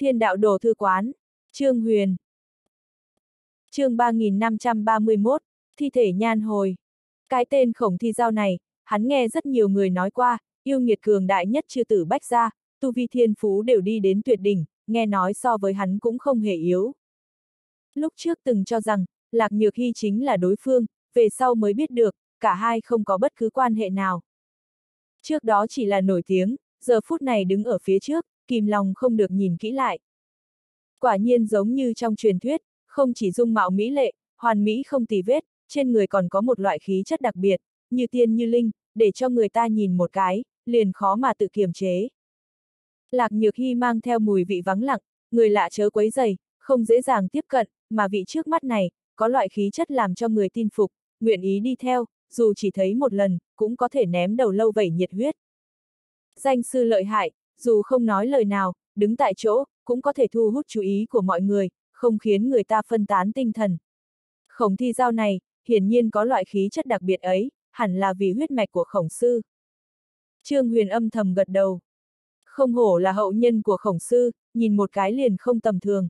Thiên đạo đồ thư quán. Trương Huyền. chương 3531, thi thể nhan hồi. Cái tên khổng thi giao này, hắn nghe rất nhiều người nói qua, yêu nghiệt cường đại nhất chư tử bách gia, tu vi thiên phú đều đi đến tuyệt đỉnh, nghe nói so với hắn cũng không hề yếu. Lúc trước từng cho rằng, Lạc Nhược Hy chính là đối phương, về sau mới biết được, cả hai không có bất cứ quan hệ nào. Trước đó chỉ là nổi tiếng, giờ phút này đứng ở phía trước, kìm lòng không được nhìn kỹ lại. Quả nhiên giống như trong truyền thuyết, không chỉ dung mạo mỹ lệ, hoàn mỹ không tì vết, trên người còn có một loại khí chất đặc biệt, như tiên như linh, để cho người ta nhìn một cái, liền khó mà tự kiềm chế. Lạc Nhược Hy mang theo mùi vị vắng lặng, người lạ chớ quấy dày, không dễ dàng tiếp cận, mà vị trước mắt này, có loại khí chất làm cho người tin phục, nguyện ý đi theo, dù chỉ thấy một lần, cũng có thể ném đầu lâu vẩy nhiệt huyết. Danh sư lợi hại, dù không nói lời nào, đứng tại chỗ, cũng có thể thu hút chú ý của mọi người, không khiến người ta phân tán tinh thần. Khổng thi giao này, hiển nhiên có loại khí chất đặc biệt ấy, hẳn là vì huyết mạch của khổng sư. Trương Huyền âm thầm gật đầu. Không hổ là hậu nhân của khổng sư, nhìn một cái liền không tầm thường.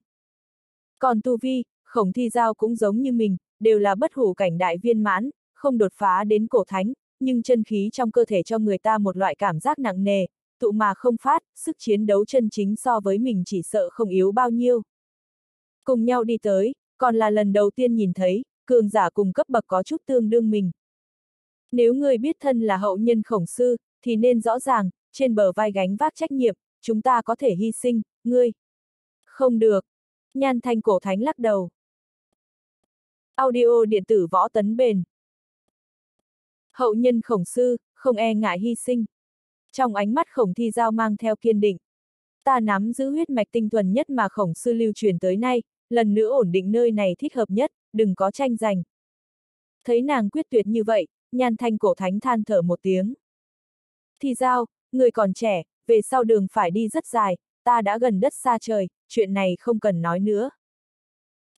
Còn tu vi, khổng thi giao cũng giống như mình, đều là bất hủ cảnh đại viên mãn, không đột phá đến cổ thánh, nhưng chân khí trong cơ thể cho người ta một loại cảm giác nặng nề, tụ mà không phát, sức chiến đấu chân chính so với mình chỉ sợ không yếu bao nhiêu. Cùng nhau đi tới, còn là lần đầu tiên nhìn thấy, cường giả cùng cấp bậc có chút tương đương mình. Nếu người biết thân là hậu nhân khổng sư, thì nên rõ ràng, trên bờ vai gánh vác trách nhiệm, chúng ta có thể hy sinh, ngươi. Không được. Nhan thanh cổ thánh lắc đầu. Audio điện tử võ tấn bền. Hậu nhân khổng sư, không e ngại hy sinh. Trong ánh mắt khổng thi giao mang theo kiên định. Ta nắm giữ huyết mạch tinh thuần nhất mà khổng sư lưu truyền tới nay, lần nữa ổn định nơi này thích hợp nhất, đừng có tranh giành. Thấy nàng quyết tuyệt như vậy, nhan thanh cổ thánh than thở một tiếng. Thi giao, người còn trẻ, về sau đường phải đi rất dài, ta đã gần đất xa trời, chuyện này không cần nói nữa.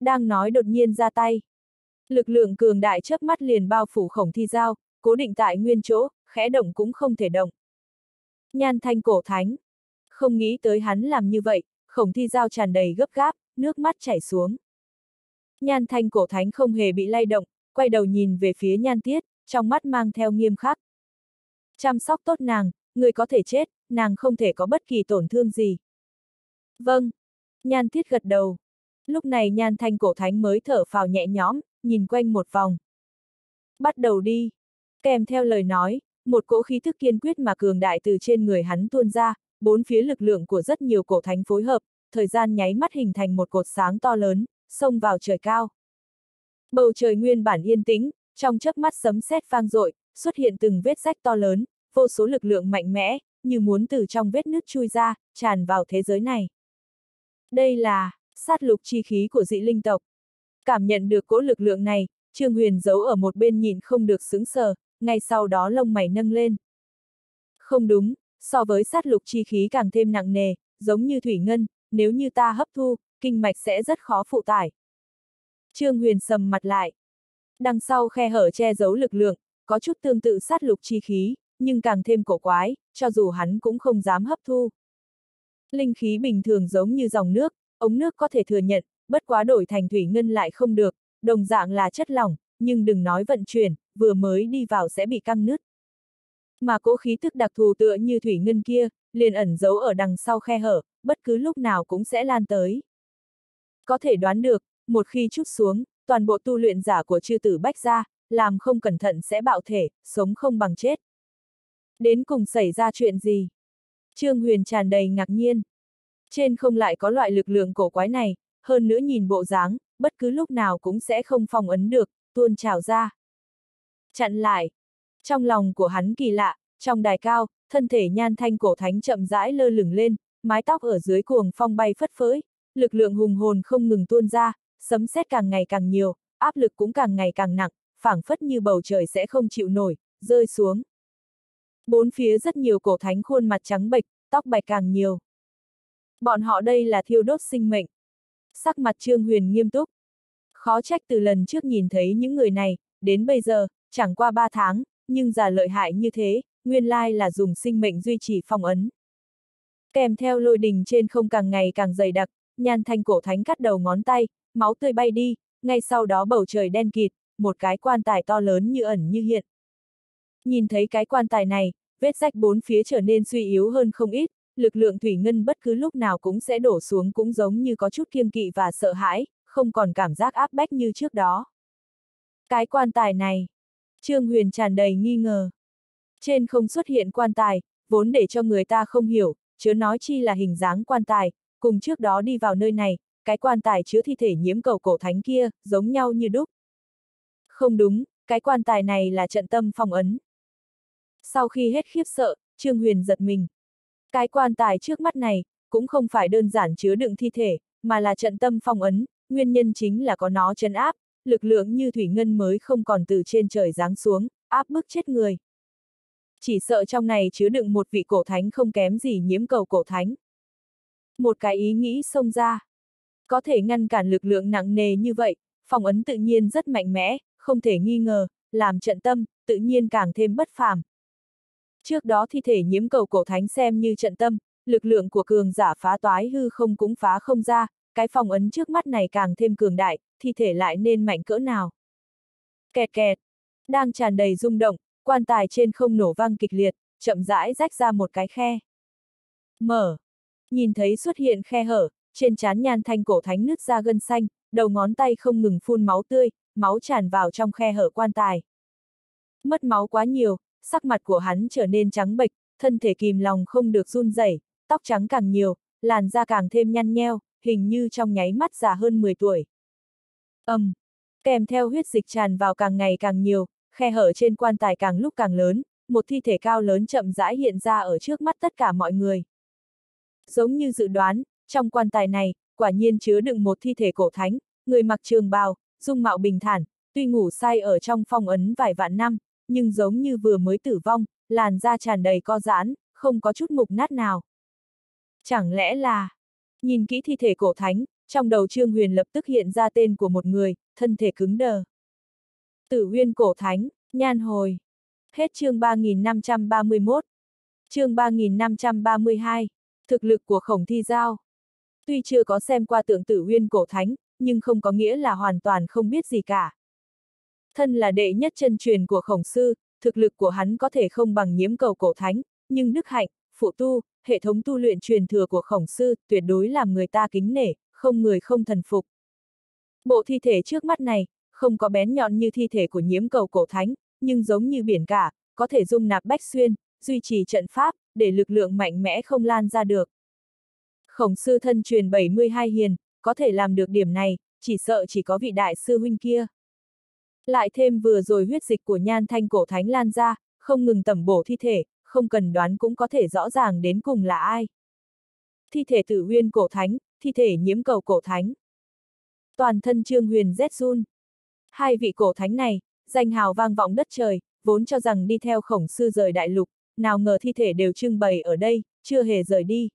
Đang nói đột nhiên ra tay. Lực lượng cường đại chớp mắt liền bao phủ khổng thi giao, cố định tại nguyên chỗ, khẽ động cũng không thể động. Nhan thanh cổ thánh. Không nghĩ tới hắn làm như vậy, khổng thi giao tràn đầy gấp gáp, nước mắt chảy xuống. Nhan thanh cổ thánh không hề bị lay động, quay đầu nhìn về phía nhan tiết, trong mắt mang theo nghiêm khắc. Chăm sóc tốt nàng, người có thể chết, nàng không thể có bất kỳ tổn thương gì. Vâng. Nhan tiết gật đầu. Lúc này nhan thanh cổ thánh mới thở phào nhẹ nhõm, nhìn quanh một vòng. Bắt đầu đi. Kèm theo lời nói, một cỗ khí thức kiên quyết mà cường đại từ trên người hắn tuôn ra, bốn phía lực lượng của rất nhiều cổ thánh phối hợp, thời gian nháy mắt hình thành một cột sáng to lớn, xông vào trời cao. Bầu trời nguyên bản yên tĩnh, trong chớp mắt sấm sét vang dội, xuất hiện từng vết rách to lớn, vô số lực lượng mạnh mẽ, như muốn từ trong vết nứt chui ra, tràn vào thế giới này. Đây là sát lục chi khí của dị linh tộc. Cảm nhận được cỗ lực lượng này, Trương Huyền giấu ở một bên nhìn không được sững sờ, ngay sau đó lông mày nâng lên. Không đúng, so với sát lục chi khí càng thêm nặng nề, giống như thủy ngân, nếu như ta hấp thu, kinh mạch sẽ rất khó phụ tải. Trương Huyền sầm mặt lại. Đằng sau khe hở che giấu lực lượng, có chút tương tự sát lục chi khí, nhưng càng thêm cổ quái, cho dù hắn cũng không dám hấp thu. Linh khí bình thường giống như dòng nước, ống nước có thể thừa nhận, bất quá đổi thành thủy ngân lại không được, đồng dạng là chất lỏng, nhưng đừng nói vận chuyển, vừa mới đi vào sẽ bị căng nứt. Mà cỗ khí thức đặc thù tựa như thủy ngân kia, liền ẩn giấu ở đằng sau khe hở, bất cứ lúc nào cũng sẽ lan tới. Có thể đoán được, một khi chút xuống, toàn bộ tu luyện giả của chư tử bách ra, làm không cẩn thận sẽ bạo thể, sống không bằng chết. Đến cùng xảy ra chuyện gì? Trương Huyền tràn đầy ngạc nhiên. Trên không lại có loại lực lượng cổ quái này, hơn nữa nhìn bộ dáng, bất cứ lúc nào cũng sẽ không phòng ấn được, tuôn trào ra. Chặn lại. Trong lòng của hắn kỳ lạ, trong đài cao, thân thể nhan thanh cổ thánh chậm rãi lơ lửng lên, mái tóc ở dưới cuồng phong bay phất phới, lực lượng hùng hồn không ngừng tuôn ra, sấm sét càng ngày càng nhiều, áp lực cũng càng ngày càng nặng, phảng phất như bầu trời sẽ không chịu nổi, rơi xuống. Bốn phía rất nhiều cổ thánh khuôn mặt trắng bệch, tóc bạch càng nhiều. Bọn họ đây là thiêu đốt sinh mệnh. Sắc mặt Trương Huyền nghiêm túc. Khó trách từ lần trước nhìn thấy những người này, đến bây giờ, chẳng qua ba tháng, nhưng già lợi hại như thế, nguyên lai là dùng sinh mệnh duy trì phong ấn. Kèm theo lôi đình trên không càng ngày càng dày đặc, nhan thanh cổ thánh cắt đầu ngón tay, máu tươi bay đi, ngay sau đó bầu trời đen kịt, một cái quan tài to lớn như ẩn như hiện. Nhìn thấy cái quan tài này, vết rách bốn phía trở nên suy yếu hơn không ít, lực lượng thủy ngân bất cứ lúc nào cũng sẽ đổ xuống cũng giống như có chút kiêng kỵ và sợ hãi, không còn cảm giác áp bách như trước đó. Cái quan tài này, Trương Huyền tràn đầy nghi ngờ. Trên không xuất hiện quan tài, vốn để cho người ta không hiểu, Chứ nói chi là hình dáng quan tài, cùng trước đó đi vào nơi này, cái quan tài chứa thi thể nhiễm cầu cổ thánh kia, giống nhau như đúc. Không đúng, cái quan tài này là trận tâm phong ấn. Sau khi hết khiếp sợ, Trương Huyền giật mình. Cái quan tài trước mắt này, cũng không phải đơn giản chứa đựng thi thể, mà là trận tâm phong ấn, nguyên nhân chính là có nó chấn áp, lực lượng như thủy ngân mới không còn từ trên trời giáng xuống, áp bức chết người. Chỉ sợ trong này chứa đựng một vị cổ thánh không kém gì nhiễm cầu cổ thánh. Một cái ý nghĩ xông ra. Có thể ngăn cản lực lượng nặng nề như vậy, phong ấn tự nhiên rất mạnh mẽ, không thể nghi ngờ, làm trận tâm, tự nhiên càng thêm bất phàm. Trước đó thi thể nhiễm cầu cổ thánh xem như trận tâm, lực lượng của cường giả phá toái hư không cũng phá không ra, cái phòng ấn trước mắt này càng thêm cường đại, thi thể lại nên mạnh cỡ nào. Kẹt kẹt, đang tràn đầy rung động, quan tài trên không nổ vang kịch liệt, chậm rãi rách ra một cái khe. Mở, nhìn thấy xuất hiện khe hở, trên trán nhan thanh cổ thánh nứt ra gân xanh, đầu ngón tay không ngừng phun máu tươi, máu tràn vào trong khe hở quan tài. Mất máu quá nhiều, sắc mặt của hắn trở nên trắng bệch, thân thể kìm lòng không được run rẩy, tóc trắng càng nhiều, làn da càng thêm nhăn nheo, hình như trong nháy mắt già hơn 10 tuổi. Âm, um, kèm theo huyết dịch tràn vào càng ngày càng nhiều, khe hở trên quan tài càng lúc càng lớn, một thi thể cao lớn chậm rãi hiện ra ở trước mắt tất cả mọi người. Giống như dự đoán, trong quan tài này, quả nhiên chứa đựng một thi thể cổ thánh, người mặc trường bào, dung mạo bình thản, tuy ngủ say ở trong phong ấn vài vạn năm, nhưng giống như vừa mới tử vong, làn da tràn đầy co giãn, không có chút mục nát nào. Chẳng lẽ là... Nhìn kỹ thi thể cổ thánh, trong đầu Trương Huyền lập tức hiện ra tên của một người, thân thể cứng đờ. Tử huyên cổ thánh, nhan hồi. Hết chương 3531. Chương 3532. Thực lực của khổng thi giao. Tuy chưa có xem qua tượng tử huyên cổ thánh, nhưng không có nghĩa là hoàn toàn không biết gì cả. Thân là đệ nhất chân truyền của khổng sư, thực lực của hắn có thể không bằng nhiễm cầu cổ thánh, nhưng đức hạnh, phụ tu, hệ thống tu luyện truyền thừa của khổng sư tuyệt đối làm người ta kính nể, không người không thần phục. Bộ thi thể trước mắt này, không có bén nhọn như thi thể của nhiễm cầu cổ thánh, nhưng giống như biển cả, có thể dung nạp bách xuyên, duy trì trận pháp, để lực lượng mạnh mẽ không lan ra được. Khổng sư thân truyền 72 hiền, có thể làm được điểm này, chỉ sợ chỉ có vị đại sư huynh kia. Lại thêm vừa rồi huyết dịch của nhan thanh cổ thánh lan ra, không ngừng tẩm bổ thi thể, không cần đoán cũng có thể rõ ràng đến cùng là ai. Thi thể tử huyên cổ thánh, thi thể nhiễm cầu cổ thánh. Toàn thân trương huyền rét run. Hai vị cổ thánh này, danh hào vang vọng đất trời, vốn cho rằng đi theo khổng sư rời đại lục, nào ngờ thi thể đều trưng bày ở đây, chưa hề rời đi.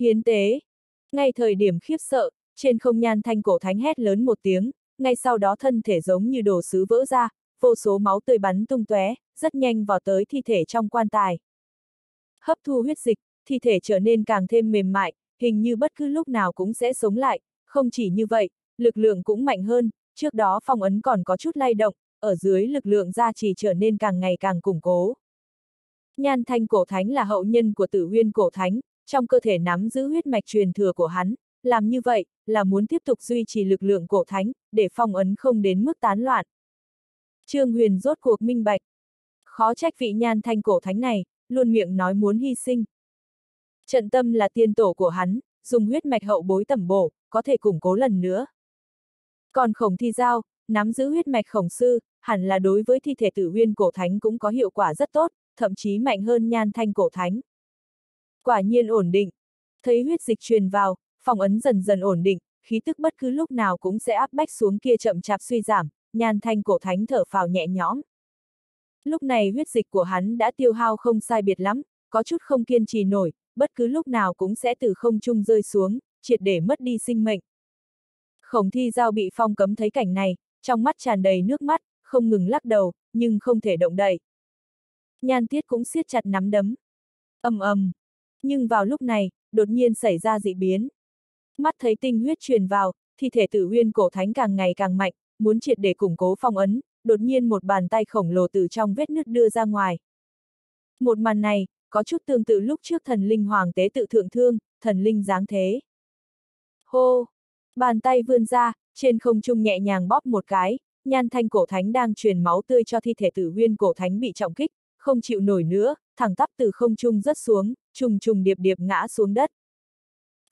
Hiến tế. Ngay thời điểm khiếp sợ, trên không nhan thanh cổ thánh hét lớn một tiếng, ngay sau đó thân thể giống như đồ sứ vỡ ra, vô số máu tươi bắn tung tóe, rất nhanh vào tới thi thể trong quan tài. Hấp thu huyết dịch, thi thể trở nên càng thêm mềm mại, hình như bất cứ lúc nào cũng sẽ sống lại, không chỉ như vậy, lực lượng cũng mạnh hơn, trước đó phong ấn còn có chút lay động, ở dưới lực lượng gia trì trở nên càng ngày càng củng cố. Nhan thanh cổ thánh là hậu nhân của tử huyên cổ thánh, trong cơ thể nắm giữ huyết mạch truyền thừa của hắn, làm như vậy, là muốn tiếp tục duy trì lực lượng cổ thánh, để phong ấn không đến mức tán loạn. Trương Huyền rốt cuộc minh bạch. Khó trách vị nhan thanh cổ thánh này, luôn miệng nói muốn hy sinh. Trận tâm là tiên tổ của hắn, dùng huyết mạch hậu bối tẩm bổ, có thể củng cố lần nữa. Còn khổng thi giao, nắm giữ huyết mạch khổng sư, hẳn là đối với thi thể tử huyên cổ thánh cũng có hiệu quả rất tốt, thậm chí mạnh hơn nhan thanh cổ thánh. Quả nhiên ổn định. Thấy huyết dịch truyền vào, phòng ấn dần dần ổn định, khí tức bất cứ lúc nào cũng sẽ áp bách xuống kia chậm chạp suy giảm, nhan thanh cổ thánh thở phào nhẹ nhõm. Lúc này huyết dịch của hắn đã tiêu hao không sai biệt lắm, có chút không kiên trì nổi, bất cứ lúc nào cũng sẽ từ không trung rơi xuống, triệt để mất đi sinh mệnh. Khổng thi giao bị phong cấm thấy cảnh này, trong mắt tràn đầy nước mắt, không ngừng lắc đầu, nhưng không thể động đậy. Nhan tiết cũng siết chặt nắm đấm. ầm ầm, Nhưng vào lúc này, đột nhiên xảy ra dị biến. Mắt thấy tinh huyết truyền vào, thi thể tử huyên cổ thánh càng ngày càng mạnh, muốn triệt để củng cố phong ấn, đột nhiên một bàn tay khổng lồ từ trong vết nứt đưa ra ngoài. Một màn này, có chút tương tự lúc trước thần linh hoàng tế tự thượng thương, thần linh dáng thế. Hô! Bàn tay vươn ra, trên không trung nhẹ nhàng bóp một cái, nhan thanh cổ thánh đang truyền máu tươi cho thi thể tử huyên cổ thánh bị trọng kích, không chịu nổi nữa, thẳng tắp từ không trung rớt xuống, trùng trùng điệp điệp ngã xuống đất.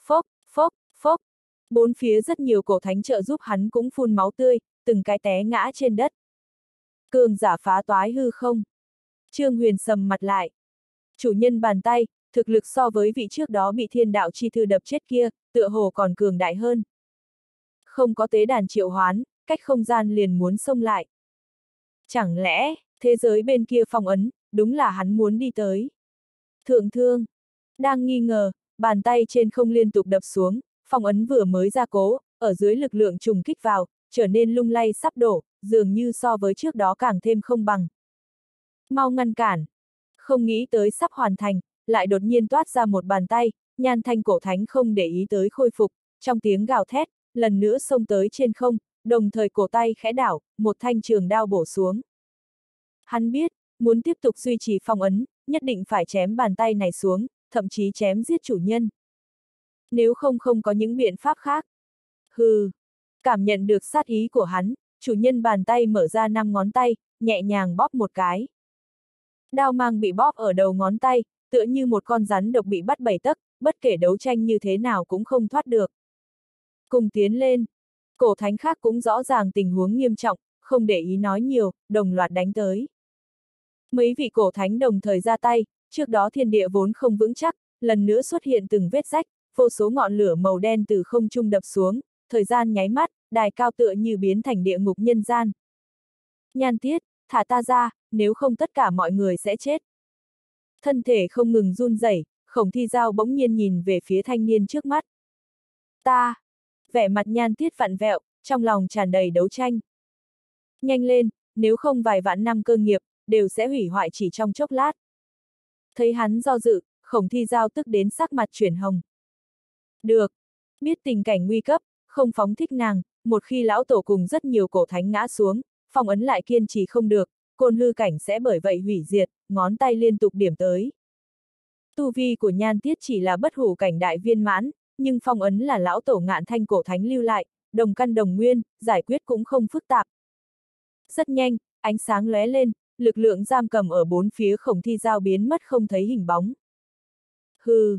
Phốc, phốc, phốc. Bốn phía rất nhiều cổ thánh trợ giúp hắn cũng phun máu tươi, từng cái té ngã trên đất. Cường giả phá toái hư không. Trương Huyền sầm mặt lại. Chủ nhân bàn tay, thực lực so với vị trước đó bị thiên đạo chi thư đập chết kia, tựa hồ còn cường đại hơn. Không có tế đàn triệu hoán, cách không gian liền muốn xông lại. Chẳng lẽ, thế giới bên kia phong ấn, đúng là hắn muốn đi tới. Thượng thương, đang nghi ngờ, bàn tay trên không liên tục đập xuống, phong ấn vừa mới ra cố, ở dưới lực lượng trùng kích vào, trở nên lung lay sắp đổ, dường như so với trước đó càng thêm không bằng. Mau ngăn cản. Không nghĩ tới sắp hoàn thành, lại đột nhiên toát ra một bàn tay, nhan thanh cổ thánh không để ý tới khôi phục, trong tiếng gào thét, lần nữa xông tới trên không, đồng thời cổ tay khẽ đảo, một thanh trường đao bổ xuống. Hắn biết, muốn tiếp tục duy trì phong ấn, nhất định phải chém bàn tay này xuống, thậm chí chém giết chủ nhân. Nếu không không có những biện pháp khác. Hừ, cảm nhận được sát ý của hắn, chủ nhân bàn tay mở ra năm ngón tay, nhẹ nhàng bóp một cái. Đao mang bị bóp ở đầu ngón tay, tựa như một con rắn độc bị bắt bảy tấc, bất kể đấu tranh như thế nào cũng không thoát được. Cùng tiến lên. Cổ thánh khác cũng rõ ràng tình huống nghiêm trọng, không để ý nói nhiều, đồng loạt đánh tới. Mấy vị cổ thánh đồng thời ra tay, trước đó thiên địa vốn không vững chắc, lần nữa xuất hiện từng vết rách, vô số ngọn lửa màu đen từ không trung đập xuống, thời gian nháy mắt, đài cao tựa như biến thành địa ngục nhân gian. Nhan tiết, thả ta ra, nếu không tất cả mọi người sẽ chết. Thân thể không ngừng run rẩy, khổng thi giao bỗng nhiên nhìn về phía thanh niên trước mắt. Ta! Vẻ mặt nhan tiết vặn vẹo, trong lòng tràn đầy đấu tranh. Nhanh lên, nếu không vài vạn năm cơ nghiệp, đều sẽ hủy hoại chỉ trong chốc lát. Thấy hắn do dự, khổng thi giao tức đến sắc mặt chuyển hồng. Được. Biết tình cảnh nguy cấp, không phóng thích nàng, một khi lão tổ cùng rất nhiều cổ thánh ngã xuống, phong ấn lại kiên trì không được, côn hư cảnh sẽ bởi vậy hủy diệt, ngón tay liên tục điểm tới. Tu vi của nhan tiết chỉ là bất hủ cảnh đại viên mãn, nhưng phong ấn là lão tổ ngạn thanh cổ thánh lưu lại, đồng căn đồng nguyên, giải quyết cũng không phức tạp. Rất nhanh, ánh sáng lóe lên, lực lượng giam cầm ở bốn phía khổng thi giao biến mất không thấy hình bóng. Hừ!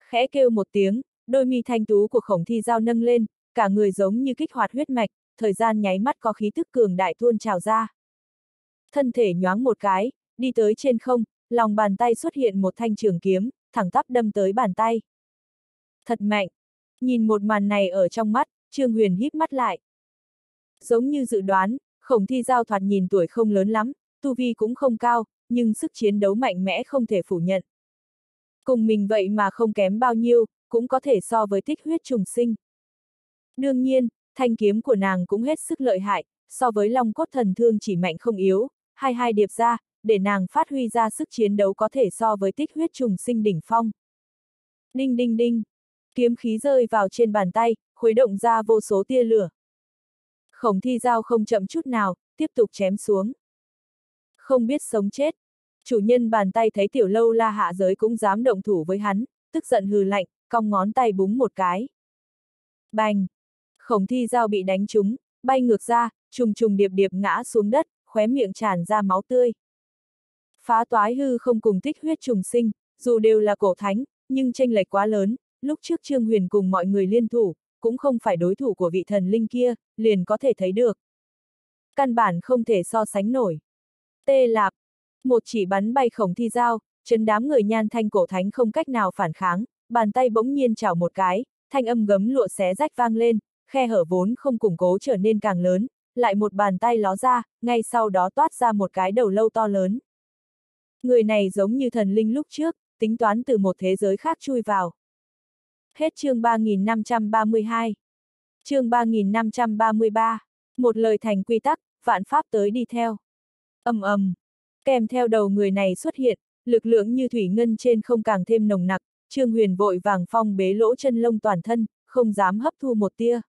Khẽ kêu một tiếng, đôi mi thanh tú của khổng thi giao nâng lên, cả người giống như kích hoạt huyết mạch, thời gian nháy mắt có khí tức cường đại tuôn trào ra. Thân thể nhoáng một cái, đi tới trên không, lòng bàn tay xuất hiện một thanh trường kiếm, thẳng tắp đâm tới bàn tay. Thật mạnh! Nhìn một màn này ở trong mắt, Trương Huyền híp mắt lại. Giống như dự đoán, khổng thi giao thoạt nhìn tuổi không lớn lắm, tu vi cũng không cao, nhưng sức chiến đấu mạnh mẽ không thể phủ nhận. Cùng mình vậy mà không kém bao nhiêu, cũng có thể so với tích huyết trùng sinh. Đương nhiên, thanh kiếm của nàng cũng hết sức lợi hại, so với long cốt thần thương chỉ mạnh không yếu, hai hai điệp ra, để nàng phát huy ra sức chiến đấu có thể so với tích huyết trùng sinh đỉnh phong. Đinh đinh đinh, kiếm khí rơi vào trên bàn tay, khuấy động ra vô số tia lửa. Khổng thi giao không chậm chút nào, tiếp tục chém xuống. Không biết sống chết. Chủ nhân bàn tay thấy tiểu lâu la hạ giới cũng dám động thủ với hắn, tức giận hừ lạnh, cong ngón tay búng một cái. Bành! Khổng thi giao bị đánh trúng, bay ngược ra, trùng trùng điệp điệp ngã xuống đất, khóe miệng tràn ra máu tươi. Phá toái hư không cùng tích huyết trùng sinh, dù đều là cổ thánh, nhưng tranh lệch quá lớn, lúc trước Trương Huyền cùng mọi người liên thủ, cũng không phải đối thủ của vị thần linh kia, liền có thể thấy được. Căn bản không thể so sánh nổi. Tê lạp, một chỉ bắn bay khổng thi dao, chấn đám người nhan thanh cổ thánh không cách nào phản kháng, bàn tay bỗng nhiên chảo một cái, thanh âm gấm lụa xé rách vang lên, khe hở vốn không củng cố trở nên càng lớn, lại một bàn tay ló ra, ngay sau đó toát ra một cái đầu lâu to lớn. Người này giống như thần linh lúc trước, tính toán từ một thế giới khác chui vào. Hết chương 3532. Chương 3533. Một lời thành quy tắc, vạn pháp tới đi theo. ầm ầm, kèm theo đầu người này xuất hiện, lực lượng như thủy ngân trên không càng thêm nồng nặc, Trương Huyền vội vàng phong bế lỗ chân lông toàn thân, không dám hấp thu một tia.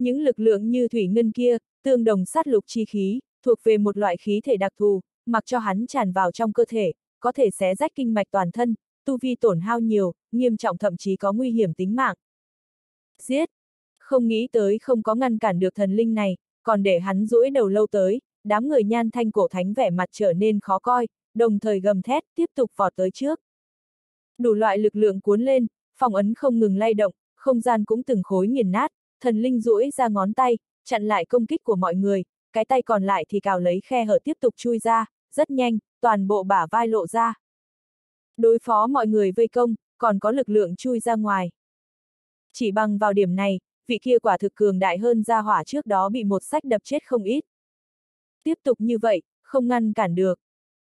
Những lực lượng như thủy ngân kia, tương đồng sát lục chi khí, thuộc về một loại khí thể đặc thù, mặc cho hắn tràn vào trong cơ thể, có thể xé rách kinh mạch toàn thân, tu vi tổn hao nhiều, nghiêm trọng thậm chí có nguy hiểm tính mạng. Giết! Không nghĩ tới không có ngăn cản được thần linh này, còn để hắn duỗi đầu lâu tới, đám người nhan thanh cổ thánh vẻ mặt trở nên khó coi, đồng thời gầm thét, tiếp tục vọt tới trước. Đủ loại lực lượng cuốn lên, phòng ấn không ngừng lay động, không gian cũng từng khối nghiền nát, thần linh duỗi ra ngón tay, chặn lại công kích của mọi người, cái tay còn lại thì cào lấy khe hở tiếp tục chui ra, rất nhanh, toàn bộ bả vai lộ ra. Đối phó mọi người vây công, còn có lực lượng chui ra ngoài. Chỉ bằng vào điểm này, vị kia quả thực cường đại hơn gia hỏa trước đó bị một sách đập chết không ít. Tiếp tục như vậy, không ngăn cản được.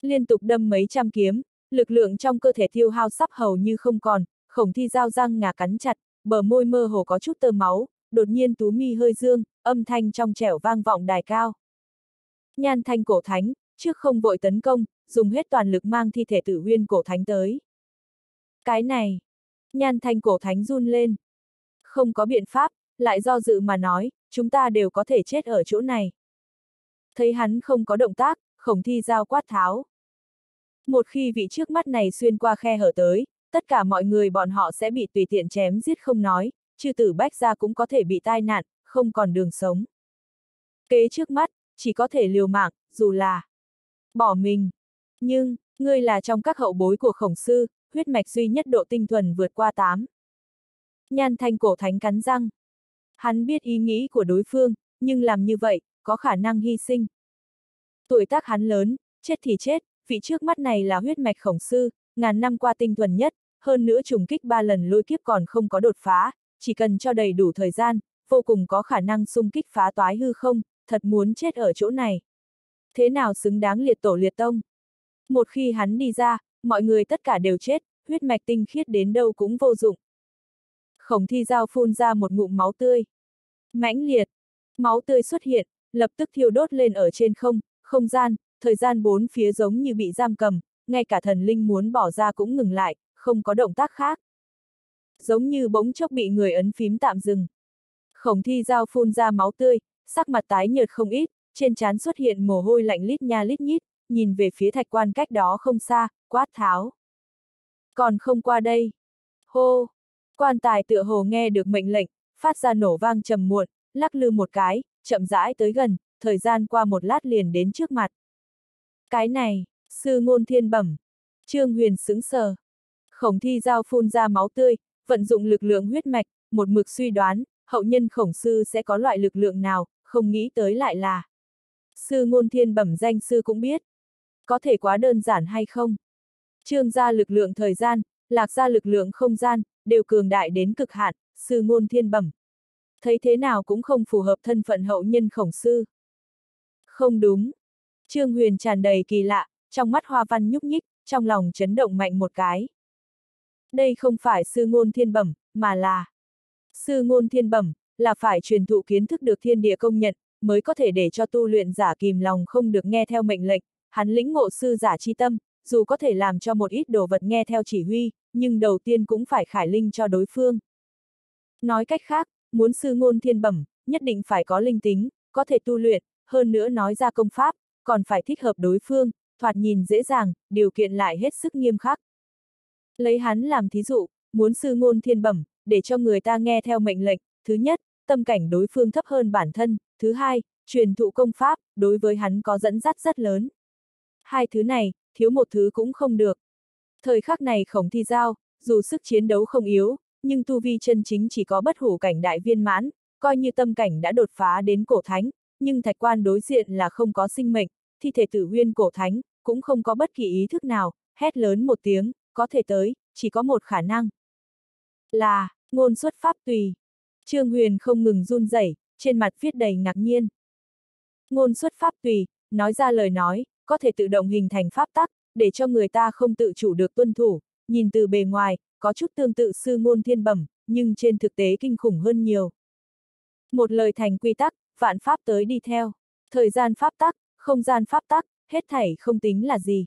Liên tục đâm mấy trăm kiếm, lực lượng trong cơ thể tiêu hao sắp hầu như không còn, khổng thi dao răng ngà cắn chặt, bờ môi mơ hồ có chút tơ máu, đột nhiên tú mi hơi dương, âm thanh trong trẻo vang vọng đài cao. Nhan thanh cổ thánh, trước không vội tấn công, dùng hết toàn lực mang thi thể tử huyên cổ thánh tới. Cái này, nhan thanh cổ thánh run lên. Không có biện pháp, lại do dự mà nói, chúng ta đều có thể chết ở chỗ này. Thấy hắn không có động tác, khổng thi giao quát tháo. Một khi vị trước mắt này xuyên qua khe hở tới, tất cả mọi người bọn họ sẽ bị tùy tiện chém giết không nói, chư tử bách gia cũng có thể bị tai nạn, không còn đường sống. Kế trước mắt, chỉ có thể liều mạng, dù là bỏ mình. Nhưng, ngươi là trong các hậu bối của khổng sư, huyết mạch duy nhất độ tinh thuần vượt qua tám Nhan thanh cổ thánh cắn răng. Hắn biết ý nghĩ của đối phương, nhưng làm như vậy, có khả năng hy sinh. Tuổi tác hắn lớn, chết thì chết, vị trước mắt này là huyết mạch khổng sư, ngàn năm qua tinh thuần nhất, hơn nữa trùng kích ba lần lôi kiếp còn không có đột phá, chỉ cần cho đầy đủ thời gian, vô cùng có khả năng xung kích phá toái hư không, thật muốn chết ở chỗ này. Thế nào xứng đáng liệt tổ liệt tông? Một khi hắn đi ra, mọi người tất cả đều chết, huyết mạch tinh khiết đến đâu cũng vô dụng. Khổng thi giao phun ra một ngụm máu tươi. mãnh liệt, máu tươi xuất hiện, lập tức thiêu đốt lên ở trên không, không gian, thời gian bốn phía giống như bị giam cầm, ngay cả thần linh muốn bỏ ra cũng ngừng lại, không có động tác khác. Giống như bỗng chốc bị người ấn phím tạm dừng. Khổng thi giao phun ra máu tươi, sắc mặt tái nhợt không ít, trên trán xuất hiện mồ hôi lạnh lít nha lít nhít, nhìn về phía thạch quan cách đó không xa, quát tháo. Còn không qua đây. Hô! Quan tài tựa hồ nghe được mệnh lệnh, phát ra nổ vang trầm muộn, lắc lư một cái, chậm rãi tới gần, thời gian qua một lát liền đến trước mặt. Cái này, sư ngôn thiên bẩm. Trương Huyền sững sờ. Khổng thi giao phun ra máu tươi, vận dụng lực lượng huyết mạch, một mực suy đoán, hậu nhân khổng sư sẽ có loại lực lượng nào, không nghĩ tới lại là. Sư ngôn thiên bẩm danh sư cũng biết. Có thể quá đơn giản hay không? Trương gia lực lượng thời gian, lạc gia lực lượng không gian, đều cường đại đến cực hạn, sư ngôn thiên bẩm. Thấy thế nào cũng không phù hợp thân phận hậu nhân khổng sư. Không đúng. Trương Huyền tràn đầy kỳ lạ, trong mắt hoa văn nhúc nhích, trong lòng chấn động mạnh một cái. Đây không phải sư ngôn thiên bẩm, mà là sư ngôn thiên bẩm, là phải truyền thụ kiến thức được thiên địa công nhận, mới có thể để cho tu luyện giả kìm lòng không được nghe theo mệnh lệnh, hắn lĩnh ngộ sư giả chi tâm, dù có thể làm cho một ít đồ vật nghe theo chỉ huy, nhưng đầu tiên cũng phải khải linh cho đối phương. Nói cách khác, muốn sư ngôn thiên bẩm, nhất định phải có linh tính, có thể tu luyện, hơn nữa nói ra công pháp, còn phải thích hợp đối phương, thoạt nhìn dễ dàng, điều kiện lại hết sức nghiêm khắc. Lấy hắn làm thí dụ, muốn sư ngôn thiên bẩm, để cho người ta nghe theo mệnh lệnh, thứ nhất, tâm cảnh đối phương thấp hơn bản thân, thứ hai, truyền thụ công pháp, đối với hắn có dẫn dắt rất lớn. Hai thứ này, thiếu một thứ cũng không được. Thời khắc này khổng thi giao, dù sức chiến đấu không yếu, nhưng tu vi chân chính chỉ có bất hủ cảnh đại viên mãn, coi như tâm cảnh đã đột phá đến cổ thánh, nhưng thạch quan đối diện là không có sinh mệnh, thi thể tử huyên cổ thánh, cũng không có bất kỳ ý thức nào, hét lớn một tiếng, có thể tới, chỉ có một khả năng. Là, ngôn xuất pháp tùy. Trương Huyền không ngừng run rẩy, trên mặt viết đầy ngạc nhiên. Ngôn xuất pháp tùy, nói ra lời nói, có thể tự động hình thành pháp tắc, để cho người ta không tự chủ được tuân thủ, nhìn từ bề ngoài, có chút tương tự sư ngôn thiên bẩm, nhưng trên thực tế kinh khủng hơn nhiều. Một lời thành quy tắc, vạn pháp tới đi theo. Thời gian pháp tắc, không gian pháp tắc, hết thảy không tính là gì.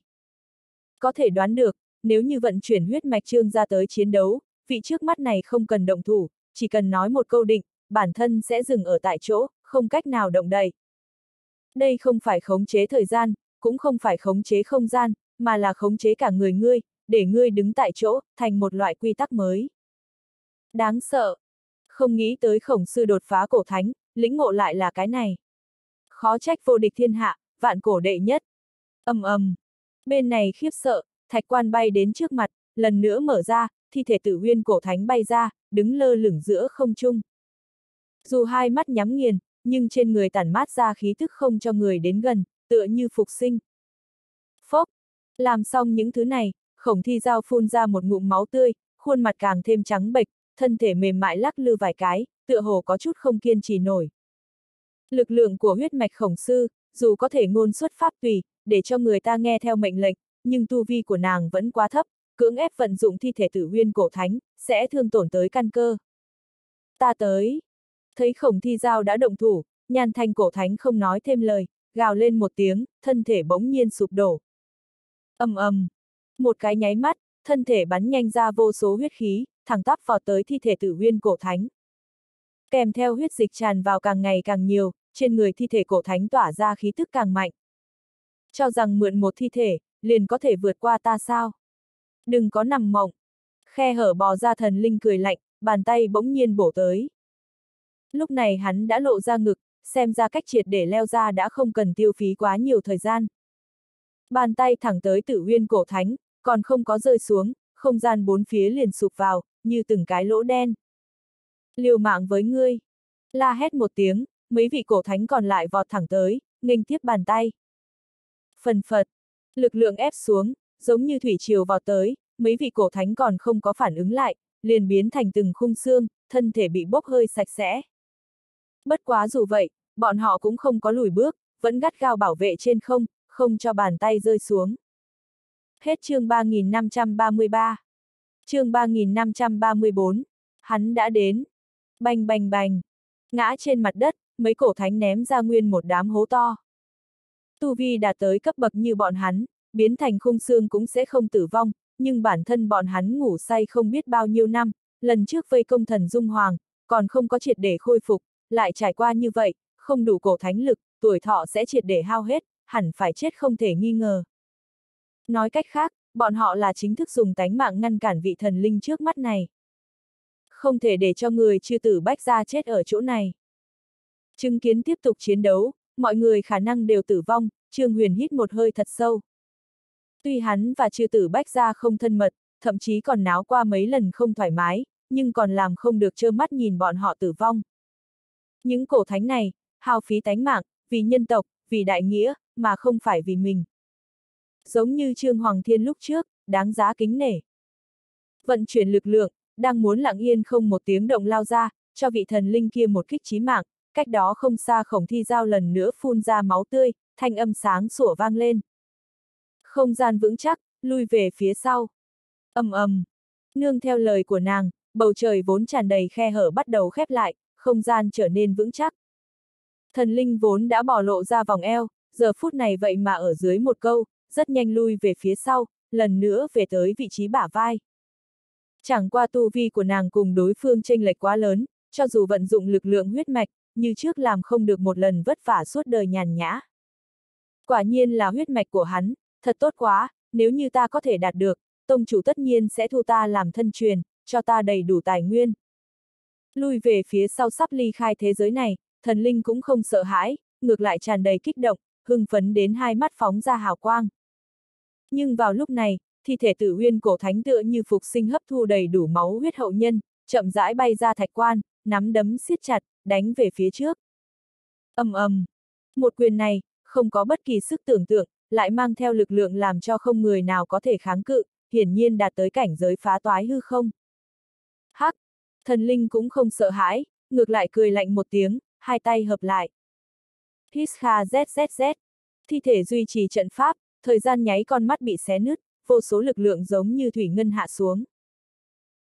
Có thể đoán được, nếu như vận chuyển huyết mạch trương ra tới chiến đấu, vị trước mắt này không cần động thủ, chỉ cần nói một câu định, bản thân sẽ dừng ở tại chỗ, không cách nào động đậy. Đây không phải khống chế thời gian, cũng không phải khống chế không gian, mà là khống chế cả người ngươi, để ngươi đứng tại chỗ, thành một loại quy tắc mới. Đáng sợ. Không nghĩ tới khổng sư đột phá cổ thánh, lĩnh ngộ lại là cái này. Khó trách vô địch thiên hạ, vạn cổ đệ nhất. ầm ầm. Bên này khiếp sợ, thạch quan bay đến trước mặt, lần nữa mở ra, thi thể tử huyên cổ thánh bay ra, đứng lơ lửng giữa không trung. Dù hai mắt nhắm nghiền, nhưng trên người tản mát ra khí thức không cho người đến gần, tựa như phục sinh. Phốc! Làm xong những thứ này, khổng thi dao phun ra một ngụm máu tươi, khuôn mặt càng thêm trắng bệch, thân thể mềm mại lắc lư vài cái, tựa hồ có chút không kiên trì nổi. Lực lượng của huyết mạch khổng sư, dù có thể ngôn xuất pháp tùy, để cho người ta nghe theo mệnh lệnh, nhưng tu vi của nàng vẫn quá thấp, cưỡng ép vận dụng thi thể tử huyên cổ thánh, sẽ thương tổn tới căn cơ. Ta tới. Thấy khổng thi giao đã động thủ, nhàn thanh cổ thánh không nói thêm lời, gào lên một tiếng, thân thể bỗng nhiên sụp đổ. ầm ầm, một cái nháy mắt, thân thể bắn nhanh ra vô số huyết khí, thẳng tắp vào tới thi thể tử huyên cổ thánh. Kèm theo huyết dịch tràn vào càng ngày càng nhiều, trên người thi thể cổ thánh tỏa ra khí tức càng mạnh. Cho rằng mượn một thi thể, liền có thể vượt qua ta sao? Đừng có nằm mộng. Khe hở bò ra thần linh cười lạnh, bàn tay bỗng nhiên bổ tới. Lúc này hắn đã lộ ra ngực, xem ra cách triệt để leo ra đã không cần tiêu phí quá nhiều thời gian. Bàn tay thẳng tới tử huyên cổ thánh, còn không có rơi xuống, không gian bốn phía liền sụp vào, như từng cái lỗ đen. Liều mạng với ngươi. La hét một tiếng, mấy vị cổ thánh còn lại vọt thẳng tới, nghênh tiếp bàn tay. Phần phật, lực lượng ép xuống, giống như thủy triều vào tới, mấy vị cổ thánh còn không có phản ứng lại, liền biến thành từng khung xương, thân thể bị bốc hơi sạch sẽ. Bất quá dù vậy, bọn họ cũng không có lùi bước, vẫn gắt gao bảo vệ trên không, không cho bàn tay rơi xuống. Hết chương 3533. Chương 3534. Hắn đã đến. Bành bành bành. Ngã trên mặt đất, mấy cổ thánh ném ra nguyên một đám hố to. Tu Vi đạt tới cấp bậc như bọn hắn, biến thành khung xương cũng sẽ không tử vong, nhưng bản thân bọn hắn ngủ say không biết bao nhiêu năm, lần trước vây công thần Dung Hoàng, còn không có triệt để khôi phục, lại trải qua như vậy, không đủ cổ thánh lực, tuổi thọ sẽ triệt để hao hết, hẳn phải chết không thể nghi ngờ. Nói cách khác, bọn họ là chính thức dùng tánh mạng ngăn cản vị thần linh trước mắt này. Không thể để cho người chư tử bách ra chết ở chỗ này. Chứng kiến tiếp tục chiến đấu, mọi người khả năng đều tử vong, Trương Huyền hít một hơi thật sâu. Tuy hắn và chư tử bách ra không thân mật, thậm chí còn náo qua mấy lần không thoải mái, nhưng còn làm không được trơ mắt nhìn bọn họ tử vong. Những cổ thánh này, hao phí tánh mạng, vì nhân tộc, vì đại nghĩa, mà không phải vì mình. Giống như Trương Hoàng Thiên lúc trước, đáng giá kính nể. Vận chuyển lực lượng, đang muốn lặng yên không một tiếng động lao ra, cho vị thần linh kia một kích chí mạng, cách đó không xa khổng thi giao lần nữa phun ra máu tươi, thanh âm sáng sủa vang lên. Không gian vững chắc, lui về phía sau. ầm ầm, nương theo lời của nàng, bầu trời vốn tràn đầy khe hở bắt đầu khép lại, không gian trở nên vững chắc. Thần linh vốn đã bỏ lộ ra vòng eo, giờ phút này vậy mà ở dưới một câu, rất nhanh lui về phía sau, lần nữa về tới vị trí bả vai. Chẳng qua tu vi của nàng cùng đối phương tranh lệch quá lớn, cho dù vận dụng lực lượng huyết mạch, như trước làm không được một lần vất vả suốt đời nhàn nhã. Quả nhiên là huyết mạch của hắn, thật tốt quá, nếu như ta có thể đạt được, tông chủ tất nhiên sẽ thu ta làm thân truyền, cho ta đầy đủ tài nguyên. Lui về phía sau sắp ly khai thế giới này, thần linh cũng không sợ hãi, ngược lại tràn đầy kích động, hưng phấn đến hai mắt phóng ra hào quang. Nhưng vào lúc này, thi thể tử huyên cổ thánh tựa như phục sinh hấp thu đầy đủ máu huyết hậu nhân, chậm rãi bay ra thạch quan, nắm đấm siết chặt, đánh về phía trước. ầm ầm, một quyền này, không có bất kỳ sức tưởng tượng, lại mang theo lực lượng làm cho không người nào có thể kháng cự, hiển nhiên đạt tới cảnh giới phá toái hư không. Hắc, thần linh cũng không sợ hãi, ngược lại cười lạnh một tiếng, hai tay hợp lại. Hisha ZZZ, thi thể duy trì trận pháp, thời gian nháy con mắt bị xé nứt, vô số lực lượng giống như thủy ngân hạ xuống.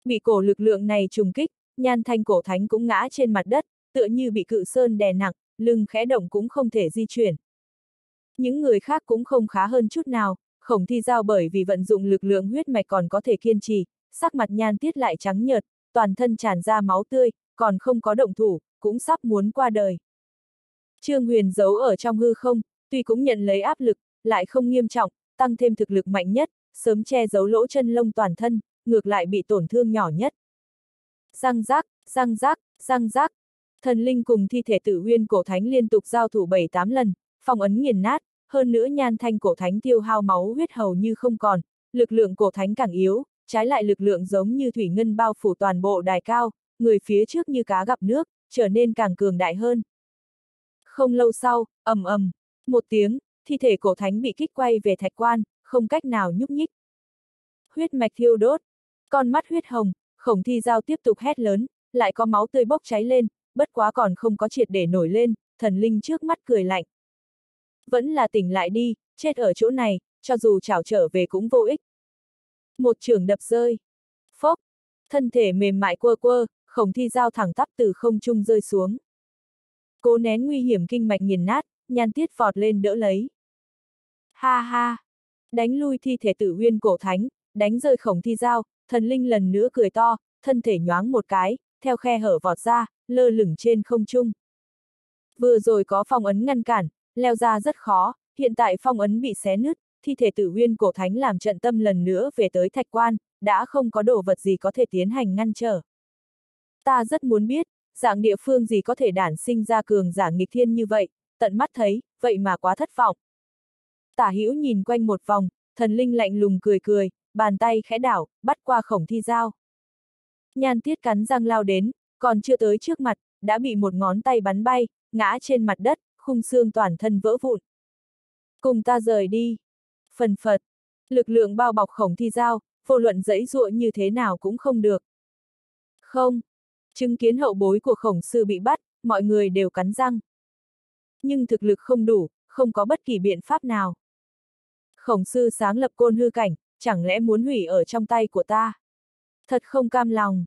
Bị cổ lực lượng này trùng kích, nhan thanh cổ thánh cũng ngã trên mặt đất, tựa như bị cự sơn đè nặng, lưng khẽ động cũng không thể di chuyển. Những người khác cũng không khá hơn chút nào, khổng thi giao bởi vì vận dụng lực lượng huyết mạch còn có thể kiên trì, sắc mặt nhan tiết lại trắng nhợt, toàn thân tràn ra máu tươi, còn không có động thủ, cũng sắp muốn qua đời. Trương Huyền giấu ở trong hư không, tuy cũng nhận lấy áp lực, lại không nghiêm trọng, tăng thêm thực lực mạnh nhất, sớm che giấu lỗ chân lông toàn thân, ngược lại bị tổn thương nhỏ nhất. Răng rác, răng rác, răng rác. Thần linh cùng thi thể tử huyên cổ thánh liên tục giao thủ 7-8 lần, phong ấn nghiền nát, hơn nữa nhan thanh cổ thánh tiêu hao máu huyết hầu như không còn, lực lượng cổ thánh càng yếu, trái lại lực lượng giống như thủy ngân bao phủ toàn bộ đài cao, người phía trước như cá gặp nước, trở nên càng cường đại hơn. Không lâu sau, ầm ầm, một tiếng, thi thể cổ thánh bị kích quay về thạch quan, không cách nào nhúc nhích. Huyết mạch thiêu đốt, con mắt huyết hồng, khổng thi giao tiếp tục hét lớn, lại có máu tươi bốc cháy lên, bất quá còn không có triệt để nổi lên, thần linh trước mắt cười lạnh. Vẫn là tỉnh lại đi, chết ở chỗ này, cho dù chảo trở về cũng vô ích. Một trường đập rơi. Phốc, thân thể mềm mại quơ quơ, khổng thi giao thẳng tắp từ không trung rơi xuống. Cố nén nguy hiểm kinh mạch nghiền nát, nhan tiết vọt lên đỡ lấy. Ha ha! Đánh lui thi thể tử huyên cổ thánh, đánh rơi khổng thi giao, thần linh lần nữa cười to, thân thể nhoáng một cái, theo khe hở vọt ra, lơ lửng trên không trung. Vừa rồi có phong ấn ngăn cản, leo ra rất khó, hiện tại phong ấn bị xé nứt, thi thể tử huyên cổ thánh làm trận tâm lần nữa về tới thạch quan, đã không có đồ vật gì có thể tiến hành ngăn trở. Ta rất muốn biết, dạng địa phương gì có thể đản sinh ra cường giả nghịch thiên như vậy, tận mắt thấy, vậy mà quá thất vọng. Tả hữu nhìn quanh một vòng, thần linh lạnh lùng cười cười, bàn tay khẽ đảo, bắt qua khổng thi dao. Nhan tiết cắn răng lao đến, còn chưa tới trước mặt, đã bị một ngón tay bắn bay, ngã trên mặt đất, khung xương toàn thân vỡ vụn. Cùng ta rời đi. Phần phật. Lực lượng bao bọc khổng thi dao, vô luận dẫy dụa như thế nào cũng không được. Không. Chứng kiến hậu bối của khổng sư bị bắt, mọi người đều cắn răng. Nhưng thực lực không đủ, không có bất kỳ biện pháp nào. Khổng sư sáng lập côn hư cảnh, chẳng lẽ muốn hủy ở trong tay của ta? Thật không cam lòng.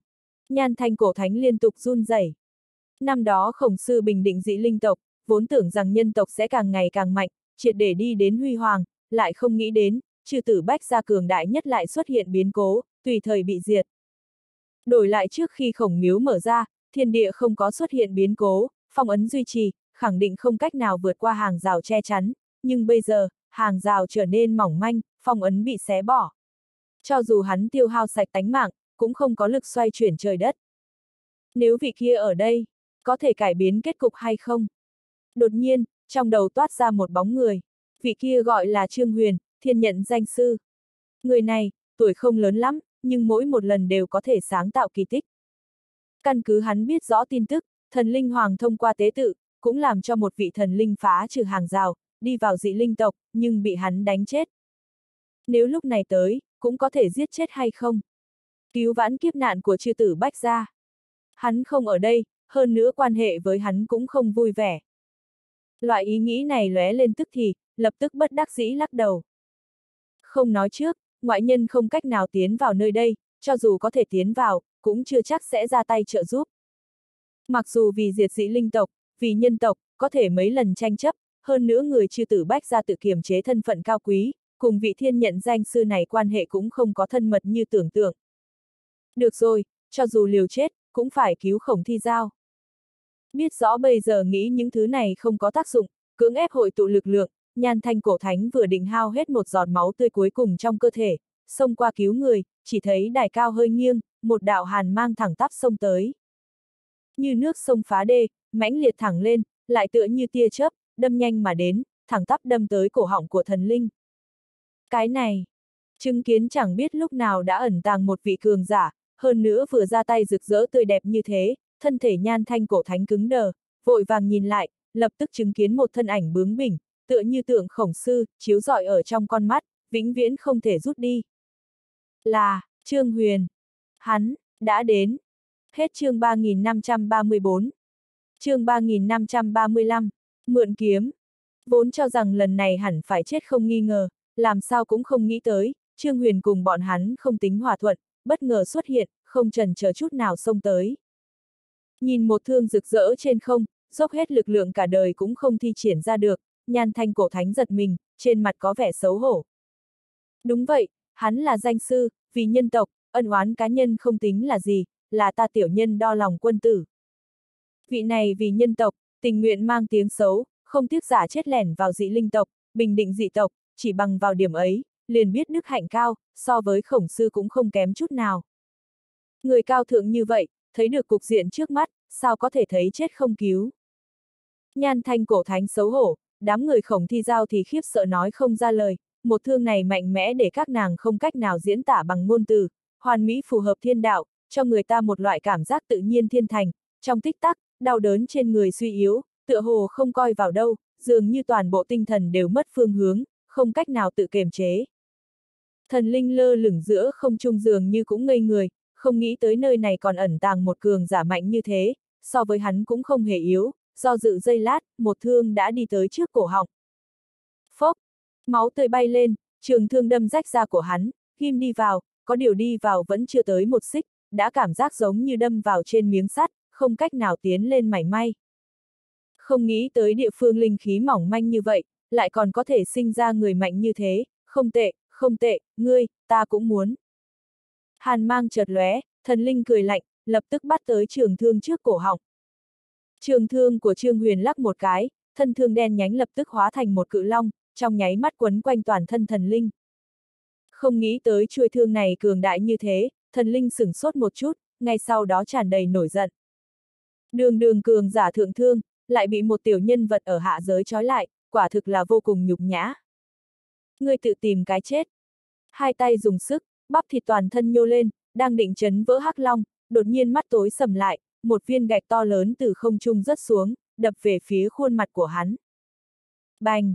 Nhan thanh cổ thánh liên tục run rẩy. Năm đó khổng sư bình định dị linh tộc, vốn tưởng rằng nhân tộc sẽ càng ngày càng mạnh, triệt để đi đến huy hoàng, lại không nghĩ đến, trừ tử bách gia cường đại nhất lại xuất hiện biến cố, tùy thời bị diệt. Đổi lại trước khi khổng miếu mở ra, thiên địa không có xuất hiện biến cố, phong ấn duy trì, khẳng định không cách nào vượt qua hàng rào che chắn, nhưng bây giờ, hàng rào trở nên mỏng manh, phong ấn bị xé bỏ. Cho dù hắn tiêu hao sạch tánh mạng, cũng không có lực xoay chuyển trời đất. Nếu vị kia ở đây, có thể cải biến kết cục hay không? Đột nhiên, trong đầu toát ra một bóng người. Vị kia gọi là Trương Huyền, thiên nhận danh sư. Người này, tuổi không lớn lắm, nhưng mỗi một lần đều có thể sáng tạo kỳ tích. Căn cứ hắn biết rõ tin tức, thần linh hoàng thông qua tế tự, cũng làm cho một vị thần linh phá trừ hàng rào, đi vào dị linh tộc, nhưng bị hắn đánh chết. Nếu lúc này tới, cũng có thể giết chết hay không? Cứu vãn kiếp nạn của chư tử Bách gia. Hắn không ở đây, hơn nữa quan hệ với hắn cũng không vui vẻ. Loại ý nghĩ này lóe lên tức thì, lập tức bất đắc dĩ lắc đầu. Không nói trước, ngoại nhân không cách nào tiến vào nơi đây, cho dù có thể tiến vào, cũng chưa chắc sẽ ra tay trợ giúp. Mặc dù vì diệt dĩ linh tộc, vì nhân tộc, có thể mấy lần tranh chấp, hơn nữa người chư tử bách ra tự kiềm chế thân phận cao quý, cùng vị thiên nhận danh sư này quan hệ cũng không có thân mật như tưởng tượng. Được rồi, cho dù liều chết, cũng phải cứu khổng thi giao. Biết rõ bây giờ nghĩ những thứ này không có tác dụng, cưỡng ép hội tụ lực lượng, nhan thanh cổ thánh vừa định hao hết một giọt máu tươi cuối cùng trong cơ thể, xông qua cứu người, chỉ thấy đài cao hơi nghiêng, một đạo hàn mang thẳng tắp sông tới. Như nước sông phá đê, mãnh liệt thẳng lên, lại tựa như tia chớp, đâm nhanh mà đến, thẳng tắp đâm tới cổ họng của thần linh. Cái này, chứng kiến chẳng biết lúc nào đã ẩn tàng một vị cường giả, hơn nữa vừa ra tay rực rỡ tươi đẹp như thế, thân thể nhan thanh cổ thánh cứng đờ, vội vàng nhìn lại, lập tức chứng kiến một thân ảnh bướng bỉnh, tựa như tượng khổng sư, chiếu rọi ở trong con mắt, vĩnh viễn không thể rút đi. Là, Trương Huyền. Hắn, đã đến. Hết chương 3534. chương 3535, mượn kiếm. Vốn cho rằng lần này hẳn phải chết không nghi ngờ, làm sao cũng không nghĩ tới, Trương Huyền cùng bọn hắn không tính hòa thuận, bất ngờ xuất hiện, không trần chờ chút nào xông tới. Nhìn một thương rực rỡ trên không, dốc hết lực lượng cả đời cũng không thi triển ra được, nhan thanh cổ thánh giật mình, trên mặt có vẻ xấu hổ. Đúng vậy, hắn là danh sư, vì nhân tộc, ân oán cá nhân không tính là gì, là ta tiểu nhân đo lòng quân tử. Vị này vì nhân tộc, tình nguyện mang tiếng xấu, không tiếc giả chết lẻn vào dị linh tộc, bình định dị tộc, chỉ bằng vào điểm ấy, liền biết đức hạnh cao, so với khổng sư cũng không kém chút nào. Người cao thượng như vậy, thấy được cục diện trước mắt, sao có thể thấy chết không cứu. Nhan thanh cổ thánh xấu hổ, đám người khổng thi giao thì khiếp sợ nói không ra lời, một thương này mạnh mẽ để các nàng không cách nào diễn tả bằng ngôn từ, hoàn mỹ phù hợp thiên đạo, cho người ta một loại cảm giác tự nhiên thiên thành, trong tích tắc, đau đớn trên người suy yếu, tựa hồ không coi vào đâu, dường như toàn bộ tinh thần đều mất phương hướng, không cách nào tự kiềm chế. Thần linh lơ lửng giữa không trung dường như cũng ngây người, không nghĩ tới nơi này còn ẩn tàng một cường giả mạnh như thế, so với hắn cũng không hề yếu, do dự dây lát, một thương đã đi tới trước cổ họng. Phốc, máu tươi bay lên, trường thương đâm rách ra của hắn, Kim đi vào, có điều đi vào vẫn chưa tới một xích, đã cảm giác giống như đâm vào trên miếng sắt, không cách nào tiến lên mảy may. Không nghĩ tới địa phương linh khí mỏng manh như vậy, lại còn có thể sinh ra người mạnh như thế, không tệ, không tệ, ngươi, ta cũng muốn. Hàn mang chợt lóe, thần linh cười lạnh, lập tức bắt tới trường thương trước cổ họng. Trường thương của Trương Huyền lắc một cái, thân thương đen nhánh lập tức hóa thành một cự long, trong nháy mắt quấn quanh toàn thân thần linh. Không nghĩ tới chuôi thương này cường đại như thế, thần linh sửng sốt một chút, ngay sau đó tràn đầy nổi giận. Đường đường cường giả thượng thương, lại bị một tiểu nhân vật ở hạ giới trói lại, quả thực là vô cùng nhục nhã. Ngươi tự tìm cái chết. Hai tay dùng sức, bắp thịt toàn thân nhô lên, đang định chấn vỡ hắc long, đột nhiên mắt tối sầm lại, một viên gạch to lớn từ không trung rớt xuống, đập về phía khuôn mặt của hắn. Bành!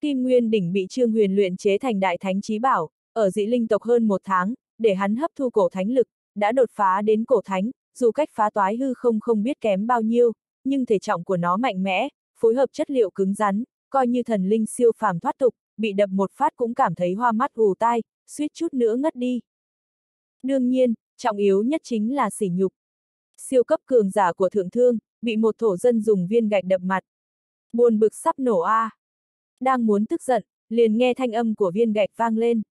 Kim Nguyên đỉnh bị Trương Huyền luyện chế thành đại thánh trí bảo, ở dị linh tộc hơn một tháng, để hắn hấp thu cổ thánh lực, đã đột phá đến cổ thánh, dù cách phá toái hư không không biết kém bao nhiêu, nhưng thể trọng của nó mạnh mẽ, phối hợp chất liệu cứng rắn, coi như thần linh siêu phàm thoát tục, bị đập một phát cũng cảm thấy hoa mắt ù tai, suýt chút nữa ngất đi. Đương nhiên, trọng yếu nhất chính là sỉ nhục. Siêu cấp cường giả của thượng thương, bị một thổ dân dùng viên gạch đập mặt. Buồn bực sắp nổ a. À. Đang muốn tức giận, liền nghe thanh âm của viên gạch vang lên.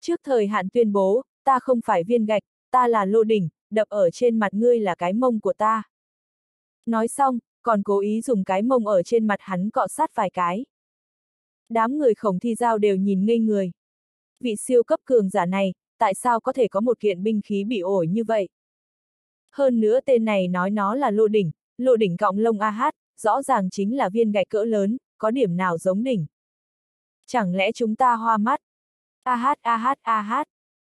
Trước thời hạn tuyên bố, ta không phải viên gạch, ta là lô đỉnh, đập ở trên mặt ngươi là cái mông của ta. Nói xong, còn cố ý dùng cái mông ở trên mặt hắn cọ sát vài cái. Đám người khổng thi giao đều nhìn ngây người. Vị siêu cấp cường giả này, tại sao có thể có một kiện binh khí bị ổi như vậy? Hơn nữa tên này nói nó là lô đỉnh, lô đỉnh cọng lông AH, rõ ràng chính là viên gạch cỡ lớn, có điểm nào giống đỉnh. Chẳng lẽ chúng ta hoa mắt? AH AH AH.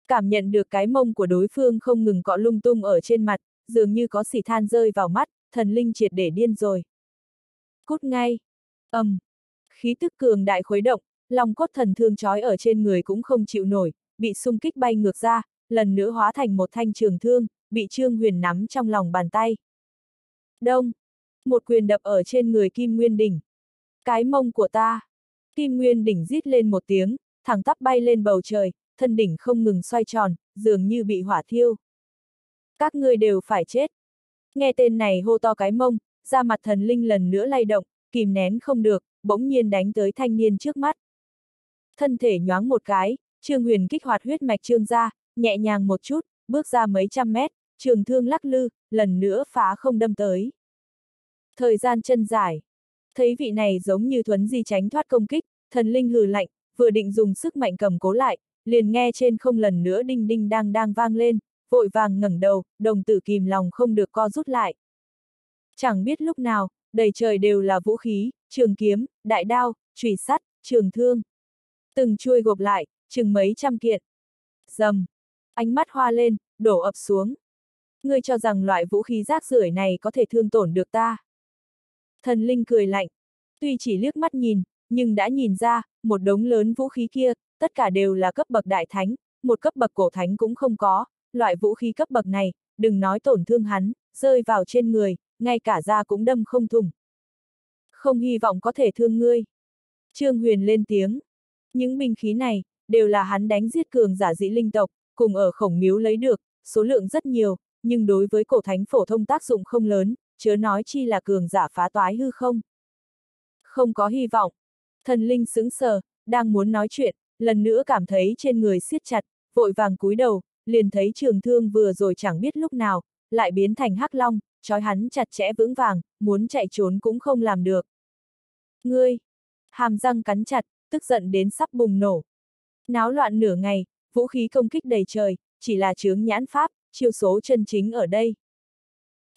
Cảm nhận được cái mông của đối phương không ngừng cọ lung tung ở trên mặt, dường như có xỉ than rơi vào mắt, thần linh triệt để điên rồi. Cút ngay. ầm, um, khí tức cường đại khuấy động, lòng cốt thần thương trói ở trên người cũng không chịu nổi, bị xung kích bay ngược ra, lần nữa hóa thành một thanh trường thương, bị Trương Huyền nắm trong lòng bàn tay. Đông! Một quyền đập ở trên người Kim Nguyên Đỉnh. Cái mông của ta! Kim Nguyên Đỉnh rít lên một tiếng, thẳng tắp bay lên bầu trời, thân đỉnh không ngừng xoay tròn, dường như bị hỏa thiêu. Các ngươi đều phải chết. Nghe tên này hô to cái mông, ra mặt thần linh lần nữa lay động, kìm nén không được, bỗng nhiên đánh tới thanh niên trước mắt. Thân thể nhoáng một cái, Trương Huyền kích hoạt huyết mạch trương ra, nhẹ nhàng một chút, bước ra mấy trăm mét, trường thương lắc lư, lần nữa phá không đâm tới. Thời gian chân dài. Thấy vị này giống như thuấn di tránh thoát công kích, thần linh hừ lạnh, vừa định dùng sức mạnh cầm cố lại, liền nghe trên không lần nữa đinh đinh đang đang vang lên, vội vàng ngẩng đầu, đồng tử kìm lòng không được co rút lại. Chẳng biết lúc nào, đầy trời đều là vũ khí, trường kiếm, đại đao, chùy sắt, trường thương. Từng chuôi gộp lại, chừng mấy trăm kiện. Dầm! Ánh mắt hoa lên, đổ ập xuống. Ngươi cho rằng loại vũ khí rác rưởi này có thể thương tổn được ta. Thần Linh cười lạnh. Tuy chỉ liếc mắt nhìn, nhưng đã nhìn ra, một đống lớn vũ khí kia, tất cả đều là cấp bậc đại thánh, một cấp bậc cổ thánh cũng không có, loại vũ khí cấp bậc này, đừng nói tổn thương hắn, rơi vào trên người, ngay cả da cũng đâm không thủng. Không hy vọng có thể thương ngươi. Trương Huyền lên tiếng. Những binh khí này, đều là hắn đánh giết cường giả dĩ linh tộc, cùng ở khổng miếu lấy được, số lượng rất nhiều, nhưng đối với cổ thánh phổ thông tác dụng không lớn, chớ nói chi là cường giả phá toái hư không. Không có hy vọng. Thần linh sững sờ, đang muốn nói chuyện, lần nữa cảm thấy trên người siết chặt, vội vàng cúi đầu, liền thấy trường thương vừa rồi chẳng biết lúc nào, lại biến thành hắc long, trói hắn chặt chẽ vững vàng, muốn chạy trốn cũng không làm được. Ngươi! Hàm răng cắn chặt, tức giận đến sắp bùng nổ. Náo loạn nửa ngày, vũ khí công kích đầy trời, chỉ là chướng nhãn pháp, chiêu số chân chính ở đây.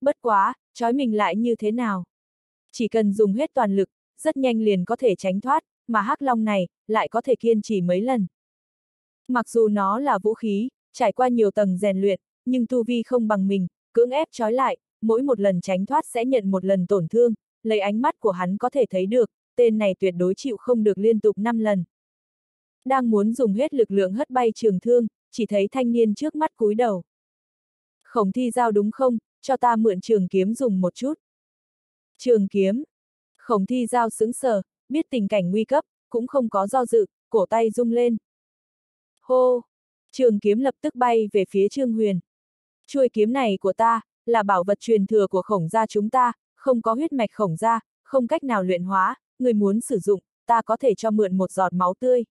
Bất quá, trói mình lại như thế nào? Chỉ cần dùng hết toàn lực, rất nhanh liền có thể tránh thoát, mà hắc long này, lại có thể kiên trì mấy lần. Mặc dù nó là vũ khí, trải qua nhiều tầng rèn luyện, nhưng tu vi không bằng mình, cưỡng ép trói lại, mỗi một lần tránh thoát sẽ nhận một lần tổn thương, lấy ánh mắt của hắn có thể thấy được, tên này tuyệt đối chịu không được liên tục 5 lần. Đang muốn dùng hết lực lượng hất bay trường thương, chỉ thấy thanh niên trước mắt cúi đầu. Khổng thi giao đúng không, cho ta mượn trường kiếm dùng một chút. Trường kiếm. Khổng thi giao sững sờ, biết tình cảnh nguy cấp, cũng không có do dự, cổ tay rung lên. Hô! Trường kiếm lập tức bay về phía Trương Huyền. Chuôi kiếm này của ta, là bảo vật truyền thừa của khổng gia chúng ta, không có huyết mạch khổng gia, không cách nào luyện hóa, người muốn sử dụng, ta có thể cho mượn một giọt máu tươi.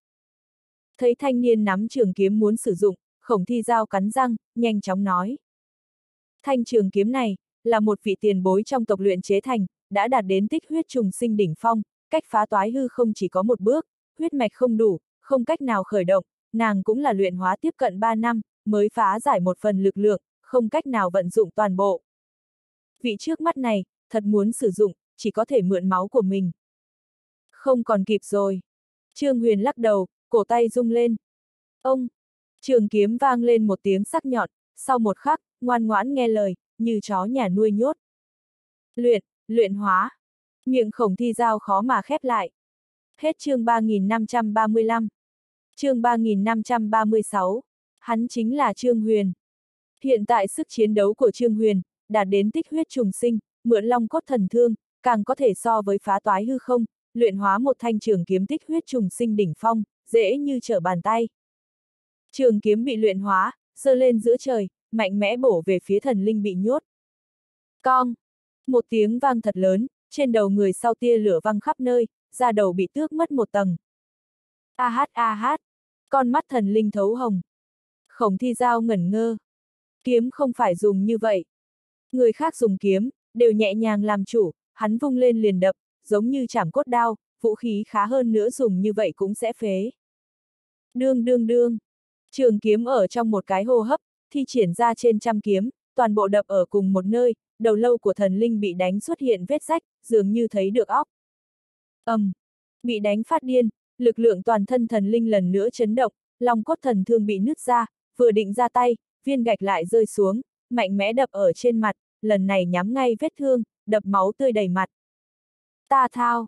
Thấy thanh niên nắm trường kiếm muốn sử dụng, khổng thi dao cắn răng, nhanh chóng nói. Thanh trường kiếm này, là một vị tiền bối trong tộc luyện chế thành, đã đạt đến tích huyết trùng sinh đỉnh phong, cách phá toái hư không chỉ có một bước, huyết mạch không đủ, không cách nào khởi động, nàng cũng là luyện hóa tiếp cận 3 năm, mới phá giải một phần lực lượng, không cách nào vận dụng toàn bộ. Vị trước mắt này, thật muốn sử dụng, chỉ có thể mượn máu của mình. Không còn kịp rồi. Trương Huyền lắc đầu, cổ tay rung lên. Ông! Trường kiếm vang lên một tiếng sắc nhọn, sau một khắc, ngoan ngoãn nghe lời, như chó nhà nuôi nhốt. Luyện, luyện hóa. Miệng khổng thi giao khó mà khép lại. Hết chương 3535. Chương 3536. Hắn chính là Trương Huyền. Hiện tại sức chiến đấu của Trương Huyền, đạt đến tích huyết trùng sinh, mượn long cốt thần thương, càng có thể so với phá toái hư không, luyện hóa một thanh trường kiếm tích huyết trùng sinh đỉnh phong, dễ như trở bàn tay. Trường kiếm bị luyện hóa, sơ lên giữa trời, mạnh mẽ bổ về phía thần linh bị nhốt. Cong! Một tiếng vang thật lớn, trên đầu người sau tia lửa văng khắp nơi, da đầu bị tước mất một tầng. A hát a hát! Con mắt thần linh thấu hồng. Khổng thi dao ngẩn ngơ. Kiếm không phải dùng như vậy. Người khác dùng kiếm, đều nhẹ nhàng làm chủ, hắn vung lên liền đập, giống như chảm cốt đao, vũ khí khá hơn nữa dùng như vậy cũng sẽ phế. Đương đương đương. Trường kiếm ở trong một cái hô hấp, thi triển ra trên trăm kiếm, toàn bộ đập ở cùng một nơi, đầu lâu của thần linh bị đánh xuất hiện vết rách, dường như thấy được óc. ầm, um, bị đánh phát điên, lực lượng toàn thân thần linh lần nữa chấn động, lòng cốt thần thương bị nứt ra, vừa định ra tay, viên gạch lại rơi xuống, mạnh mẽ đập ở trên mặt, lần này nhắm ngay vết thương, đập máu tươi đầy mặt. Ta thao!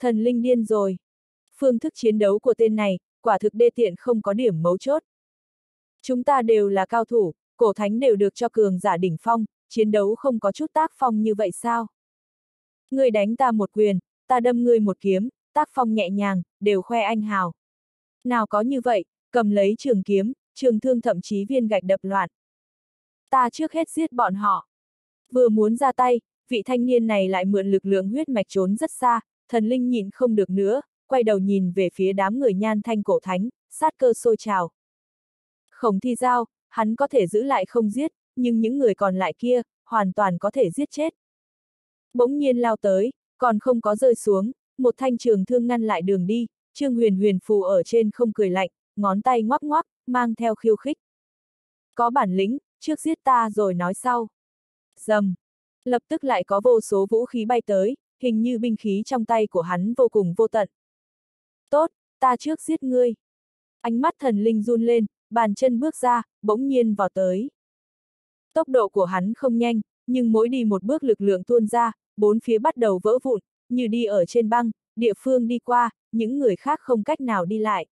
Thần linh điên rồi! Phương thức chiến đấu của tên này, quả thực đê tiện không có điểm mấu chốt. Chúng ta đều là cao thủ, cổ thánh đều được cho cường giả đỉnh phong, chiến đấu không có chút tác phong như vậy sao? Ngươi đánh ta một quyền, ta đâm ngươi một kiếm, tác phong nhẹ nhàng, đều khoe anh hào. Nào có như vậy, cầm lấy trường kiếm, trường thương thậm chí viên gạch đập loạn. Ta trước hết giết bọn họ. Vừa muốn ra tay, vị thanh niên này lại mượn lực lượng huyết mạch trốn rất xa, thần linh nhìn không được nữa, quay đầu nhìn về phía đám người nhan thanh cổ thánh, sát cơ sôi trào. Khổng thi giao, hắn có thể giữ lại không giết, nhưng những người còn lại kia, hoàn toàn có thể giết chết. Bỗng nhiên lao tới, còn không có rơi xuống, một thanh trường thương ngăn lại đường đi, Trương Huyền Huyền phù ở trên không cười lạnh, ngón tay ngoắc ngoắc, mang theo khiêu khích. Có bản lĩnh, trước giết ta rồi nói sau. Dầm. Lập tức lại có vô số vũ khí bay tới, hình như binh khí trong tay của hắn vô cùng vô tận. Tốt, ta trước giết ngươi. Ánh mắt thần linh run lên, bàn chân bước ra, bỗng nhiên vào tới. Tốc độ của hắn không nhanh, nhưng mỗi đi một bước lực lượng tuôn ra, bốn phía bắt đầu vỡ vụn, như đi ở trên băng, địa phương đi qua, những người khác không cách nào đi lại.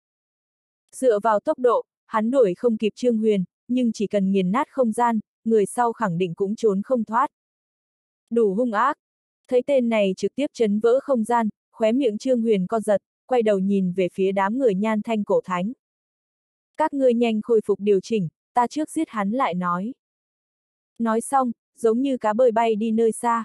Dựa vào tốc độ, hắn đuổi không kịp Trương Huyền, nhưng chỉ cần nghiền nát không gian, người sau khẳng định cũng trốn không thoát. Đủ hung ác. Thấy tên này trực tiếp chấn vỡ không gian, khóe miệng Trương Huyền co giật, quay đầu nhìn về phía đám người nhan thanh cổ thánh. Các ngươi nhanh khôi phục điều chỉnh, ta trước giết hắn lại nói. Nói xong, giống như cá bơi bay đi nơi xa.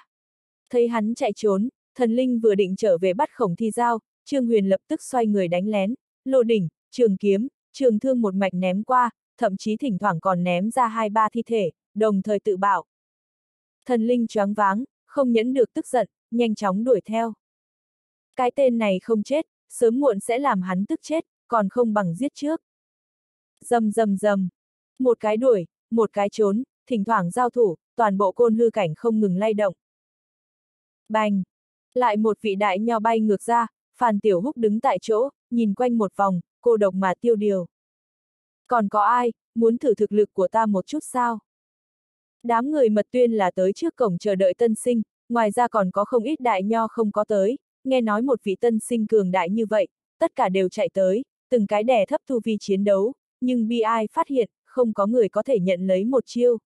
Thấy hắn chạy trốn, thần linh vừa định trở về bắt khổng thi giao, Trương Huyền lập tức xoay người đánh lén, lô đỉnh, trường kiếm, trường thương một mạch ném qua, thậm chí thỉnh thoảng còn ném ra hai ba thi thể, đồng thời tự bảo. Thần linh choáng váng, không nhẫn được tức giận, nhanh chóng đuổi theo. Cái tên này không chết, sớm muộn sẽ làm hắn tức chết, còn không bằng giết trước. Dầm dầm dầm. Một cái đuổi, một cái trốn, thỉnh thoảng giao thủ, toàn bộ côn hư cảnh không ngừng lay động. Bành! Lại một vị đại nho bay ngược ra, Phan Tiểu Húc đứng tại chỗ, nhìn quanh một vòng, cô độc mà tiêu điều. Còn có ai, muốn thử thực lực của ta một chút sao? Đám người mật tuyên là tới trước cổng chờ đợi tân sinh, ngoài ra còn có không ít đại nho không có tới, nghe nói một vị tân sinh cường đại như vậy, tất cả đều chạy tới, từng cái đè thấp tu vi chiến đấu, nhưng bi ai phát hiện, không có người có thể nhận lấy một chiêu.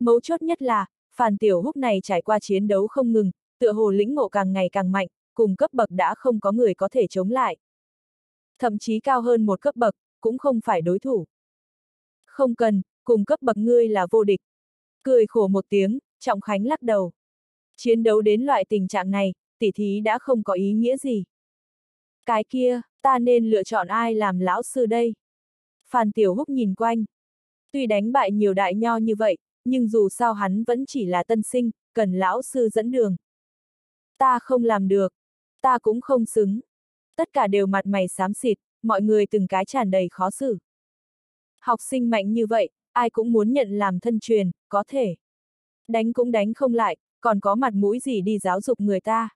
Mấu chốt nhất là, Phan Tiểu Húc này trải qua chiến đấu không ngừng, tựa hồ lĩnh ngộ càng ngày càng mạnh, cùng cấp bậc đã không có người có thể chống lại. Thậm chí cao hơn một cấp bậc, cũng không phải đối thủ. Không cần, cùng cấp bậc ngươi là vô địch. Cười khổ một tiếng, Trọng Khánh lắc đầu. Chiến đấu đến loại tình trạng này, tỉ thí đã không có ý nghĩa gì. Cái kia, ta nên lựa chọn ai làm lão sư đây? Phan Tiểu Húc nhìn quanh. Tuy đánh bại nhiều đại nho như vậy, nhưng dù sao hắn vẫn chỉ là tân sinh, cần lão sư dẫn đường. Ta không làm được. Ta cũng không xứng. Tất cả đều mặt mày xám xịt, mọi người từng cái tràn đầy khó xử. Học sinh mạnh như vậy, ai cũng muốn nhận làm thân truyền, có thể. Đánh cũng đánh không lại, còn có mặt mũi gì đi giáo dục người ta.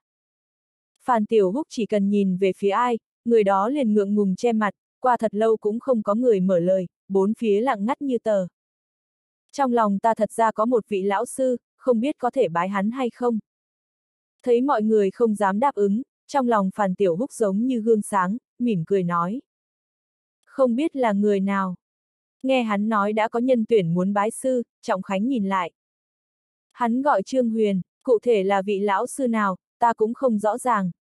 Phan Tiểu Húc chỉ cần nhìn về phía ai, người đó liền ngượng ngùng che mặt, qua thật lâu cũng không có người mở lời, bốn phía lặng ngắt như tờ. Trong lòng ta thật ra có một vị lão sư, không biết có thể bái hắn hay không. Thấy mọi người không dám đáp ứng, trong lòng Phan Tiểu Húc giống như gương sáng, mỉm cười nói. Không biết là người nào. Nghe hắn nói đã có nhân tuyển muốn bái sư, Trọng Khánh nhìn lại. Hắn gọi Trương Huyền, cụ thể là vị lão sư nào, ta cũng không rõ ràng.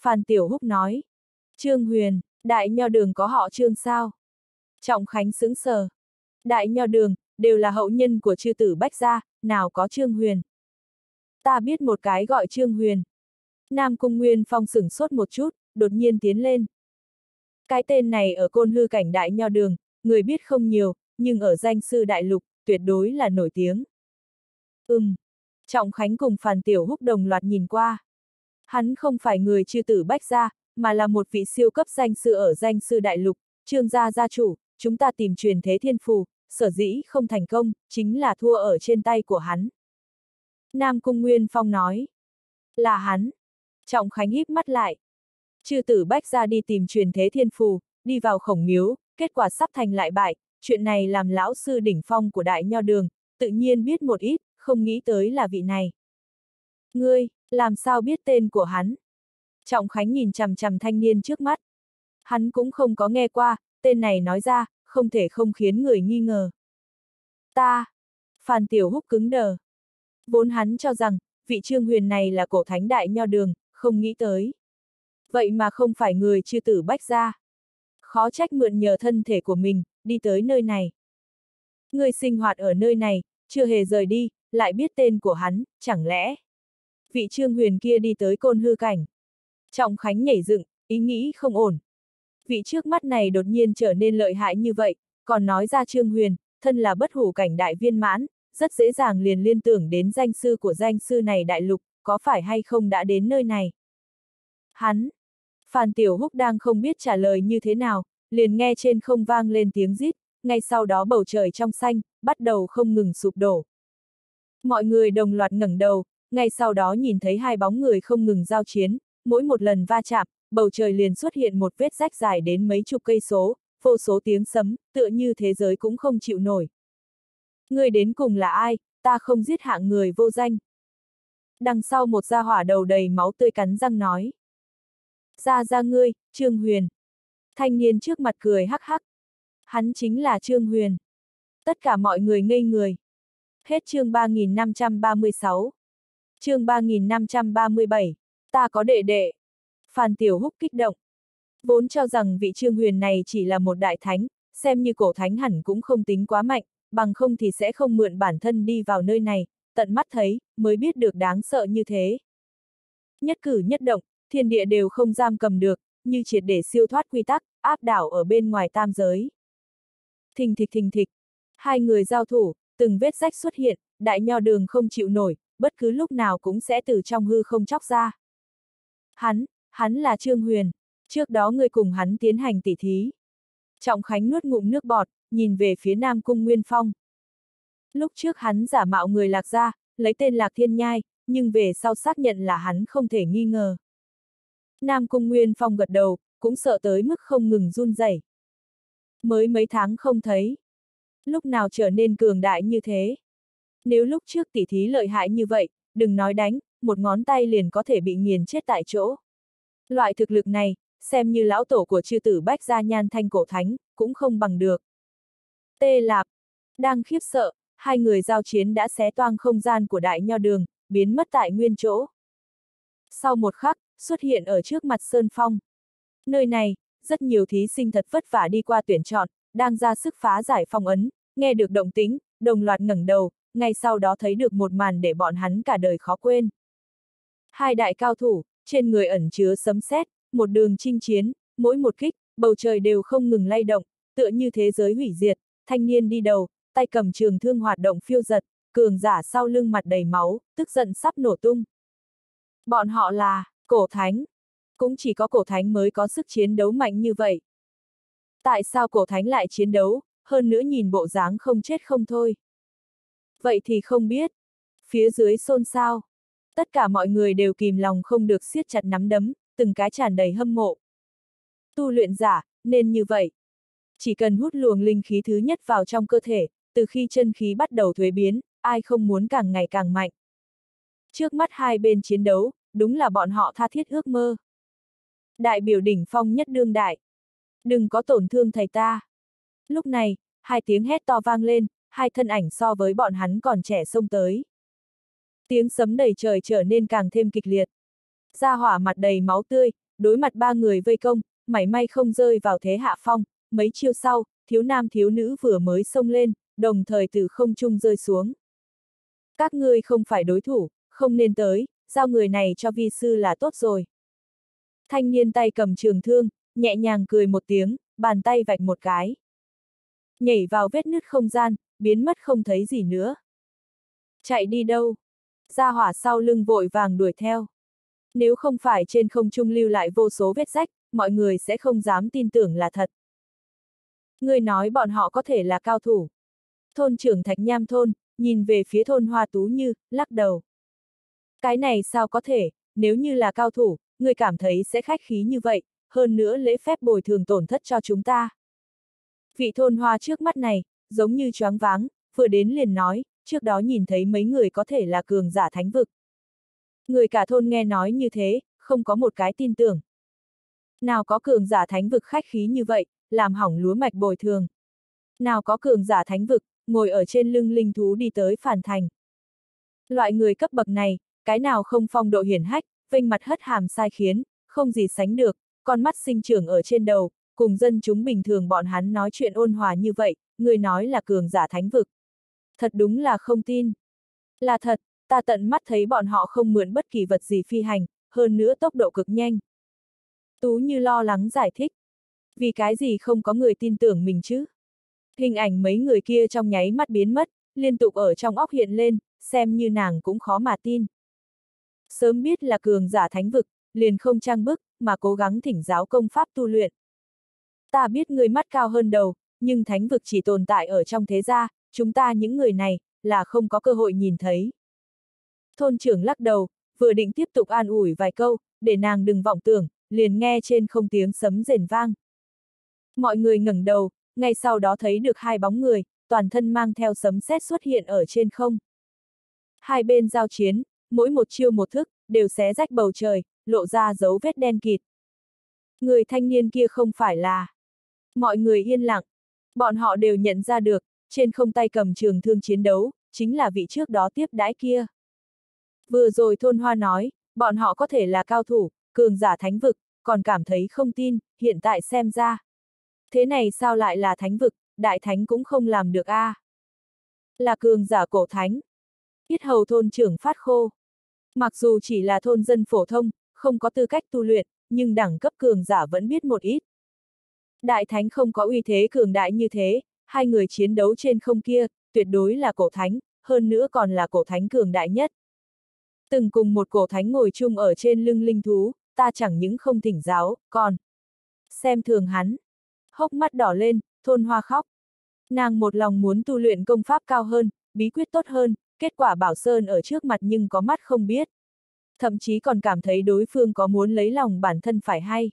Phan Tiểu Húc nói. Trương Huyền, đại nho đường có họ Trương sao? Trọng Khánh sững sờ. Đại nho đường, đều là hậu nhân của chư tử Bách Gia, nào có Trương Huyền. Ta biết một cái gọi Trương Huyền. Nam Cung Nguyên Phong sửng sốt một chút, đột nhiên tiến lên. Cái tên này ở côn hư cảnh đại nho đường, người biết không nhiều, nhưng ở danh sư đại lục, tuyệt đối là nổi tiếng. Ừm. Trọng Khánh cùng Phàn Tiểu Húc đồng loạt nhìn qua. Hắn không phải người chư tử bách gia, mà là một vị siêu cấp danh sư ở danh sư đại lục, trương gia gia chủ, chúng ta tìm truyền thế thiên phù, sở dĩ không thành công, chính là thua ở trên tay của hắn. Nam Cung Nguyên Phong nói. Là hắn. Trọng Khánh híp mắt lại. Chư tử bách ra đi tìm truyền thế thiên phù, đi vào khổng miếu, kết quả sắp thành lại bại, chuyện này làm lão sư đỉnh phong của đại nho đường, tự nhiên biết một ít, không nghĩ tới là vị này. Ngươi, làm sao biết tên của hắn? Trọng Khánh nhìn chằm chằm thanh niên trước mắt. Hắn cũng không có nghe qua, tên này nói ra, không thể không khiến người nghi ngờ. Ta! Phan Tiểu Húc cứng đờ. Vốn hắn cho rằng, vị trương huyền này là cổ thánh đại nho đường, không nghĩ tới. Vậy mà không phải người chư tử bách ra. Khó trách mượn nhờ thân thể của mình, đi tới nơi này. Người sinh hoạt ở nơi này, chưa hề rời đi, lại biết tên của hắn, chẳng lẽ. Vị trương huyền kia đi tới côn hư cảnh. Trọng Khánh nhảy dựng, ý nghĩ không ổn. Vị trước mắt này đột nhiên trở nên lợi hại như vậy, còn nói ra trương huyền, thân là bất hủ cảnh đại viên mãn, rất dễ dàng liền liên tưởng đến danh sư của danh sư này đại lục, có phải hay không đã đến nơi này. Hắn! Phan Tiểu Húc đang không biết trả lời như thế nào, liền nghe trên không vang lên tiếng rít, ngay sau đó bầu trời trong xanh, bắt đầu không ngừng sụp đổ. Mọi người đồng loạt ngẩng đầu, ngay sau đó nhìn thấy hai bóng người không ngừng giao chiến, mỗi một lần va chạm, bầu trời liền xuất hiện một vết rách dài đến mấy chục cây số, vô số tiếng sấm, tựa như thế giới cũng không chịu nổi. Người đến cùng là ai, ta không giết hạng người vô danh. Đằng sau một gia hỏa đầu đầy máu tươi cắn răng nói. Ra ra ngươi, Trương Huyền. Thanh niên trước mặt cười hắc hắc. Hắn chính là Trương Huyền. Tất cả mọi người ngây người. Hết chương 3536. Chương 3537. Ta có đệ đệ. Phan Tiểu Húc kích động. Vốn cho rằng vị Trương Huyền này chỉ là một đại thánh, xem như cổ thánh hẳn cũng không tính quá mạnh, bằng không thì sẽ không mượn bản thân đi vào nơi này, tận mắt thấy, mới biết được đáng sợ như thế. Nhất cử nhất động, thiên địa đều không giam cầm được, như triệt để siêu thoát quy tắc, áp đảo ở bên ngoài tam giới. Thình thịch thình thịch, hai người giao thủ, từng vết rách xuất hiện, đại nho đường không chịu nổi, bất cứ lúc nào cũng sẽ từ trong hư không chóc ra. Hắn, hắn là Trương Huyền, trước đó người cùng hắn tiến hành tỉ thí. Trọng Khánh nuốt ngụm nước bọt, nhìn về phía Nam Cung Nguyên Phong. Lúc trước hắn giả mạo người lạc gia, lấy tên Lạc Thiên Nhai, nhưng về sau xác nhận là hắn không thể nghi ngờ. Nam Cung Nguyên Phong gật đầu, cũng sợ tới mức không ngừng run rẩy. Mới mấy tháng không thấy. Lúc nào trở nên cường đại như thế? Nếu lúc trước tỉ thí lợi hại như vậy, đừng nói đánh, một ngón tay liền có thể bị nghiền chết tại chỗ. Loại thực lực này, xem như lão tổ của chư tử bách gia nhan thanh cổ thánh, cũng không bằng được. Tê Lạp, đang khiếp sợ, hai người giao chiến đã xé toang không gian của đại nho đường, biến mất tại nguyên chỗ. Sau một khắc, xuất hiện ở trước mặt Sơn Phong. Nơi này, rất nhiều thí sinh thật vất vả đi qua tuyển chọn, đang ra sức phá giải phong ấn, nghe được động tính, đồng loạt ngẩng đầu, ngay sau đó thấy được một màn để bọn hắn cả đời khó quên. Hai đại cao thủ, trên người ẩn chứa sấm sét, một đường chinh chiến, mỗi một kích, bầu trời đều không ngừng lay động, tựa như thế giới hủy diệt, thanh niên đi đầu, tay cầm trường thương hoạt động phiêu giật, cường giả sau lưng mặt đầy máu, tức giận sắp nổ tung. Bọn họ là, cổ thánh. Cũng chỉ có cổ thánh mới có sức chiến đấu mạnh như vậy. Tại sao cổ thánh lại chiến đấu, hơn nữa nhìn bộ dáng không chết không thôi. Vậy thì không biết. Phía dưới xôn xao. Tất cả mọi người đều kìm lòng không được siết chặt nắm đấm, từng cái tràn đầy hâm mộ. Tu luyện giả, nên như vậy. Chỉ cần hút luồng linh khí thứ nhất vào trong cơ thể, từ khi chân khí bắt đầu thuế biến, ai không muốn càng ngày càng mạnh. Trước mắt hai bên chiến đấu, đúng là bọn họ tha thiết ước mơ. Đại biểu đỉnh phong nhất đương đại. Đừng có tổn thương thầy ta. Lúc này, hai tiếng hét to vang lên, hai thân ảnh so với bọn hắn còn trẻ xông tới. Tiếng sấm đầy trời trở nên càng thêm kịch liệt. Gia hỏa mặt đầy máu tươi, đối mặt ba người vây công, mảy may không rơi vào thế hạ phong, mấy chiêu sau, thiếu nam thiếu nữ vừa mới xông lên, đồng thời từ không trung rơi xuống. Các ngươi không phải đối thủ, không nên tới, giao người này cho vi sư là tốt rồi. Thanh niên tay cầm trường thương, nhẹ nhàng cười một tiếng, bàn tay vạch một cái. Nhảy vào vết nứt không gian, biến mất không thấy gì nữa. Chạy đi đâu? Gia hỏa sau lưng vội vàng đuổi theo. Nếu không phải trên không trung lưu lại vô số vết rách, mọi người sẽ không dám tin tưởng là thật. Người nói bọn họ có thể là cao thủ. Thôn trưởng Thạch Nham Thôn, nhìn về phía thôn Hoa Tú Như, lắc đầu. Cái này sao có thể, nếu như là cao thủ, người cảm thấy sẽ khách khí như vậy, hơn nữa lễ phép bồi thường tổn thất cho chúng ta. Vị thôn hoa trước mắt này, giống như choáng váng, vừa đến liền nói, trước đó nhìn thấy mấy người có thể là cường giả thánh vực. Người cả thôn nghe nói như thế, không có một cái tin tưởng. Nào có cường giả thánh vực khách khí như vậy, làm hỏng lúa mạch bồi thường. Nào có cường giả thánh vực, ngồi ở trên lưng linh thú đi tới phản thành. Loại người cấp bậc này, cái nào không phong độ hiển hách, vinh mặt hất hàm sai khiến, không gì sánh được, con mắt sinh trưởng ở trên đầu, cùng dân chúng bình thường bọn hắn nói chuyện ôn hòa như vậy, người nói là cường giả thánh vực. Thật đúng là không tin. Là thật, ta tận mắt thấy bọn họ không mượn bất kỳ vật gì phi hành, hơn nữa tốc độ cực nhanh. Tú như lo lắng giải thích. Vì cái gì không có người tin tưởng mình chứ? Hình ảnh mấy người kia trong nháy mắt biến mất, liên tục ở trong óc hiện lên, xem như nàng cũng khó mà tin. Sớm biết là cường giả thánh vực, liền không trang bức, mà cố gắng thỉnh giáo công pháp tu luyện. Ta biết người mắt cao hơn đầu, nhưng thánh vực chỉ tồn tại ở trong thế gia, chúng ta những người này, là không có cơ hội nhìn thấy. Thôn trưởng lắc đầu, vừa định tiếp tục an ủi vài câu, để nàng đừng vọng tưởng, liền nghe trên không tiếng sấm rền vang. Mọi người ngẩng đầu, ngay sau đó thấy được hai bóng người, toàn thân mang theo sấm sét xuất hiện ở trên không. Hai bên giao chiến, mỗi một chiêu một thức, đều xé rách bầu trời, lộ ra dấu vết đen kịt. Người thanh niên kia không phải là... Mọi người yên lặng. Bọn họ đều nhận ra được, trên không tay cầm trường thương chiến đấu, chính là vị trước đó tiếp đãi kia. Vừa rồi thôn hoa nói, bọn họ có thể là cao thủ, cường giả thánh vực, còn cảm thấy không tin, hiện tại xem ra. Thế này sao lại là thánh vực, đại thánh cũng không làm được a. À? Là cường giả cổ thánh. Ít hầu thôn trưởng phát khô. Mặc dù chỉ là thôn dân phổ thông, không có tư cách tu luyện, nhưng đẳng cấp cường giả vẫn biết một ít. Đại thánh không có uy thế cường đại như thế, hai người chiến đấu trên không kia, tuyệt đối là cổ thánh, hơn nữa còn là cổ thánh cường đại nhất. Từng cùng một cổ thánh ngồi chung ở trên lưng linh thú, ta chẳng những không thỉnh giáo, còn xem thường hắn. Hốc mắt đỏ lên, thôn hoa khóc. Nàng một lòng muốn tu luyện công pháp cao hơn, bí quyết tốt hơn, kết quả Bảo Sơn ở trước mặt nhưng có mắt không biết. Thậm chí còn cảm thấy đối phương có muốn lấy lòng bản thân phải hay.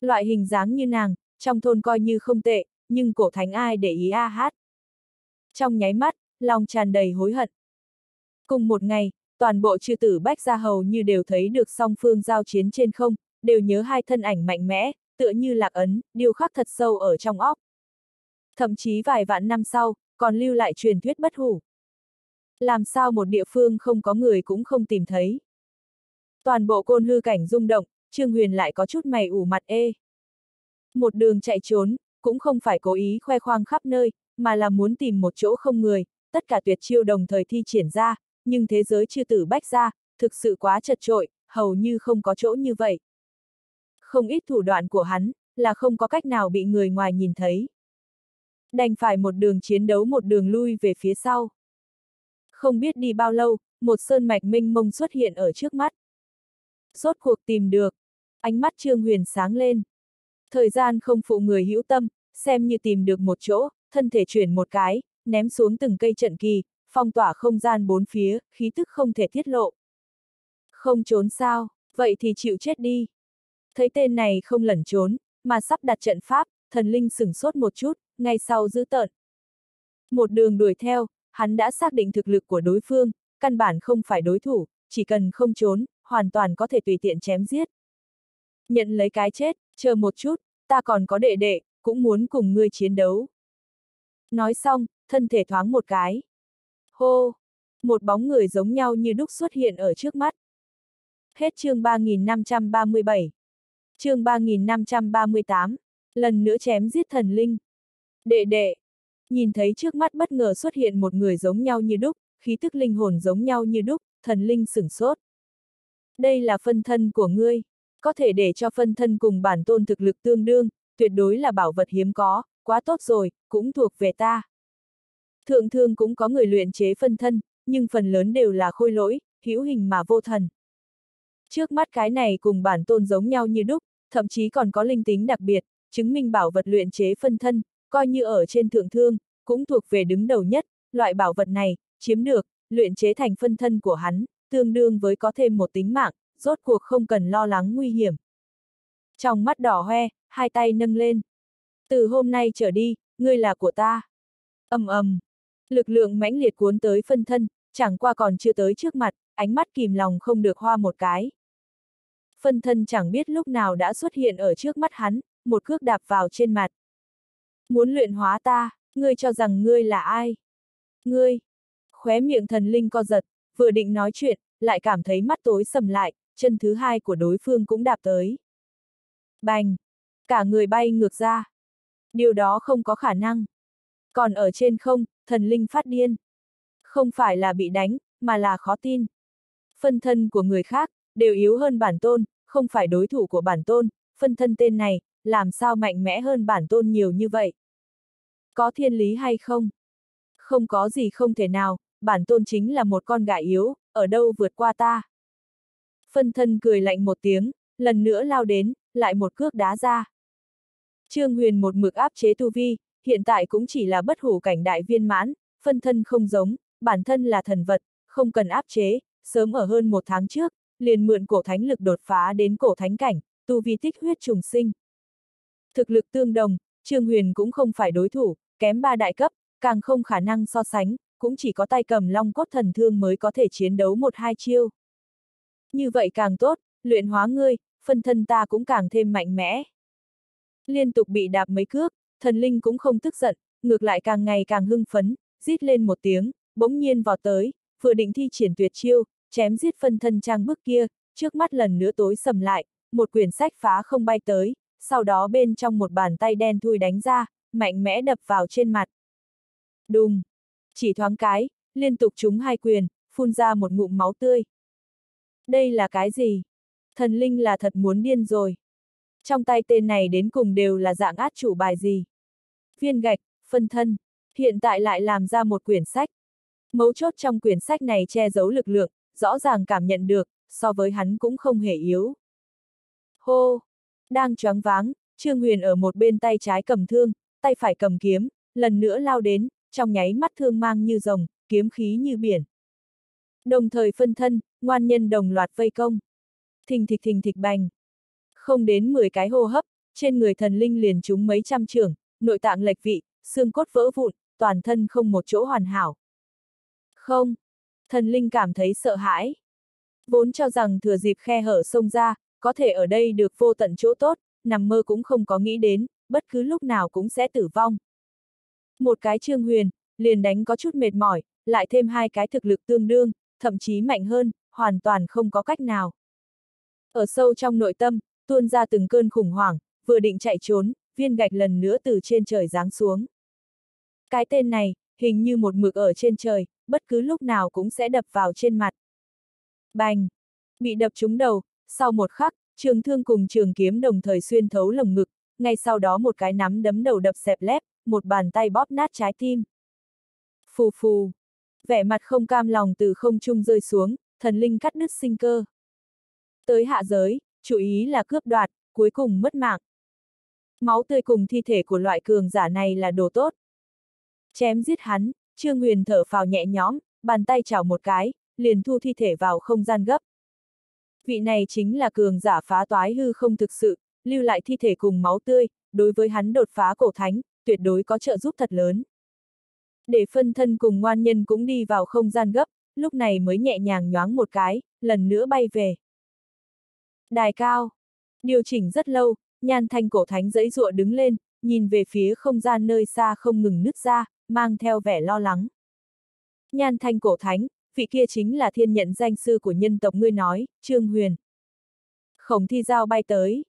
Loại hình dáng như nàng, trong thôn coi như không tệ, nhưng cổ thánh ai để ý a hát. Trong nháy mắt, lòng tràn đầy hối hận. Cùng một ngày, toàn bộ chư tử bách gia hầu như đều thấy được song phương giao chiến trên không, đều nhớ hai thân ảnh mạnh mẽ, tựa như lạc ấn, điều khắc thật sâu ở trong óc. Thậm chí vài vạn năm sau, còn lưu lại truyền thuyết bất hủ. Làm sao một địa phương không có người cũng không tìm thấy. Toàn bộ côn hư cảnh rung động, Trương Huyền lại có chút mày ủ mặt ê. Một đường chạy trốn, cũng không phải cố ý khoe khoang khắp nơi, mà là muốn tìm một chỗ không người, tất cả tuyệt chiêu đồng thời thi triển ra, nhưng thế giới chưa tử bách ra, thực sự quá chật trội, hầu như không có chỗ như vậy. Không ít thủ đoạn của hắn, là không có cách nào bị người ngoài nhìn thấy. Đành phải một đường chiến đấu một đường lui về phía sau. Không biết đi bao lâu, một sơn mạch minh mông xuất hiện ở trước mắt. Rốt cuộc tìm được, ánh mắt Trương Huyền sáng lên. Thời gian không phụ người hữu tâm, xem như tìm được một chỗ, thân thể chuyển một cái, ném xuống từng cây trận kỳ, phong tỏa không gian bốn phía, khí tức không thể tiết lộ. Không trốn sao, vậy thì chịu chết đi. Thấy tên này không lẩn trốn, mà sắp đặt trận pháp, thần linh sửng sốt một chút, ngay sau giữ tợn. Một đường đuổi theo, hắn đã xác định thực lực của đối phương, căn bản không phải đối thủ, chỉ cần không trốn, hoàn toàn có thể tùy tiện chém giết. Nhận lấy cái chết, chờ một chút, ta còn có đệ đệ, cũng muốn cùng ngươi chiến đấu. Nói xong, thân thể thoáng một cái. Hô! Một bóng người giống nhau như đúc xuất hiện ở trước mắt. Hết chương 3537. Chương 3538. Lần nữa chém giết thần linh. Đệ đệ! Nhìn thấy trước mắt bất ngờ xuất hiện một người giống nhau như đúc, khí tức linh hồn giống nhau như đúc, thần linh sửng sốt. Đây là phân thân của ngươi, có thể để cho phân thân cùng bản tôn thực lực tương đương, tuyệt đối là bảo vật hiếm có, quá tốt rồi, cũng thuộc về ta. Thượng thương cũng có người luyện chế phân thân, nhưng phần lớn đều là khôi lỗi, hữu hình mà vô thần. Trước mắt cái này cùng bản tôn giống nhau như đúc, thậm chí còn có linh tính đặc biệt, chứng minh bảo vật luyện chế phân thân, coi như ở trên thượng thương, cũng thuộc về đứng đầu nhất, loại bảo vật này, chiếm được, luyện chế thành phân thân của hắn, tương đương với có thêm một tính mạng, rốt cuộc không cần lo lắng nguy hiểm. Trong mắt đỏ hoe, hai tay nâng lên. Từ hôm nay trở đi, ngươi là của ta. ầm ầm, lực lượng mãnh liệt cuốn tới phân thân, chẳng qua còn chưa tới trước mặt, ánh mắt kìm lòng không được hoa một cái. Phân thân chẳng biết lúc nào đã xuất hiện ở trước mắt hắn, một cước đạp vào trên mặt. Muốn luyện hóa ta, ngươi cho rằng ngươi là ai? Ngươi! Khóe miệng thần linh co giật, vừa định nói chuyện, lại cảm thấy mắt tối sầm lại, chân thứ hai của đối phương cũng đạp tới. Bành! Cả người bay ngược ra. Điều đó không có khả năng. Còn ở trên không, thần linh phát điên. Không phải là bị đánh, mà là khó tin. Phân thân của người khác, đều yếu hơn bản tôn, không phải đối thủ của bản tôn, phân thân tên này, làm sao mạnh mẽ hơn bản tôn nhiều như vậy? Có thiên lý hay không? Không có gì không thể nào, bản tôn chính là một con gà yếu, ở đâu vượt qua ta? Phân thân cười lạnh một tiếng, lần nữa lao đến, lại một cước đá ra. Trương Huyền một mực áp chế tu vi, hiện tại cũng chỉ là bất hủ cảnh đại viên mãn, phân thân không giống, bản thân là thần vật, không cần áp chế, sớm ở hơn một tháng trước, liền mượn cổ thánh lực đột phá đến cổ thánh cảnh, tu vi tích huyết trùng sinh. Thực lực tương đồng, Trương Huyền cũng không phải đối thủ, kém ba đại cấp, càng không khả năng so sánh, cũng chỉ có tay cầm long cốt thần thương mới có thể chiến đấu một hai chiêu. Như vậy càng tốt, luyện hóa ngươi, phân thân ta cũng càng thêm mạnh mẽ. Liên tục bị đạp mấy cước, thần linh cũng không tức giận, ngược lại càng ngày càng hưng phấn, rít lên một tiếng, bỗng nhiên vọt tới, vừa định thi triển tuyệt chiêu, chém giết phân thân trang bức kia, trước mắt lần nữa tối sầm lại, một quyển sách phá không bay tới, sau đó bên trong một bàn tay đen thui đánh ra, mạnh mẽ đập vào trên mặt. Đùng! Chỉ thoáng cái, liên tục trúng hai quyền, phun ra một ngụm máu tươi. Đây là cái gì? Thần linh là thật muốn điên rồi. Trong tay tên này đến cùng đều là dạng át chủ bài gì? Viên gạch, phân thân, hiện tại lại làm ra một quyển sách. Mấu chốt trong quyển sách này che giấu lực lượng, rõ ràng cảm nhận được, so với hắn cũng không hề yếu. Hô! Đang choáng váng, Trương Huyền ở một bên tay trái cầm thương, tay phải cầm kiếm, lần nữa lao đến, trong nháy mắt thương mang như rồng, kiếm khí như biển. Đồng thời phân thân, ngoan nhân đồng loạt vây công. Thình thịch thình thịch bành. Không đến 10 cái hô hấp, trên người thần linh liền trúng mấy trăm trường, nội tạng lệch vị, xương cốt vỡ vụn, toàn thân không một chỗ hoàn hảo. Không. Thần linh cảm thấy sợ hãi. Vốn cho rằng thừa dịp khe hở sông ra, có thể ở đây được vô tận chỗ tốt, nằm mơ cũng không có nghĩ đến, bất cứ lúc nào cũng sẽ tử vong. Một cái trương huyền, liền đánh có chút mệt mỏi, lại thêm hai cái thực lực tương đương, thậm chí mạnh hơn, hoàn toàn không có cách nào. Ở sâu trong nội tâm, tuôn ra từng cơn khủng hoảng, vừa định chạy trốn, viên gạch lần nữa từ trên trời giáng xuống. Cái tên này, hình như một mực ở trên trời, bất cứ lúc nào cũng sẽ đập vào trên mặt. Bành! Bị đập trúng đầu, sau một khắc, trường thương cùng trường kiếm đồng thời xuyên thấu lồng ngực, ngay sau đó một cái nắm đấm đầu đập xẹp lép, một bàn tay bóp nát trái tim. Phù phù! Vẻ mặt không cam lòng từ không trung rơi xuống, thần linh cắt đứt sinh cơ. Tới hạ giới, chủ ý là cướp đoạt, cuối cùng mất mạng. Máu tươi cùng thi thể của loại cường giả này là đồ tốt. Chém giết hắn, Trương Huyền thở phào nhẹ nhõm, bàn tay chảo một cái, liền thu thi thể vào không gian gấp. Vị này chính là cường giả phá toái hư không thực sự, lưu lại thi thể cùng máu tươi, đối với hắn đột phá cổ thánh, tuyệt đối có trợ giúp thật lớn. Để phân thân cùng ngoan nhân cũng đi vào không gian gấp, lúc này mới nhẹ nhàng nhoáng một cái, lần nữa bay về. Đài cao. Điều chỉnh rất lâu, nhan thanh cổ thánh dãy dụa đứng lên, nhìn về phía không gian nơi xa không ngừng nứt ra, mang theo vẻ lo lắng. Nhan thanh cổ thánh, vị kia chính là thiên nhận danh sư của nhân tộc ngươi nói, Trương Huyền. Khổng thi giao bay tới.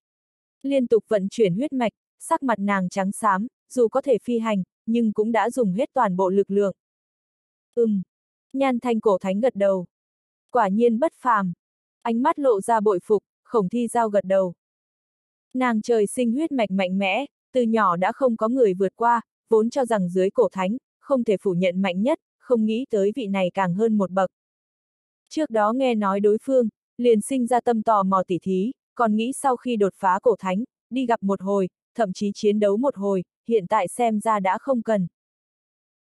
Liên tục vận chuyển huyết mạch, sắc mặt nàng trắng xám, dù có thể phi hành, nhưng cũng đã dùng hết toàn bộ lực lượng. Ừm. Nhan thanh cổ thánh gật đầu. Quả nhiên bất phàm. Ánh mắt lộ ra bội phục, khổng thi giao gật đầu. Nàng trời sinh huyết mạch mạnh mẽ, từ nhỏ đã không có người vượt qua, vốn cho rằng dưới cổ thánh, không thể phủ nhận mạnh nhất, không nghĩ tới vị này càng hơn một bậc. Trước đó nghe nói đối phương, liền sinh ra tâm tò mò tỉ thí, còn nghĩ sau khi đột phá cổ thánh, đi gặp một hồi, thậm chí chiến đấu một hồi, hiện tại xem ra đã không cần.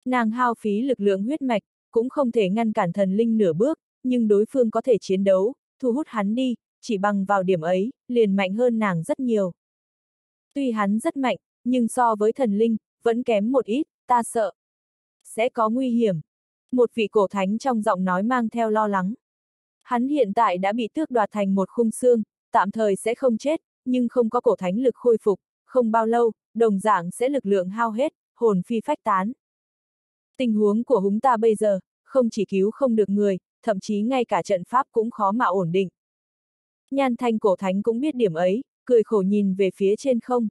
Nàng hao phí lực lượng huyết mạch, cũng không thể ngăn cản thần linh nửa bước, nhưng đối phương có thể chiến đấu, thu hút hắn đi, chỉ bằng vào điểm ấy, liền mạnh hơn nàng rất nhiều. Tuy hắn rất mạnh, nhưng so với thần linh, vẫn kém một ít, ta sợ. Sẽ có nguy hiểm. Một vị cổ thánh trong giọng nói mang theo lo lắng. Hắn hiện tại đã bị tước đoạt thành một khung xương, tạm thời sẽ không chết, nhưng không có cổ thánh lực khôi phục, không bao lâu, đồng dạng sẽ lực lượng hao hết, hồn phi phách tán. Tình huống của húng ta bây giờ, không chỉ cứu không được người, thậm chí ngay cả trận pháp cũng khó mà ổn định. Nhan thanh cổ thánh cũng biết điểm ấy, cười khổ nhìn về phía trên không.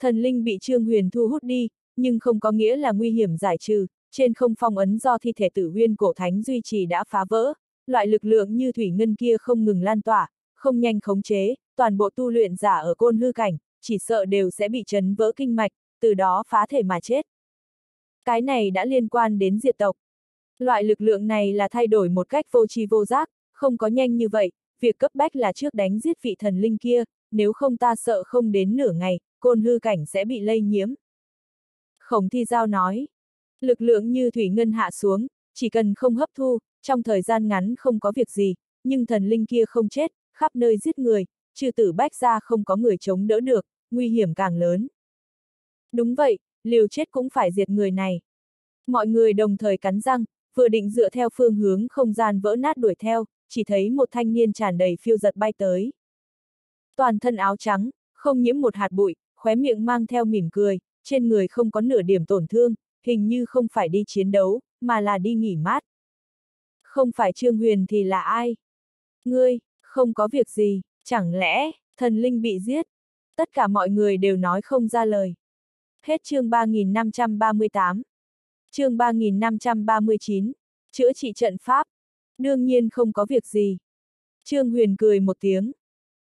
Thần linh bị Trương Huyền thu hút đi, nhưng không có nghĩa là nguy hiểm giải trừ, trên không phong ấn do thi thể tử huyên cổ thánh duy trì đã phá vỡ, loại lực lượng như thủy ngân kia không ngừng lan tỏa, không nhanh khống chế, toàn bộ tu luyện giả ở côn hư cảnh, chỉ sợ đều sẽ bị chấn vỡ kinh mạch, từ đó phá thể mà chết. Cái này đã liên quan đến diệt tộc. Loại lực lượng này là thay đổi một cách vô tri vô giác, không có nhanh như vậy, việc cấp bách là trước đánh giết vị thần linh kia, nếu không ta sợ không đến nửa ngày, côn hư cảnh sẽ bị lây nhiễm. Khổng thi giao nói, lực lượng như thủy ngân hạ xuống, chỉ cần không hấp thu, trong thời gian ngắn không có việc gì, nhưng thần linh kia không chết, khắp nơi giết người, trừ tử bách ra không có người chống đỡ được, nguy hiểm càng lớn. Đúng vậy, liều chết cũng phải diệt người này. Mọi người đồng thời cắn răng, vừa định dựa theo phương hướng không gian vỡ nát đuổi theo, chỉ thấy một thanh niên tràn đầy phiêu giật bay tới. Toàn thân áo trắng, không nhiễm một hạt bụi, khóe miệng mang theo mỉm cười, trên người không có nửa điểm tổn thương, hình như không phải đi chiến đấu, mà là đi nghỉ mát. Không phải Trương Huyền thì là ai? Ngươi, không có việc gì, chẳng lẽ, thần linh bị giết? Tất cả mọi người đều nói không ra lời. Hết chương 3538. Chương 3539. Chữa trị trận pháp. Đương nhiên không có việc gì. Trương Huyền cười một tiếng.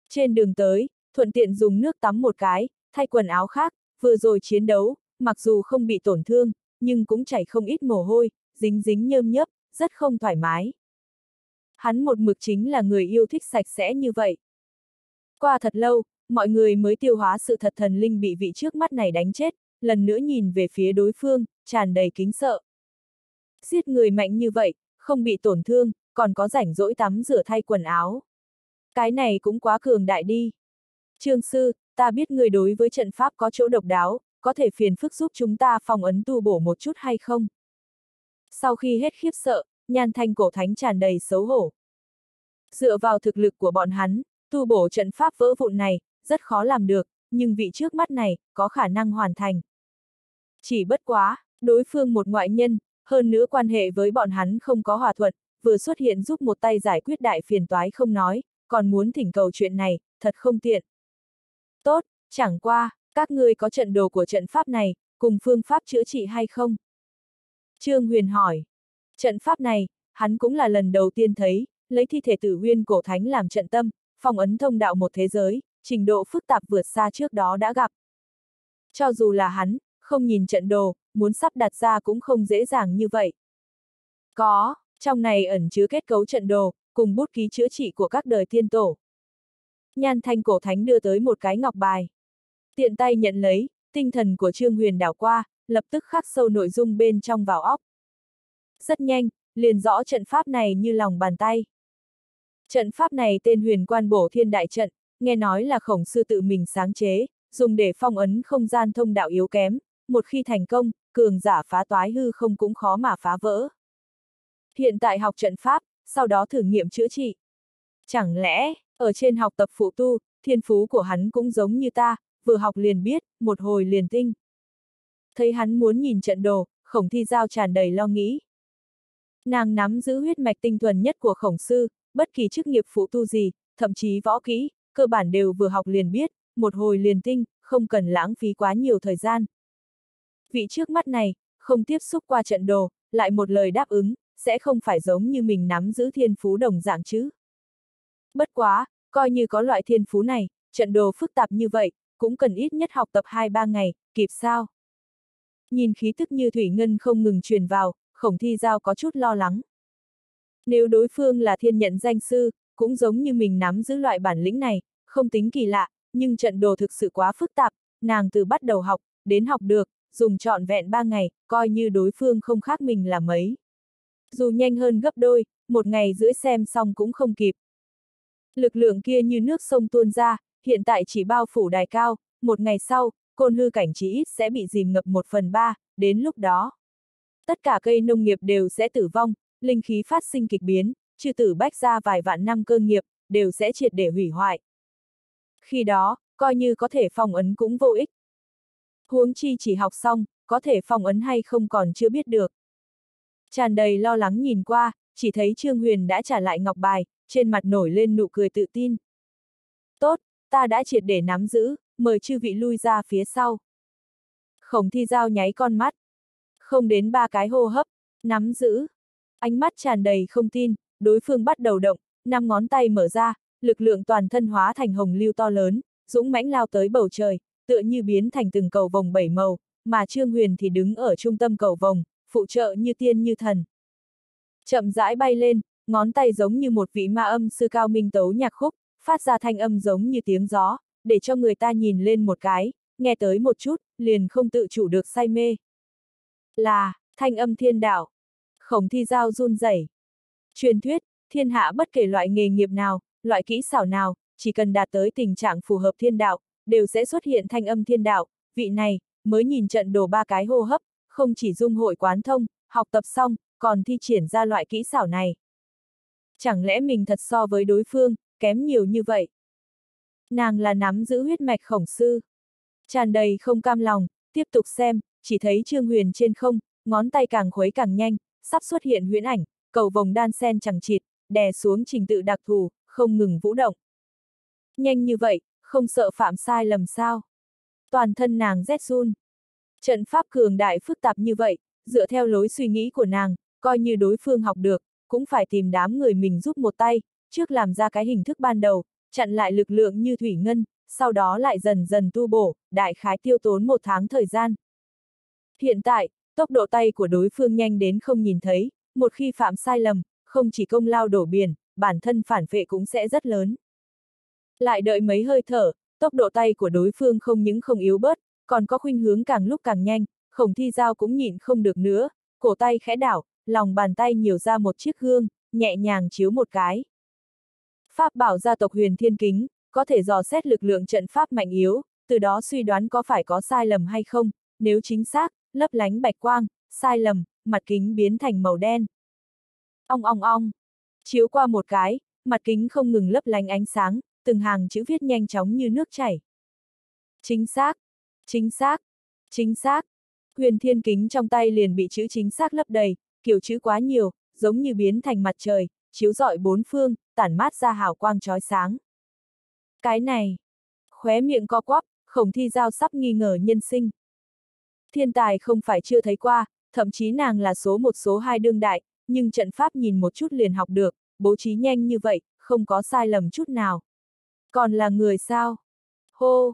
Trên đường tới, thuận tiện dùng nước tắm một cái, thay quần áo khác, vừa rồi chiến đấu, mặc dù không bị tổn thương, nhưng cũng chảy không ít mồ hôi, dính dính nhơm nhớp, rất không thoải mái. Hắn một mực chính là người yêu thích sạch sẽ như vậy. Qua thật lâu, mọi người mới tiêu hóa sự thật thần linh bị vị trước mắt này đánh chết, lần nữa nhìn về phía đối phương, tràn đầy kính sợ. Giết người mạnh như vậy, không bị tổn thương, còn có rảnh rỗi tắm rửa thay quần áo. Cái này cũng quá cường đại đi. Trương sư, ta biết người đối với trận pháp có chỗ độc đáo, có thể phiền phức giúp chúng ta phòng ấn tu bổ một chút hay không? Sau khi hết khiếp sợ, nhan thanh cổ thánh tràn đầy xấu hổ. Dựa vào thực lực của bọn hắn, tu bổ trận pháp vỡ vụn này, rất khó làm được, nhưng vị trước mắt này, có khả năng hoàn thành. Chỉ bất quá, đối phương một ngoại nhân, hơn nữa quan hệ với bọn hắn không có hòa thuận, vừa xuất hiện giúp một tay giải quyết đại phiền toái không nói, còn muốn thỉnh cầu chuyện này, thật không tiện. Tốt, chẳng qua, các ngươi có trận đồ của trận pháp này, cùng phương pháp chữa trị hay không? Trương Huyền hỏi. Trận pháp này, hắn cũng là lần đầu tiên thấy, lấy thi thể tử huyên cổ thánh làm trận tâm, phong ấn thông đạo một thế giới, trình độ phức tạp vượt xa trước đó đã gặp. Cho dù là hắn, không nhìn trận đồ, muốn sắp đặt ra cũng không dễ dàng như vậy. Có, trong này ẩn chứa kết cấu trận đồ, cùng bút ký chữa trị của các đời tiên tổ. Nhan thanh cổ thánh đưa tới một cái ngọc bài. Tiện tay nhận lấy, tinh thần của Trương Huyền đảo qua, lập tức khắc sâu nội dung bên trong vào óc. Rất nhanh, liền rõ trận pháp này như lòng bàn tay. Trận pháp này tên huyền quan bổ thiên đại trận, nghe nói là khổng sư tự mình sáng chế, dùng để phong ấn không gian thông đạo yếu kém, một khi thành công, cường giả phá toái hư không cũng khó mà phá vỡ. Hiện tại học trận pháp, sau đó thử nghiệm chữa trị. Chẳng lẽ, ở trên học tập phụ tu, thiên phú của hắn cũng giống như ta, vừa học liền biết, một hồi liền tinh. Thấy hắn muốn nhìn trận đồ, khổng thi giao tràn đầy lo nghĩ. Nàng nắm giữ huyết mạch tinh thuần nhất của khổng sư, bất kỳ chức nghiệp phụ tu gì, thậm chí võ kỹ, cơ bản đều vừa học liền biết, một hồi liền tinh, không cần lãng phí quá nhiều thời gian. Vị trước mắt này, không tiếp xúc qua trận đồ, lại một lời đáp ứng, sẽ không phải giống như mình nắm giữ thiên phú đồng dạng chứ. Bất quá, coi như có loại thiên phú này, trận đồ phức tạp như vậy, cũng cần ít nhất học tập 2-3 ngày, kịp sao? Nhìn khí tức như thủy ngân không ngừng truyền vào, khổng thi giao có chút lo lắng. Nếu đối phương là thiên nhận danh sư, cũng giống như mình nắm giữ loại bản lĩnh này, không tính kỳ lạ, nhưng trận đồ thực sự quá phức tạp, nàng từ bắt đầu học, đến học được, dùng trọn vẹn 3 ngày, coi như đối phương không khác mình là mấy. Dù nhanh hơn gấp đôi, một ngày rưỡi xem xong cũng không kịp. Lực lượng kia như nước sông tuôn ra, hiện tại chỉ bao phủ đài cao, một ngày sau, côn hư cảnh chỉ ít sẽ bị dìm ngập một phần ba, đến lúc đó. Tất cả cây nông nghiệp đều sẽ tử vong, linh khí phát sinh kịch biến, chư tử bách ra vài vạn năm cơ nghiệp, đều sẽ triệt để hủy hoại. Khi đó, coi như có thể phong ấn cũng vô ích. Huống chi chỉ học xong, có thể phong ấn hay không còn chưa biết được. Tràn đầy lo lắng nhìn qua, chỉ thấy Trương Huyền đã trả lại ngọc bài, trên mặt nổi lên nụ cười tự tin. Tốt, ta đã triệt để nắm giữ, mời chư vị lui ra phía sau. Khổng thi giao nháy con mắt. Không đến ba cái hô hấp, nắm giữ. Ánh mắt tràn đầy không tin, đối phương bắt đầu động, năm ngón tay mở ra, lực lượng toàn thân hóa thành hồng lưu to lớn, dũng mãnh lao tới bầu trời, tựa như biến thành từng cầu vòng bảy màu, mà Trương Huyền thì đứng ở trung tâm cầu vòng, phụ trợ như tiên như thần. Chậm rãi bay lên, ngón tay giống như một vị ma âm sư cao minh tấu nhạc khúc, phát ra thanh âm giống như tiếng gió, để cho người ta nhìn lên một cái, nghe tới một chút, liền không tự chủ được say mê. Là, thanh âm thiên đạo. Khổng thi giao run rẩy. Truyền thuyết, thiên hạ bất kể loại nghề nghiệp nào, loại kỹ xảo nào, chỉ cần đạt tới tình trạng phù hợp thiên đạo, đều sẽ xuất hiện thanh âm thiên đạo, vị này, mới nhìn trận đồ ba cái hô hấp, không chỉ dung hội quán thông, học tập xong, còn thi triển ra loại kỹ xảo này. Chẳng lẽ mình thật so với đối phương, kém nhiều như vậy? Nàng là nắm giữ huyết mạch khổng sư. Tràn đầy không cam lòng, tiếp tục xem, chỉ thấy Trương Huyền trên không, ngón tay càng khuấy càng nhanh, sắp xuất hiện huyễn ảnh, cầu vòng đan sen chẳng chịt, đè xuống trình tự đặc thù, không ngừng vũ động. Nhanh như vậy, không sợ phạm sai lầm sao. Toàn thân nàng rét run. Trận pháp cường đại phức tạp như vậy, dựa theo lối suy nghĩ của nàng, coi như đối phương học được, cũng phải tìm đám người mình giúp một tay, trước làm ra cái hình thức ban đầu, chặn lại lực lượng như thủy ngân, sau đó lại dần dần tu bổ, đại khái tiêu tốn một tháng thời gian. Hiện tại, tốc độ tay của đối phương nhanh đến không nhìn thấy, một khi phạm sai lầm, không chỉ công lao đổ biển, bản thân phản vệ cũng sẽ rất lớn. Lại đợi mấy hơi thở, tốc độ tay của đối phương không những không yếu bớt, còn có khuynh hướng càng lúc càng nhanh, khổng thi giao cũng nhịn không được nữa, cổ tay khẽ đảo, lòng bàn tay nhiều ra một chiếc gương, nhẹ nhàng chiếu một cái. Pháp bảo gia tộc huyền thiên kính, có thể dò xét lực lượng trận pháp mạnh yếu, từ đó suy đoán có phải có sai lầm hay không, nếu chính xác, lấp lánh bạch quang, sai lầm, mặt kính biến thành màu đen. Ong ong ong, chiếu qua một cái, mặt kính không ngừng lấp lánh ánh sáng, từng hàng chữ viết nhanh chóng như nước chảy. Chính xác, chính xác, chính xác. Huyền thiên kính trong tay liền bị chữ chính xác lấp đầy, kiểu chữ quá nhiều, giống như biến thành mặt trời, chiếu rọi bốn phương, tản mát ra hào quang chói sáng. Cái này, khóe miệng co quắp, khổng thi giao sắp nghi ngờ nhân sinh. Thiên tài không phải chưa thấy qua, thậm chí nàng là số một số hai đương đại, nhưng trận pháp nhìn một chút liền học được, bố trí nhanh như vậy, không có sai lầm chút nào. Còn là người sao? Hô!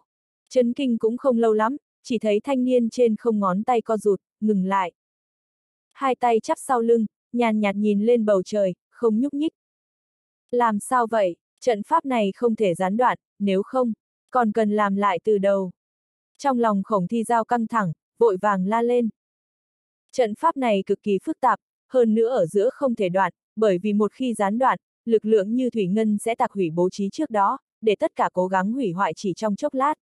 Chấn kinh cũng không lâu lắm, chỉ thấy thanh niên trên không ngón tay co rụt, ngừng lại. Hai tay chắp sau lưng, nhàn nhạt nhìn lên bầu trời, không nhúc nhích. Làm sao vậy? Trận pháp này không thể gián đoạn, nếu không, còn cần làm lại từ đầu. Trong lòng khổng thi giao căng thẳng, vội vàng la lên. Trận pháp này cực kỳ phức tạp, hơn nữa ở giữa không thể đoạn, bởi vì một khi gián đoạn, lực lượng như thủy ngân sẽ tạc hủy bố trí trước đó, để tất cả cố gắng hủy hoại chỉ trong chốc lát.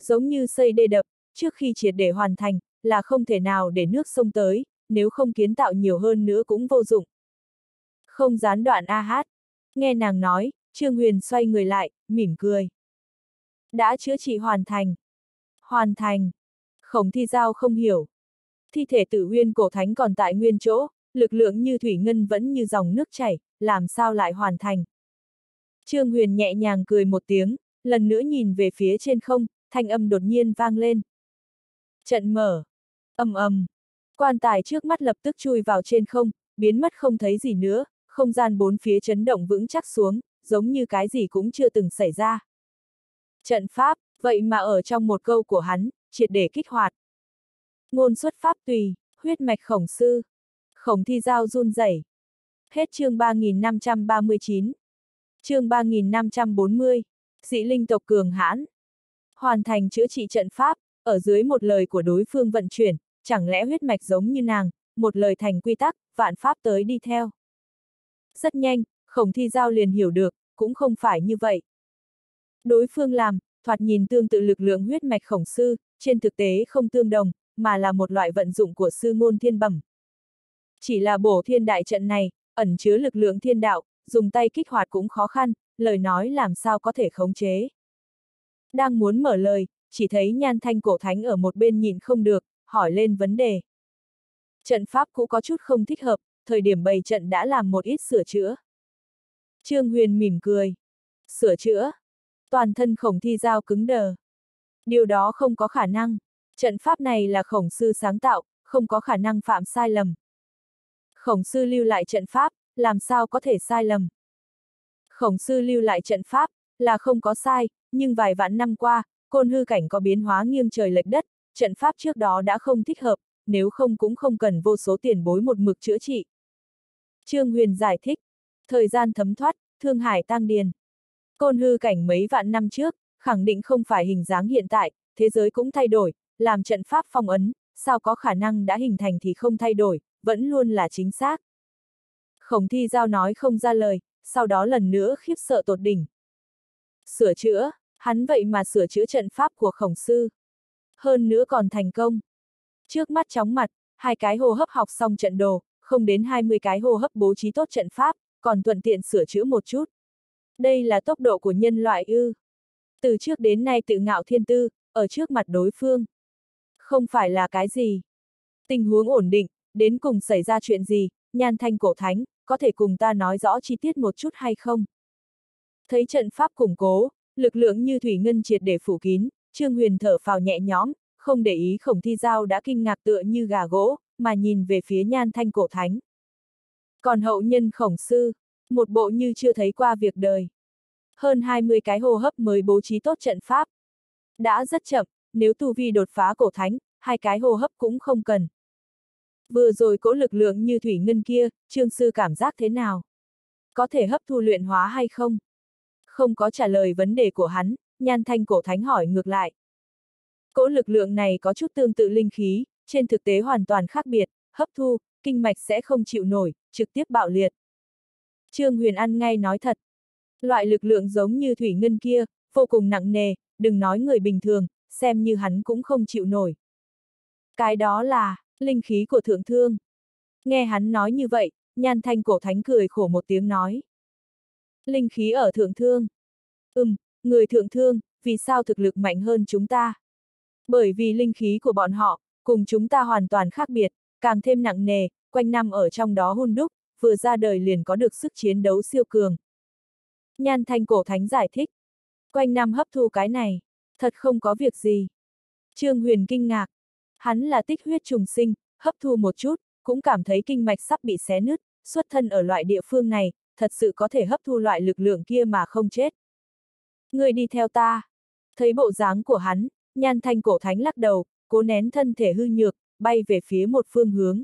Giống như xây đê đập, trước khi triệt để hoàn thành, là không thể nào để nước sông tới, nếu không kiến tạo nhiều hơn nữa cũng vô dụng. Không gián đoạn a hát. Nghe nàng nói, Trương Huyền xoay người lại, mỉm cười. Đã chữa trị hoàn thành. Hoàn thành. Khổng thi giao không hiểu. Thi thể tử huyên cổ thánh còn tại nguyên chỗ, lực lượng như thủy ngân vẫn như dòng nước chảy, làm sao lại hoàn thành. Trương Huyền nhẹ nhàng cười một tiếng, lần nữa nhìn về phía trên không, thanh âm đột nhiên vang lên. Trận mở. ầm ầm. Quan tài trước mắt lập tức chui vào trên không, biến mất không thấy gì nữa, không gian bốn phía chấn động vững chắc xuống, giống như cái gì cũng chưa từng xảy ra. Trận pháp, vậy mà ở trong một câu của hắn, triệt để kích hoạt. Ngôn xuất pháp tùy, huyết mạch khổng sư. Khổng thi giao run rẩy. Hết chương 3539. Chương 3540. Dị linh tộc cường hãn. Hoàn thành chữa trị trận pháp, ở dưới một lời của đối phương vận chuyển, chẳng lẽ huyết mạch giống như nàng, một lời thành quy tắc, vạn pháp tới đi theo. Rất nhanh, khổng thi giao liền hiểu được, cũng không phải như vậy. Đối phương làm, thoạt nhìn tương tự lực lượng huyết mạch khổng sư, trên thực tế không tương đồng, mà là một loại vận dụng của sư ngôn thiên bẩm. Chỉ là bổ thiên đại trận này, ẩn chứa lực lượng thiên đạo, dùng tay kích hoạt cũng khó khăn, lời nói làm sao có thể khống chế. Đang muốn mở lời, chỉ thấy nhan thanh cổ thánh ở một bên nhìn không được, hỏi lên vấn đề. Trận pháp cũ có chút không thích hợp, thời điểm bày trận đã làm một ít sửa chữa. Trương Huyền mỉm cười. Sửa chữa. Toàn thân khổng thi giao cứng đờ. Điều đó không có khả năng. Trận pháp này là khổng sư sáng tạo, không có khả năng phạm sai lầm. Khổng sư lưu lại trận pháp, làm sao có thể sai lầm. Khổng sư lưu lại trận pháp, là không có sai, nhưng vài vạn năm qua, côn hư cảnh có biến hóa nghiêng trời lệch đất, trận pháp trước đó đã không thích hợp, nếu không cũng không cần vô số tiền bối một mực chữa trị. Trương Huyền giải thích, thời gian thấm thoát, thương hải tăng điền. Côn hư cảnh mấy vạn năm trước, khẳng định không phải hình dáng hiện tại, thế giới cũng thay đổi, làm trận pháp phong ấn, sao có khả năng đã hình thành thì không thay đổi, vẫn luôn là chính xác. Khổng thi giao nói không ra lời, sau đó lần nữa khiếp sợ tột đỉnh. Sửa chữa, hắn vậy mà sửa chữa trận pháp của khổng sư. Hơn nữa còn thành công. Trước mắt chóng mặt, hai cái hô hấp học xong trận đồ, không đến 20 cái hô hấp bố trí tốt trận pháp, còn thuận tiện sửa chữa một chút. Đây là tốc độ của nhân loại ư. Từ trước đến nay tự ngạo thiên tư, ở trước mặt đối phương. Không phải là cái gì. Tình huống ổn định, đến cùng xảy ra chuyện gì, nhan thanh cổ thánh, có thể cùng ta nói rõ chi tiết một chút hay không? Thấy trận pháp củng cố, lực lượng như thủy ngân triệt để phủ kín, Trương Huyền thở phào nhẹ nhõm, không để ý khổng thi giao đã kinh ngạc tựa như gà gỗ, mà nhìn về phía nhan thanh cổ thánh. Còn hậu nhân khổng sư, một bộ như chưa thấy qua việc đời. Hơn 20 cái hô hấp mới bố trí tốt trận pháp. Đã rất chậm, nếu tu vi đột phá cổ thánh, hai cái hô hấp cũng không cần. Vừa rồi cỗ lực lượng như thủy ngân kia, trương sư cảm giác thế nào? Có thể hấp thu luyện hóa hay không? Không có trả lời vấn đề của hắn, nhan thanh cổ thánh hỏi ngược lại. Cỗ lực lượng này có chút tương tự linh khí, trên thực tế hoàn toàn khác biệt, hấp thu, kinh mạch sẽ không chịu nổi, trực tiếp bạo liệt. Trương Huyền An ngay nói thật. Loại lực lượng giống như thủy ngân kia, vô cùng nặng nề, đừng nói người bình thường, xem như hắn cũng không chịu nổi. Cái đó là, linh khí của thượng thương. Nghe hắn nói như vậy, nhan thanh cổ thánh cười khổ một tiếng nói. Linh khí ở thượng thương. Ừm, người thượng thương, vì sao thực lực mạnh hơn chúng ta? Bởi vì linh khí của bọn họ, cùng chúng ta hoàn toàn khác biệt, càng thêm nặng nề, quanh năm ở trong đó hun đúc, vừa ra đời liền có được sức chiến đấu siêu cường. Nhan thanh cổ thánh giải thích. Quanh năm hấp thu cái này, thật không có việc gì. Trương Huyền kinh ngạc. Hắn là tích huyết trùng sinh, hấp thu một chút, cũng cảm thấy kinh mạch sắp bị xé nứt, xuất thân ở loại địa phương này, thật sự có thể hấp thu loại lực lượng kia mà không chết ngươi đi theo ta. Thấy bộ dáng của hắn, nhan thanh cổ thánh lắc đầu, cố nén thân thể hư nhược, bay về phía một phương hướng.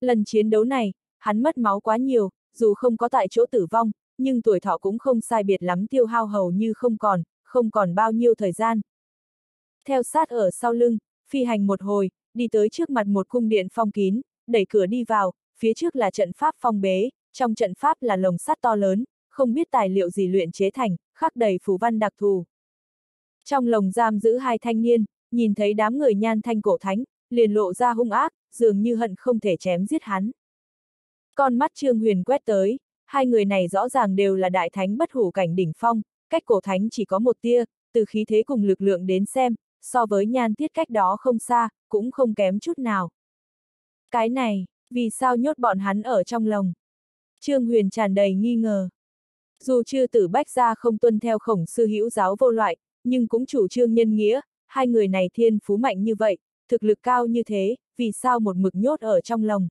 Lần chiến đấu này, hắn mất máu quá nhiều, dù không có tại chỗ tử vong, nhưng tuổi thọ cũng không sai biệt lắm tiêu hao hầu như không còn, không còn bao nhiêu thời gian. Theo sát ở sau lưng, phi hành một hồi, đi tới trước mặt một cung điện phong kín, đẩy cửa đi vào, phía trước là trận pháp phong bế, trong trận pháp là lồng sắt to lớn, không biết tài liệu gì luyện chế thành, khắc đầy phù văn đặc thù. Trong lồng giam giữ hai thanh niên, nhìn thấy đám người nhan thanh cổ thánh, liền lộ ra hung ác, dường như hận không thể chém giết hắn. Con mắt Trương Huyền quét tới, hai người này rõ ràng đều là đại thánh bất hủ cảnh đỉnh phong, cách cổ thánh chỉ có một tia, từ khí thế cùng lực lượng đến xem, so với nhan tiết cách đó không xa, cũng không kém chút nào. Cái này, vì sao nhốt bọn hắn ở trong lồng? Trương Huyền tràn đầy nghi ngờ. Dù chưa tử bách gia không tuân theo khổng sư hữu giáo vô loại, nhưng cũng chủ trương nhân nghĩa, hai người này thiên phú mạnh như vậy, thực lực cao như thế, vì sao một mực nhốt ở trong lòng?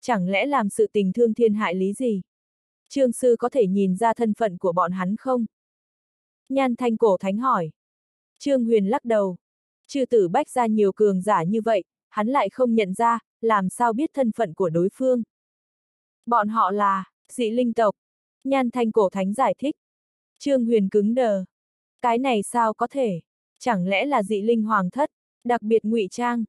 Chẳng lẽ làm sự tình thương thiên hại lý gì? Trương sư có thể nhìn ra thân phận của bọn hắn không? Nhan thanh cổ thánh hỏi. Trương huyền lắc đầu. Chư tử bách ra nhiều cường giả như vậy, hắn lại không nhận ra, làm sao biết thân phận của đối phương. Bọn họ là, dị linh tộc. Nhan thanh cổ thánh giải thích. Trương huyền cứng đờ. Cái này sao có thể? Chẳng lẽ là dị linh hoàng thất, đặc biệt ngụy trang?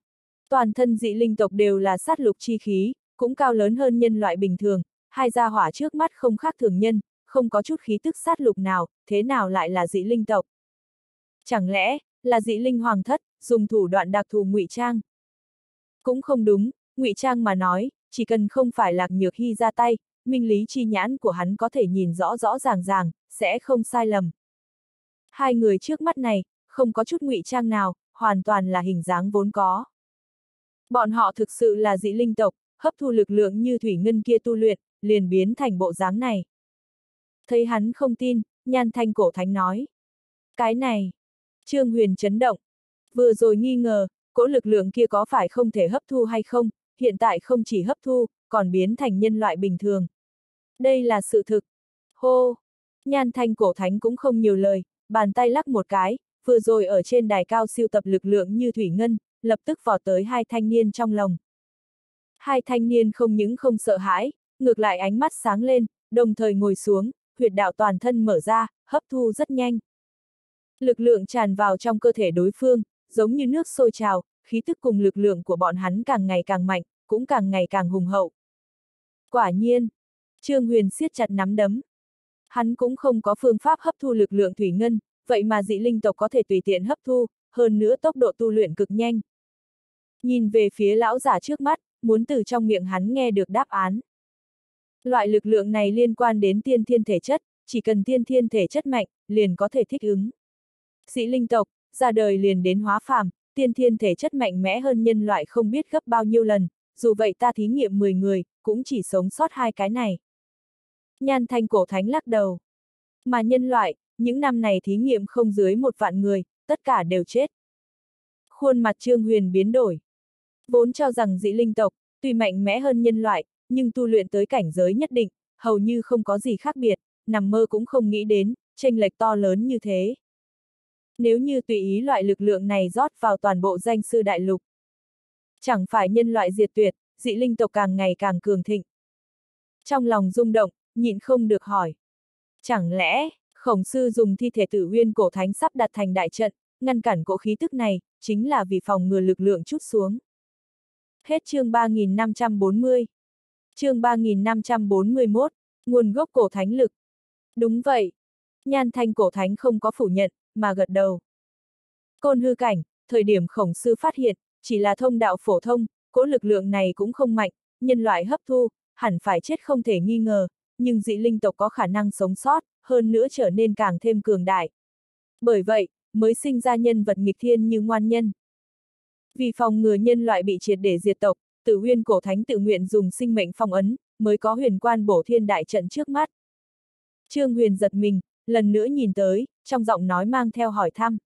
Toàn thân dị linh tộc đều là sát lục chi khí, cũng cao lớn hơn nhân loại bình thường, hai gia hỏa trước mắt không khác thường nhân, không có chút khí tức sát lục nào, thế nào lại là dị linh tộc? Chẳng lẽ, là dị linh hoàng thất, dùng thủ đoạn đặc thù ngụy trang? Cũng không đúng, ngụy trang mà nói, chỉ cần không phải lạc nhược hy ra tay, minh lý chi nhãn của hắn có thể nhìn rõ rõ ràng ràng, sẽ không sai lầm. Hai người trước mắt này, không có chút ngụy trang nào, hoàn toàn là hình dáng vốn có. Bọn họ thực sự là dị linh tộc, hấp thu lực lượng như thủy ngân kia tu luyện, liền biến thành bộ dáng này. Thấy hắn không tin, nhan thanh cổ thánh nói. Cái này, Trương Huyền chấn động. Vừa rồi nghi ngờ, cỗ lực lượng kia có phải không thể hấp thu hay không, hiện tại không chỉ hấp thu, còn biến thành nhân loại bình thường. Đây là sự thực. Hô! Nhan thanh cổ thánh cũng không nhiều lời, bàn tay lắc một cái, vừa rồi ở trên đài cao siêu tập lực lượng như thủy ngân, lập tức vọt tới hai thanh niên trong lòng. Hai thanh niên không những không sợ hãi, ngược lại ánh mắt sáng lên, đồng thời ngồi xuống, huyệt đạo toàn thân mở ra, hấp thu rất nhanh. Lực lượng tràn vào trong cơ thể đối phương, giống như nước sôi trào, khí tức cùng lực lượng của bọn hắn càng ngày càng mạnh, cũng càng ngày càng hùng hậu. Quả nhiên, Trương Huyền siết chặt nắm đấm. Hắn cũng không có phương pháp hấp thu lực lượng thủy ngân, vậy mà dị linh tộc có thể tùy tiện hấp thu, hơn nữa tốc độ tu luyện cực nhanh. Nhìn về phía lão giả trước mắt, muốn từ trong miệng hắn nghe được đáp án. Loại lực lượng này liên quan đến tiên thiên thể chất, chỉ cần tiên thiên thể chất mạnh, liền có thể thích ứng. Dị linh tộc, ra đời liền đến hóa phàm, tiên thiên thể chất mạnh mẽ hơn nhân loại không biết gấp bao nhiêu lần, dù vậy ta thí nghiệm 10 người, cũng chỉ sống sót hai cái này. Nhan thanh cổ thánh lắc đầu. Mà nhân loại, những năm này thí nghiệm không dưới một vạn người, tất cả đều chết. Khuôn mặt Trương Huyền biến đổi. Vốn cho rằng dị linh tộc, tuy mạnh mẽ hơn nhân loại, nhưng tu luyện tới cảnh giới nhất định, hầu như không có gì khác biệt, nằm mơ cũng không nghĩ đến, tranh lệch to lớn như thế. Nếu như tùy ý loại lực lượng này rót vào toàn bộ danh sư đại lục. Chẳng phải nhân loại diệt tuyệt, dị linh tộc càng ngày càng cường thịnh. Trong lòng rung động, nhịn không được hỏi. Chẳng lẽ, khổng sư dùng thi thể tử huyên cổ thánh sắp đặt thành đại trận, ngăn cản cỗ khí tức này, chính là vì phòng ngừa lực lượng chút xuống. Hết chương 3540. Chương 3541, nguồn gốc cổ thánh lực. Đúng vậy. Nhan thanh cổ thánh không có phủ nhận, mà gật đầu. Côn hư cảnh, thời điểm khổng sư phát hiện, chỉ là thông đạo phổ thông, cỗ lực lượng này cũng không mạnh, nhân loại hấp thu, hẳn phải chết không thể nghi ngờ, nhưng dị linh tộc có khả năng sống sót, hơn nữa trở nên càng thêm cường đại. Bởi vậy, mới sinh ra nhân vật nghịch thiên như ngoan nhân. Vì phòng ngừa nhân loại bị triệt để diệt tộc, tử huyên cổ thánh tự nguyện dùng sinh mệnh phong ấn, mới có huyền quan bổ thiên đại trận trước mắt. Trương huyền giật mình, lần nữa nhìn tới, trong giọng nói mang theo hỏi thăm.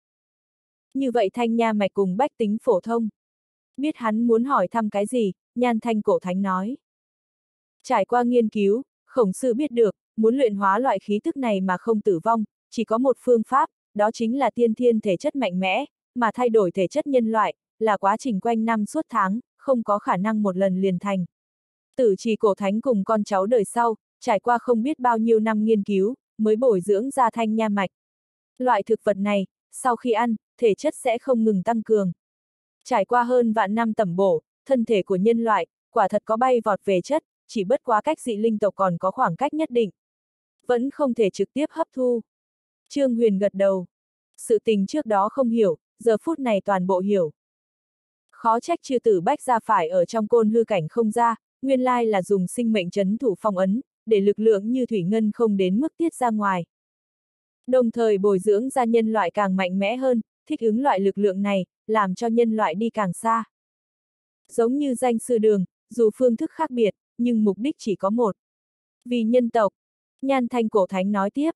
Như vậy thanh nha mạch cùng bách tính phổ thông. Biết hắn muốn hỏi thăm cái gì, nhan thanh cổ thánh nói. Trải qua nghiên cứu, khổng sư biết được, muốn luyện hóa loại khí tức này mà không tử vong, chỉ có một phương pháp, đó chính là tiên thiên thể chất mạnh mẽ, mà thay đổi thể chất nhân loại, là quá trình quanh năm suốt tháng, không có khả năng một lần liền thành. Tử trì cổ thánh cùng con cháu đời sau, trải qua không biết bao nhiêu năm nghiên cứu, mới bồi dưỡng ra thanh nha mạch. Loại thực vật này, sau khi ăn, thể chất sẽ không ngừng tăng cường. Trải qua hơn vạn năm tẩm bổ, thân thể của nhân loại, quả thật có bay vọt về chất, chỉ bất quá cách dị linh tộc còn có khoảng cách nhất định. Vẫn không thể trực tiếp hấp thu. Trương Huyền gật đầu. Sự tình trước đó không hiểu, giờ phút này toàn bộ hiểu. Khó trách chư tử bách ra phải ở trong côn hư cảnh không ra, nguyên lai là dùng sinh mệnh chấn thủ phong ấn, để lực lượng như thủy ngân không đến mức tiết ra ngoài. Đồng thời bồi dưỡng ra nhân loại càng mạnh mẽ hơn, thích ứng loại lực lượng này, làm cho nhân loại đi càng xa. Giống như danh sư đường, dù phương thức khác biệt, nhưng mục đích chỉ có một. Vì nhân tộc, Nhan Thanh Cổ Thánh nói tiếp.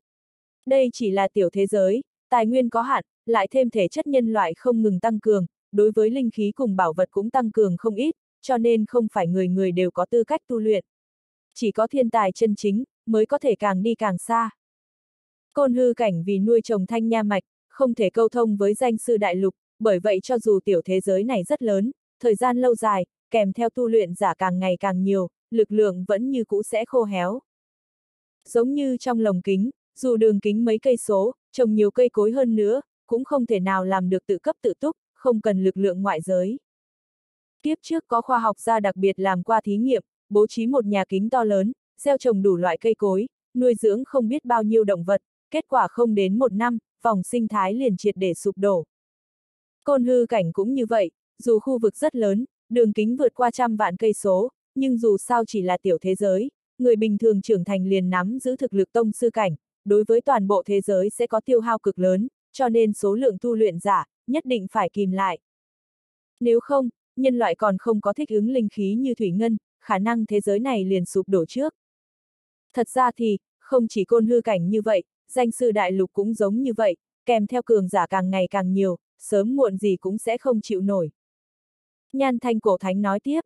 Đây chỉ là tiểu thế giới, tài nguyên có hạn, lại thêm thể chất nhân loại không ngừng tăng cường, đối với linh khí cùng bảo vật cũng tăng cường không ít, cho nên không phải người người đều có tư cách tu luyện. Chỉ có thiên tài chân chính, mới có thể càng đi càng xa. Côn hư cảnh vì nuôi trồng thanh nha mạch, không thể câu thông với danh sư đại lục, bởi vậy cho dù tiểu thế giới này rất lớn, thời gian lâu dài, kèm theo tu luyện giả càng ngày càng nhiều, lực lượng vẫn như cũ sẽ khô héo. Giống như trong lồng kính, dù đường kính mấy cây số, trồng nhiều cây cối hơn nữa, cũng không thể nào làm được tự cấp tự túc, không cần lực lượng ngoại giới. Tiếp trước có khoa học gia đặc biệt làm qua thí nghiệm, bố trí một nhà kính to lớn, gieo trồng đủ loại cây cối, nuôi dưỡng không biết bao nhiêu động vật, kết quả không đến một năm, vòng sinh thái liền triệt để sụp đổ. Côn hư cảnh cũng như vậy, dù khu vực rất lớn, đường kính vượt qua trăm vạn cây số, nhưng dù sao chỉ là tiểu thế giới, người bình thường trưởng thành liền nắm giữ thực lực tông sư cảnh, đối với toàn bộ thế giới sẽ có tiêu hao cực lớn, cho nên số lượng tu luyện giả, nhất định phải kìm lại. Nếu không, nhân loại còn không có thích ứng linh khí như thủy ngân, khả năng thế giới này liền sụp đổ trước. Thật ra thì, không chỉ côn hư cảnh như vậy, danh sư đại lục cũng giống như vậy, kèm theo cường giả càng ngày càng nhiều, sớm muộn gì cũng sẽ không chịu nổi. Nhan thanh cổ thánh nói tiếp.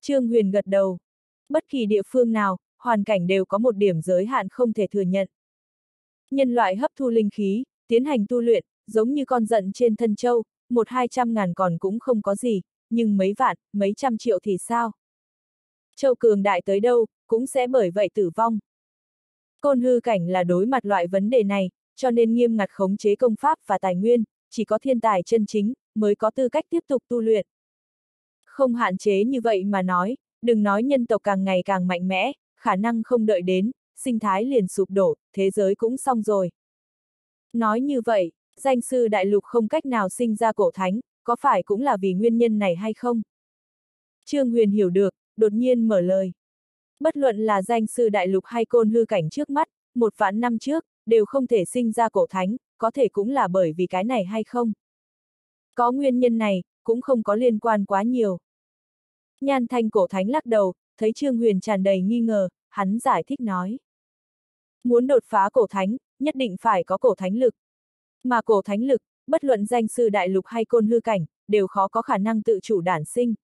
Trương Huyền gật đầu. Bất kỳ địa phương nào, hoàn cảnh đều có một điểm giới hạn không thể thừa nhận. Nhân loại hấp thu linh khí, tiến hành tu luyện, giống như con giận trên thân châu, một hai trăm ngàn còn cũng không có gì, nhưng mấy vạn, mấy trăm triệu thì sao? Châu cường đại tới đâu, cũng sẽ bởi vậy tử vong. Côn hư cảnh là đối mặt loại vấn đề này, cho nên nghiêm ngặt khống chế công pháp và tài nguyên, chỉ có thiên tài chân chính, mới có tư cách tiếp tục tu luyện. Không hạn chế như vậy mà nói, đừng nói nhân tộc càng ngày càng mạnh mẽ, khả năng không đợi đến, sinh thái liền sụp đổ, thế giới cũng xong rồi. Nói như vậy, danh sư đại lục không cách nào sinh ra cổ thánh, có phải cũng là vì nguyên nhân này hay không? Trương Huyền hiểu được, đột nhiên mở lời. Bất luận là danh sư đại lục hay côn hư cảnh trước mắt, một vạn năm trước, đều không thể sinh ra cổ thánh, có thể cũng là bởi vì cái này hay không? Có nguyên nhân này, cũng không có liên quan quá nhiều. Nhan thanh cổ thánh lắc đầu, thấy Trương Huyền tràn đầy nghi ngờ, hắn giải thích nói. Muốn đột phá cổ thánh, nhất định phải có cổ thánh lực. Mà cổ thánh lực, bất luận danh sư đại lục hay côn hư cảnh, đều khó có khả năng tự chủ đản sinh.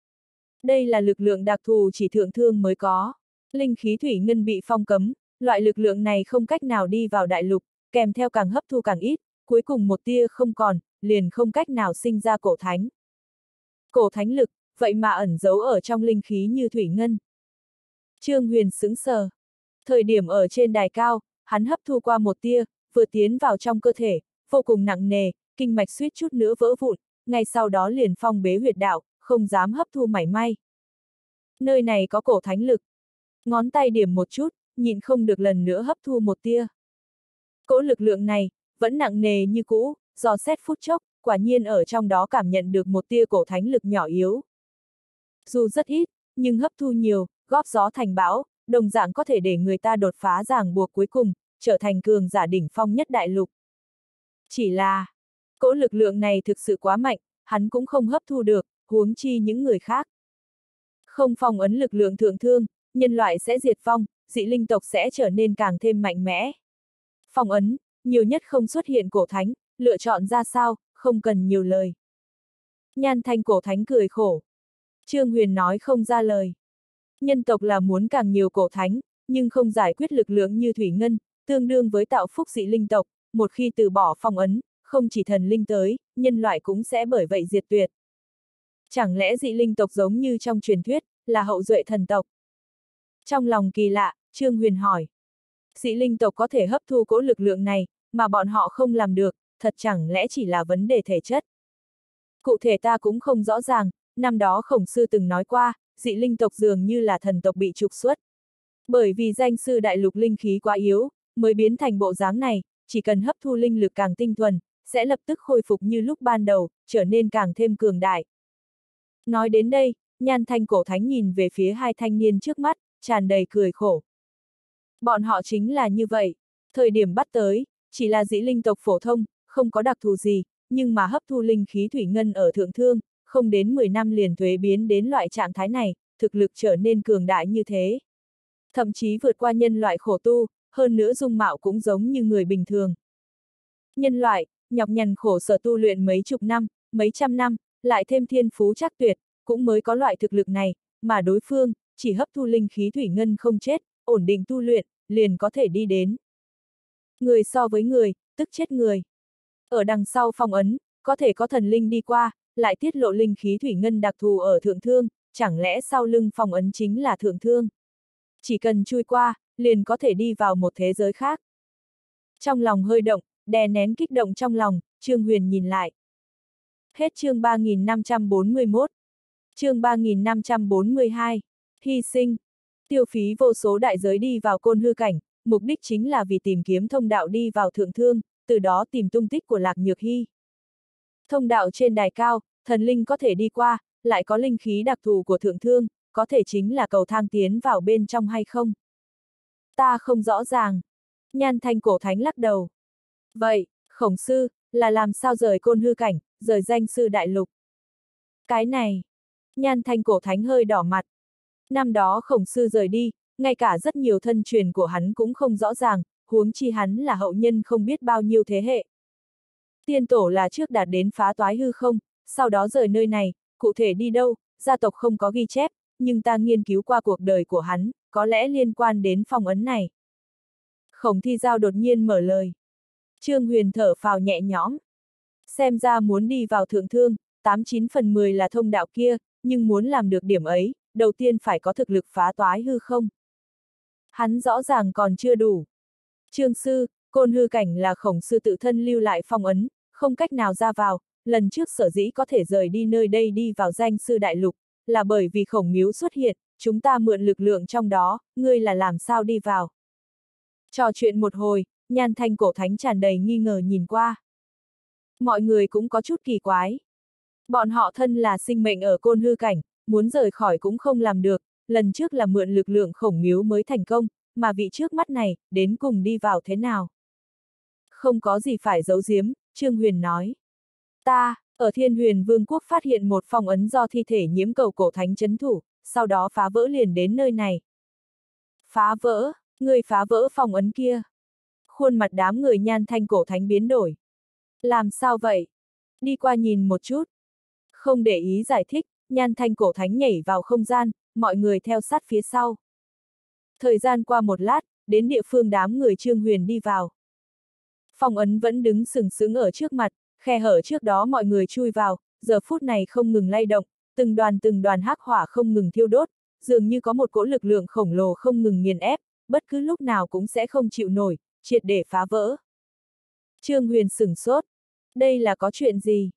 Đây là lực lượng đặc thù chỉ thượng thương mới có. Linh khí thủy ngân bị phong cấm, loại lực lượng này không cách nào đi vào đại lục, kèm theo càng hấp thu càng ít, cuối cùng một tia không còn, liền không cách nào sinh ra cổ thánh. Cổ thánh lực, vậy mà ẩn giấu ở trong linh khí như thủy ngân. Trương Huyền sững sờ. Thời điểm ở trên đài cao, hắn hấp thu qua một tia, vừa tiến vào trong cơ thể, vô cùng nặng nề, kinh mạch suýt chút nữa vỡ vụn, ngay sau đó liền phong bế huyệt đạo, không dám hấp thu mảy may. Nơi này có cổ thánh lực. Ngón tay điểm một chút, nhìn không được lần nữa hấp thu một tia. Cỗ lực lượng này, vẫn nặng nề như cũ, do xét phút chốc, quả nhiên ở trong đó cảm nhận được một tia cổ thánh lực nhỏ yếu. Dù rất ít, nhưng hấp thu nhiều, góp gió thành bão, đồng dạng có thể để người ta đột phá ràng buộc cuối cùng, trở thành cường giả đỉnh phong nhất đại lục. Chỉ là, cỗ lực lượng này thực sự quá mạnh, hắn cũng không hấp thu được, huống chi những người khác. Không phong ấn lực lượng thượng thương, nhân loại sẽ diệt vong, dị linh tộc sẽ trở nên càng thêm mạnh mẽ. Phong ấn, nhiều nhất không xuất hiện cổ thánh, lựa chọn ra sao, không cần nhiều lời. Nhan thanh cổ thánh cười khổ. Trương Huyền nói không ra lời. Nhân tộc là muốn càng nhiều cổ thánh, nhưng không giải quyết lực lượng như thủy ngân, tương đương với tạo phúc dị linh tộc, một khi từ bỏ phong ấn, không chỉ thần linh tới, nhân loại cũng sẽ bởi vậy diệt tuyệt. Chẳng lẽ dị linh tộc giống như trong truyền thuyết, là hậu duệ thần tộc? Trong lòng kỳ lạ, Trương Huyền hỏi. Dị linh tộc có thể hấp thu cỗ lực lượng này, mà bọn họ không làm được, thật chẳng lẽ chỉ là vấn đề thể chất. Cụ thể ta cũng không rõ ràng, năm đó khổng sư từng nói qua, dị linh tộc dường như là thần tộc bị trục xuất. Bởi vì danh sư đại lục linh khí quá yếu, mới biến thành bộ dáng này, chỉ cần hấp thu linh lực càng tinh thuần, sẽ lập tức khôi phục như lúc ban đầu, trở nên càng thêm cường đại. Nói đến đây, nhan thanh cổ thánh nhìn về phía hai thanh niên trước mắt, tràn đầy cười khổ. Bọn họ chính là như vậy, thời điểm bắt tới, chỉ là dĩ linh tộc phổ thông, không có đặc thù gì, nhưng mà hấp thu linh khí thủy ngân ở thượng thương, không đến 10 năm liền thuế biến đến loại trạng thái này, thực lực trở nên cường đại như thế. Thậm chí vượt qua nhân loại khổ tu, hơn nữa dung mạo cũng giống như người bình thường. Nhân loại, nhọc nhằn khổ sở tu luyện mấy chục năm, mấy trăm năm, lại thêm thiên phú chắc tuyệt, cũng mới có loại thực lực này, mà đối phương, chỉ hấp thu linh khí thủy ngân không chết, ổn định tu luyện, liền có thể đi đến. Người so với người, tức chết người. Ở đằng sau phong ấn, có thể có thần linh đi qua, lại tiết lộ linh khí thủy ngân đặc thù ở thượng thương, chẳng lẽ sau lưng phong ấn chính là thượng thương? Chỉ cần chui qua, liền có thể đi vào một thế giới khác. Trong lòng hơi động, đè nén kích động trong lòng, Trương Huyền nhìn lại. Hết chương 3541. Chương 3542. Hy sinh. Tiêu phí vô số đại giới đi vào côn hư cảnh, mục đích chính là vì tìm kiếm thông đạo đi vào thượng thương, từ đó tìm tung tích của Lạc Nhược Hy. Thông đạo trên đài cao, thần linh có thể đi qua, lại có linh khí đặc thù của thượng thương, có thể chính là cầu thang tiến vào bên trong hay không? Ta không rõ ràng. Nhan thanh cổ thánh lắc đầu. Vậy, khổng sư, là làm sao rời côn hư cảnh, rời danh sư đại lục? Cái này. Nhan thanh cổ thánh hơi đỏ mặt. Năm đó khổng sư rời đi, ngay cả rất nhiều thân truyền của hắn cũng không rõ ràng, huống chi hắn là hậu nhân không biết bao nhiêu thế hệ. Tiên tổ là trước đạt đến phá toái hư không, sau đó rời nơi này, cụ thể đi đâu, gia tộc không có ghi chép, nhưng ta nghiên cứu qua cuộc đời của hắn, có lẽ liên quan đến phong ấn này. Khổng thi giao đột nhiên mở lời. Trương Huyền thở phào nhẹ nhõm. Xem ra muốn đi vào thượng thương, 89 phần 10 là thông đạo kia, nhưng muốn làm được điểm ấy, đầu tiên phải có thực lực phá toái hư không. Hắn rõ ràng còn chưa đủ. Trương sư, côn hư cảnh là khổng sư tự thân lưu lại phong ấn, không cách nào ra vào, lần trước sở dĩ có thể rời đi nơi đây đi vào danh sư đại lục, là bởi vì khổng miếu xuất hiện, chúng ta mượn lực lượng trong đó, ngươi là làm sao đi vào. Trò chuyện một hồi, nhan thanh cổ thánh tràn đầy nghi ngờ nhìn qua. Mọi người cũng có chút kỳ quái. Bọn họ thân là sinh mệnh ở côn hư cảnh, muốn rời khỏi cũng không làm được, lần trước là mượn lực lượng khổng miếu mới thành công, mà vị trước mắt này, đến cùng đi vào thế nào. Không có gì phải giấu giếm, Trương Huyền nói. Ta, ở Thiên Huyền Vương quốc phát hiện một phong ấn do thi thể nhiễm cầu cổ thánh chấn thủ, sau đó phá vỡ liền đến nơi này. Phá vỡ, người phá vỡ phong ấn kia. Khuôn mặt đám người nhan thanh cổ thánh biến đổi. Làm sao vậy? Đi qua nhìn một chút. Không để ý giải thích, nhan thanh cổ thánh nhảy vào không gian, mọi người theo sát phía sau. Thời gian qua một lát, đến địa phương đám người Trương Huyền đi vào. Phong ấn vẫn đứng sừng sững ở trước mặt, khe hở trước đó mọi người chui vào, giờ phút này không ngừng lay động, từng đoàn từng đoàn hắc hỏa không ngừng thiêu đốt, dường như có một cỗ lực lượng khổng lồ không ngừng nghiền ép, bất cứ lúc nào cũng sẽ không chịu nổi, triệt để phá vỡ. Trương Huyền sửng sốt. Đây là có chuyện gì?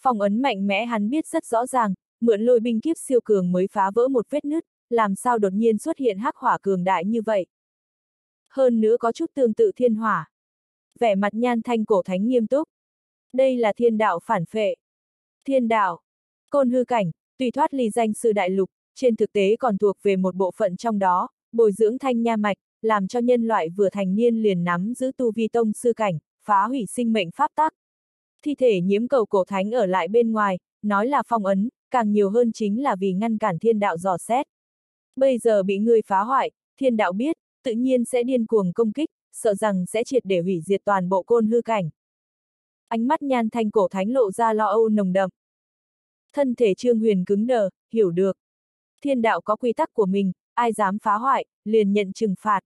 Phong ấn mạnh mẽ hắn biết rất rõ ràng, mượn lôi binh kiếp siêu cường mới phá vỡ một vết nứt, làm sao đột nhiên xuất hiện hắc hỏa cường đại như vậy. Hơn nữa có chút tương tự thiên hỏa. Vẻ mặt nhan thanh cổ thánh nghiêm túc. Đây là thiên đạo phản phệ. Thiên đạo. Côn hư cảnh, tùy thoát ly danh sư đại lục, trên thực tế còn thuộc về một bộ phận trong đó, bồi dưỡng thanh nha mạch, làm cho nhân loại vừa thành niên liền nắm giữ tu vi tông sư cảnh, phá hủy sinh mệnh pháp tắc. Thi thể nhiễm cầu cổ thánh ở lại bên ngoài, nói là phong ấn, càng nhiều hơn chính là vì ngăn cản thiên đạo dò xét. Bây giờ bị người phá hoại, thiên đạo biết, tự nhiên sẽ điên cuồng công kích, sợ rằng sẽ triệt để hủy diệt toàn bộ côn hư cảnh. Ánh mắt nhan thanh cổ thánh lộ ra lo âu nồng đậm. Thân thể Trương Huyền cứng đờ, hiểu được. Thiên đạo có quy tắc của mình, ai dám phá hoại, liền nhận trừng phạt.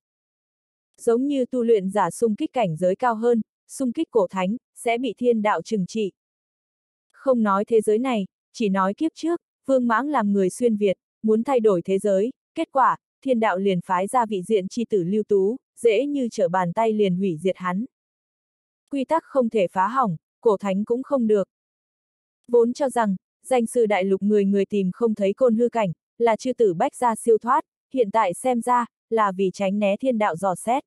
Giống như tu luyện giả sung kích cảnh giới cao hơn, sung kích cổ thánh, sẽ bị thiên đạo trừng trị. Không nói thế giới này, chỉ nói kiếp trước, vương mãng làm người xuyên Việt, muốn thay đổi thế giới, kết quả, thiên đạo liền phái ra vị diện chi tử lưu tú, dễ như trở bàn tay liền hủy diệt hắn. Quy tắc không thể phá hỏng, cổ thánh cũng không được. Vốn cho rằng, danh sư đại lục người người tìm không thấy côn hư cảnh, là chư tử bách ra siêu thoát, hiện tại xem ra, là vì tránh né thiên đạo dò xét.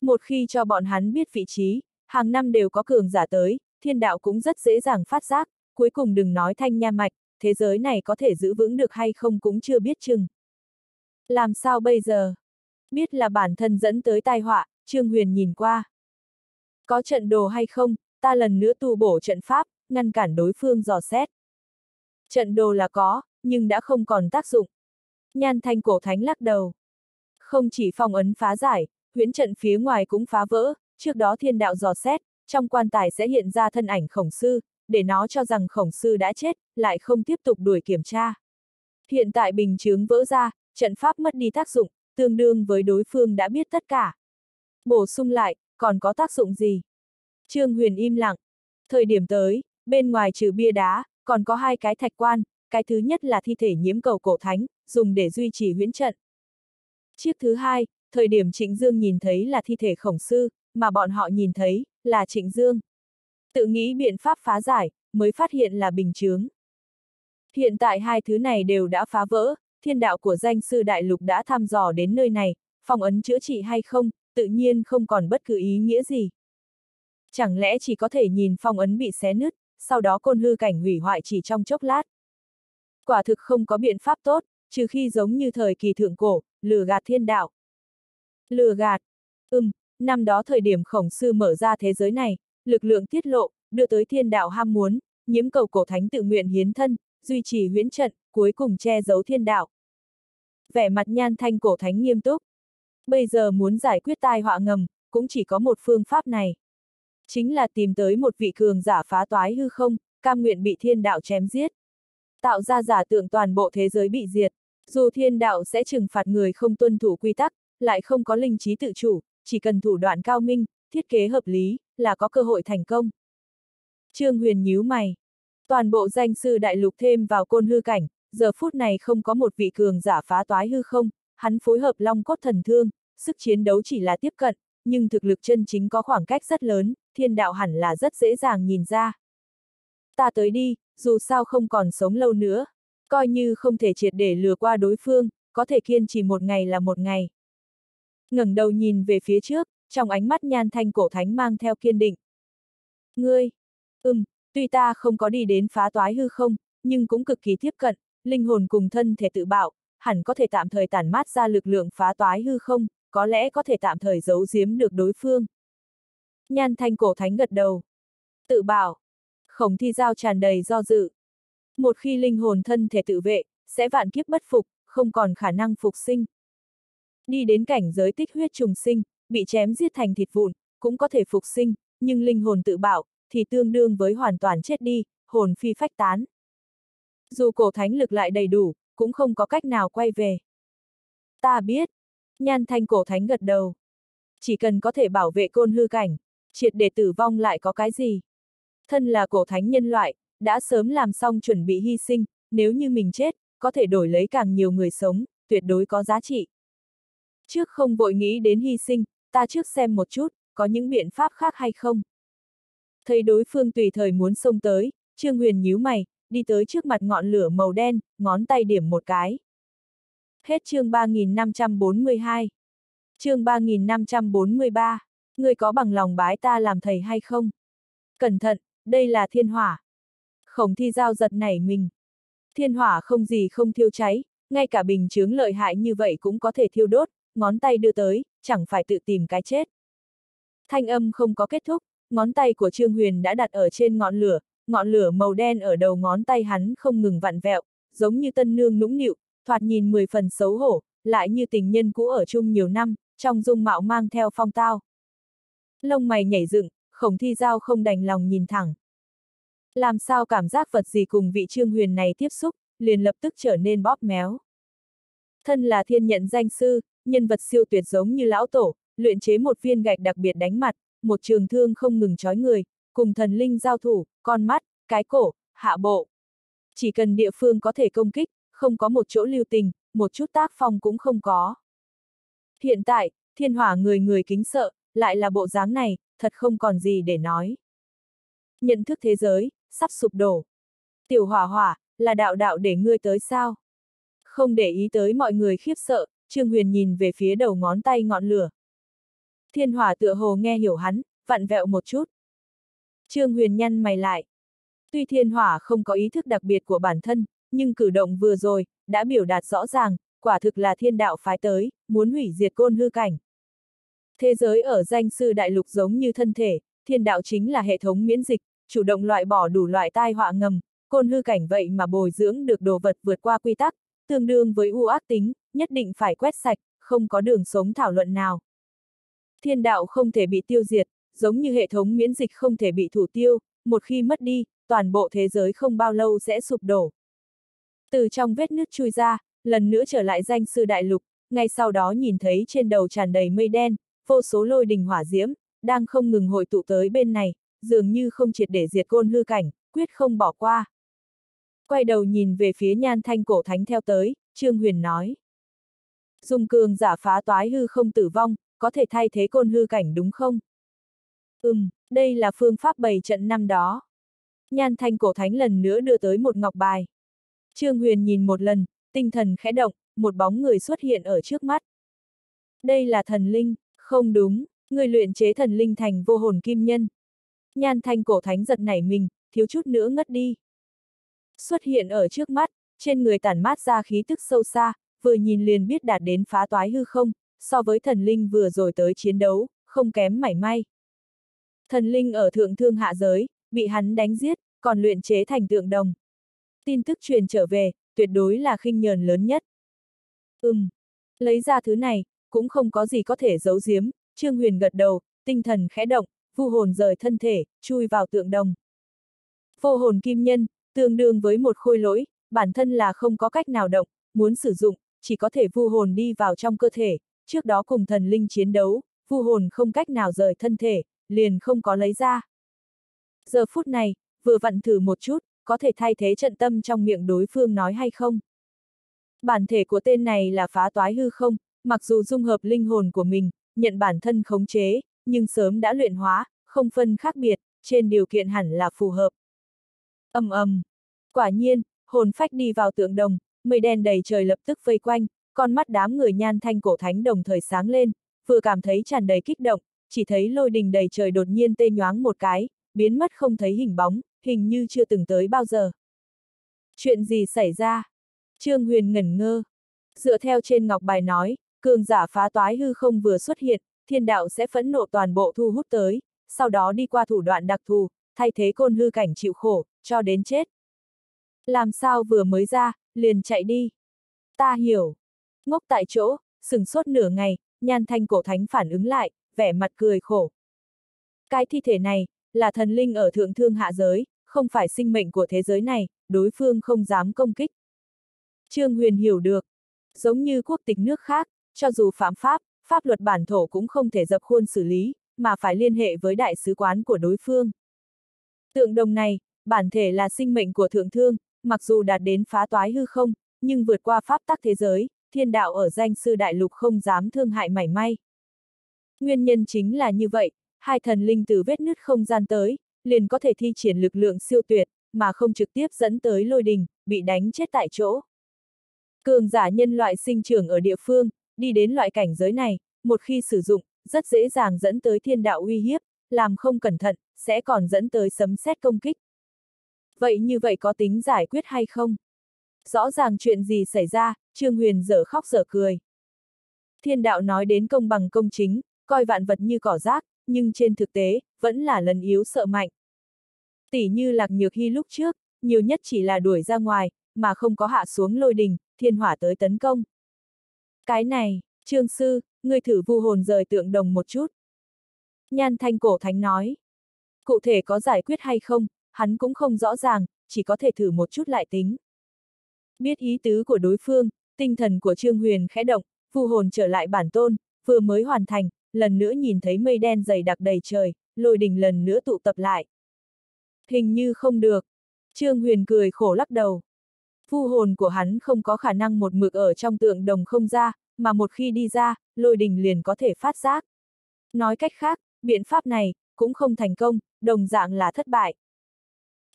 Một khi cho bọn hắn biết vị trí, hàng năm đều có cường giả tới, thiên đạo cũng rất dễ dàng phát giác, cuối cùng đừng nói thanh nha mạch, thế giới này có thể giữ vững được hay không cũng chưa biết chừng. Làm sao bây giờ? Biết là bản thân dẫn tới tai họa, Trương Huyền nhìn qua. Có trận đồ hay không, ta lần nữa tu bổ trận pháp, ngăn cản đối phương dò xét. Trận đồ là có, nhưng đã không còn tác dụng. Nhan thanh cổ thánh lắc đầu. Không chỉ phong ấn phá giải, huyễn trận phía ngoài cũng phá vỡ, trước đó thiên đạo dò xét, trong quan tài sẽ hiện ra thân ảnh khổng sư, để nó cho rằng khổng sư đã chết, lại không tiếp tục đuổi kiểm tra. Hiện tại bình chướng vỡ ra, trận pháp mất đi tác dụng, tương đương với đối phương đã biết tất cả. Bổ sung lại, còn có tác dụng gì? Trương Huyền im lặng. Thời điểm tới, bên ngoài trừ bia đá, còn có hai cái thạch quan, cái thứ nhất là thi thể nhiễm cầu cổ thánh, dùng để duy trì huyễn trận. Chiếc thứ hai, thời điểm Trịnh Dương nhìn thấy là thi thể khổng sư, mà bọn họ nhìn thấy, là Trịnh Dương. Tự nghĩ biện pháp phá giải, mới phát hiện là bình chướng. Hiện tại hai thứ này đều đã phá vỡ, thiên đạo của danh sư đại lục đã thăm dò đến nơi này, phong ấn chữa trị hay không, tự nhiên không còn bất cứ ý nghĩa gì. Chẳng lẽ chỉ có thể nhìn phong ấn bị xé nứt, sau đó côn hư cảnh hủy hoại chỉ trong chốc lát. Quả thực không có biện pháp tốt, trừ khi giống như thời kỳ thượng cổ, lừa gạt thiên đạo. Lừa gạt. Ừm, năm đó thời điểm khổng sư mở ra thế giới này, lực lượng tiết lộ, đưa tới thiên đạo ham muốn, nhiễm cầu cổ thánh tự nguyện hiến thân, duy trì huyễn trận, cuối cùng che giấu thiên đạo. Vẻ mặt nhan thanh cổ thánh nghiêm túc. Bây giờ muốn giải quyết tai họa ngầm, cũng chỉ có một phương pháp này. Chính là tìm tới một vị cường giả phá toái hư không, cam nguyện bị thiên đạo chém giết. Tạo ra giả tượng toàn bộ thế giới bị diệt. Dù thiên đạo sẽ trừng phạt người không tuân thủ quy tắc, lại không có linh trí tự chủ, chỉ cần thủ đoạn cao minh, thiết kế hợp lý, là có cơ hội thành công. Trương Huyền nhíu mày. Toàn bộ danh sư đại lục thêm vào côn hư cảnh, giờ phút này không có một vị cường giả phá toái hư không, hắn phối hợp long cốt thần thương, sức chiến đấu chỉ là tiếp cận, nhưng thực lực chân chính có khoảng cách rất lớn, thiên đạo hẳn là rất dễ dàng nhìn ra. Ta tới đi, dù sao không còn sống lâu nữa, coi như không thể triệt để lừa qua đối phương, có thể kiên trì một ngày là một ngày ngẩng đầu nhìn về phía trước, trong ánh mắt nhan thanh cổ thánh mang theo kiên định. Ngươi, ừm, tuy ta không có đi đến phá toái hư không, nhưng cũng cực kỳ tiếp cận, linh hồn cùng thân thể tự bạo, hẳn có thể tạm thời tản mát ra lực lượng phá toái hư không, có lẽ có thể tạm thời giấu giếm được đối phương. Nhan thanh cổ thánh gật đầu. Tự bảo. Khổng thi giao tràn đầy do dự. Một khi linh hồn thân thể tự vệ, sẽ vạn kiếp bất phục, không còn khả năng phục sinh. Đi đến cảnh giới tích huyết trùng sinh, bị chém giết thành thịt vụn, cũng có thể phục sinh, nhưng linh hồn tự bạo thì tương đương với hoàn toàn chết đi, hồn phi phách tán. Dù cổ thánh lực lại đầy đủ, cũng không có cách nào quay về. Ta biết. Nhan thanh cổ thánh gật đầu. Chỉ cần có thể bảo vệ côn hư cảnh, triệt để tử vong lại có cái gì? Thân là cổ thánh nhân loại, đã sớm làm xong chuẩn bị hy sinh, nếu như mình chết, có thể đổi lấy càng nhiều người sống, tuyệt đối có giá trị. Trước không vội nghĩ đến hy sinh, ta trước xem một chút, có những biện pháp khác hay không. Thấy đối phương tùy thời muốn xông tới, Trương Huyền nhíu mày, đi tới trước mặt ngọn lửa màu đen, ngón tay điểm một cái. Hết chương 3542. Chương 3543. Người có bằng lòng bái ta làm thầy hay không? Cẩn thận, đây là thiên hỏa. Khổng thi giao giật nảy mình. Thiên hỏa không gì không thiêu cháy, ngay cả bình chướng lợi hại như vậy cũng có thể thiêu đốt, ngón tay đưa tới, chẳng phải tự tìm cái chết. Thanh âm không có kết thúc, ngón tay của Trương Huyền đã đặt ở trên ngọn lửa, ngọn lửa màu đen ở đầu ngón tay hắn không ngừng vặn vẹo, giống như tân nương nũng nịu, thoạt nhìn mười phần xấu hổ, lại như tình nhân cũ ở chung nhiều năm, trong dung mạo mang theo phong tao. Lông mày nhảy dựng, khổng thi giao không đành lòng nhìn thẳng. Làm sao cảm giác vật gì cùng vị trương huyền này tiếp xúc, liền lập tức trở nên bóp méo. Thân là thiên nhận danh sư, nhân vật siêu tuyệt giống như lão tổ, luyện chế một viên gạch đặc biệt đánh mặt, một trường thương không ngừng chói người, cùng thần linh giao thủ, con mắt, cái cổ, hạ bộ. Chỉ cần địa phương có thể công kích, không có một chỗ lưu tình, một chút tác phong cũng không có. Hiện tại, thiên hỏa người người kính sợ, lại là bộ dáng này, thật không còn gì để nói. Nhận thức thế giới, sắp sụp đổ. Tiểu hỏa hỏa, là đạo đạo để ngươi tới sao? Không để ý tới mọi người khiếp sợ, Trương Huyền nhìn về phía đầu ngón tay ngọn lửa. Thiên hỏa tựa hồ nghe hiểu hắn, vặn vẹo một chút. Trương Huyền nhăn mày lại. Tuy thiên hỏa không có ý thức đặc biệt của bản thân, nhưng cử động vừa rồi, đã biểu đạt rõ ràng, quả thực là thiên đạo phái tới, muốn hủy diệt côn hư cảnh. Thế giới ở danh sư đại lục giống như thân thể, thiên đạo chính là hệ thống miễn dịch, chủ động loại bỏ đủ loại tai họa ngầm, côn hư cảnh vậy mà bồi dưỡng được đồ vật vượt qua quy tắc, tương đương với u ác tính, nhất định phải quét sạch, không có đường sống thảo luận nào. Thiên đạo không thể bị tiêu diệt, giống như hệ thống miễn dịch không thể bị thủ tiêu, một khi mất đi, toàn bộ thế giới không bao lâu sẽ sụp đổ. Từ trong vết nứt chui ra, lần nữa trở lại danh sư đại lục, ngay sau đó nhìn thấy trên đầu tràn đầy mây đen, vô số lôi đình hỏa diễm, đang không ngừng hội tụ tới bên này, dường như không triệt để diệt côn hư cảnh, quyết không bỏ qua. Quay đầu nhìn về phía nhan thanh cổ thánh theo tới, Trương Huyền nói. Dùng cường giả phá toái hư không tử vong, có thể thay thế côn hư cảnh đúng không? Ừm, đây là phương pháp bày trận năm đó. Nhan thanh cổ thánh lần nữa đưa tới một ngọc bài. Trương Huyền nhìn một lần, tinh thần khẽ động, một bóng người xuất hiện ở trước mắt. Đây là thần linh, không đúng, người luyện chế thần linh thành vô hồn kim nhân. Nhan thanh cổ thánh giật nảy mình, thiếu chút nữa ngất đi. Xuất hiện ở trước mắt, trên người tản mát ra khí tức sâu xa, vừa nhìn liền biết đạt đến phá toái hư không, so với thần linh vừa rồi tới chiến đấu, không kém mảy may. Thần linh ở thượng thương hạ giới, bị hắn đánh giết, còn luyện chế thành tượng đồng. Tin tức truyền trở về, tuyệt đối là khinh nhờn lớn nhất. Ừm, lấy ra thứ này, cũng không có gì có thể giấu giếm, Trương Huyền gật đầu, tinh thần khẽ động, vu hồn rời thân thể, chui vào tượng đồng. Vô hồn kim nhân, tương đương với một khôi lỗi, bản thân là không có cách nào động, muốn sử dụng, chỉ có thể vu hồn đi vào trong cơ thể, trước đó cùng thần linh chiến đấu, vu hồn không cách nào rời thân thể, liền không có lấy ra. Giờ phút này, vừa vặn thử một chút, có thể thay thế trận tâm trong miệng đối phương nói hay không. Bản thể của tên này là phá toái hư không, mặc dù dung hợp linh hồn của mình, nhận bản thân khống chế, nhưng sớm đã luyện hóa, không phân khác biệt, trên điều kiện hẳn là phù hợp ầm ầm, quả nhiên, hồn phách đi vào tượng đồng, mây đen đầy trời lập tức vây quanh, con mắt đám người nhan thanh cổ thánh đồng thời sáng lên, vừa cảm thấy tràn đầy kích động, chỉ thấy lôi đình đầy trời đột nhiên tê nhoáng một cái, biến mất không thấy hình bóng, hình như chưa từng tới bao giờ. Chuyện gì xảy ra? Trương Huyền ngẩn ngơ. Dựa theo trên ngọc bài nói, cường giả phá toái hư không vừa xuất hiện, thiên đạo sẽ phẫn nộ toàn bộ thu hút tới, sau đó đi qua thủ đoạn đặc thù, thay thế côn hư cảnh chịu khổ, cho đến chết. Làm sao vừa mới ra, liền chạy đi. Ta hiểu. Ngốc tại chỗ, sừng sốt nửa ngày, nhan thanh cổ thánh phản ứng lại, vẻ mặt cười khổ. Cái thi thể này, là thần linh ở thượng thương hạ giới, không phải sinh mệnh của thế giới này, đối phương không dám công kích. Trương Huyền hiểu được. Giống như quốc tịch nước khác, cho dù phạm pháp, pháp luật bản thổ cũng không thể dập khuôn xử lý, mà phải liên hệ với đại sứ quán của đối phương. Tượng đồng này, bản thể là sinh mệnh của thượng thương, mặc dù đạt đến phá toái hư không, nhưng vượt qua pháp tắc thế giới, thiên đạo ở danh sư đại lục không dám thương hại mảy may. Nguyên nhân chính là như vậy, hai thần linh từ vết nứt không gian tới, liền có thể thi triển lực lượng siêu tuyệt, mà không trực tiếp dẫn tới lôi đình, bị đánh chết tại chỗ. Cường giả nhân loại sinh trưởng ở địa phương, đi đến loại cảnh giới này, một khi sử dụng, rất dễ dàng dẫn tới thiên đạo uy hiếp, làm không cẩn thận, sẽ còn dẫn tới sấm sét công kích. Vậy như vậy có tính giải quyết hay không? Rõ ràng chuyện gì xảy ra, Trương Huyền dở khóc dở cười. Thiên đạo nói đến công bằng công chính, coi vạn vật như cỏ rác, nhưng trên thực tế, vẫn là lần yếu sợ mạnh. Tỷ như lạc nhược hy lúc trước, nhiều nhất chỉ là đuổi ra ngoài, mà không có hạ xuống lôi đình, thiên hỏa tới tấn công. Cái này, trương sư, ngươi thử vu hồn rời tượng đồng một chút. Nhan thanh cổ thánh nói. Cụ thể có giải quyết hay không, hắn cũng không rõ ràng, chỉ có thể thử một chút lại tính. Biết ý tứ của đối phương, tinh thần của Trương Huyền khẽ động, phù hồn trở lại bản tôn, vừa mới hoàn thành, lần nữa nhìn thấy mây đen dày đặc đầy trời, lôi đình lần nữa tụ tập lại. Hình như không được. Trương Huyền cười khổ lắc đầu. Phu hồn của hắn không có khả năng một mực ở trong tượng đồng không ra, mà một khi đi ra, lôi đình liền có thể phát giác. Nói cách khác, biện pháp này, cũng không thành công, đồng dạng là thất bại.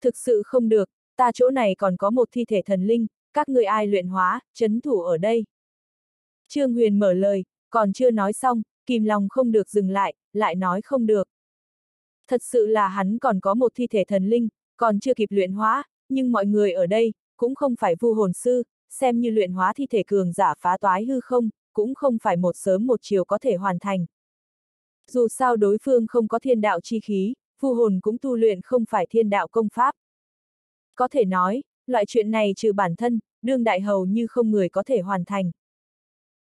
Thực sự không được, ta chỗ này còn có một thi thể thần linh, các người ai luyện hóa, chấn thủ ở đây. Trương Huyền mở lời, còn chưa nói xong, kìm lòng không được dừng lại, lại nói không được. Thật sự là hắn còn có một thi thể thần linh, còn chưa kịp luyện hóa, nhưng mọi người ở đây, cũng không phải vu hồn sư, xem như luyện hóa thi thể cường giả phá toái hư không, cũng không phải một sớm một chiều có thể hoàn thành. Dù sao đối phương không có thiên đạo chi khí, vu hồn cũng tu luyện không phải thiên đạo công pháp. Có thể nói, loại chuyện này trừ bản thân, đương đại hầu như không người có thể hoàn thành.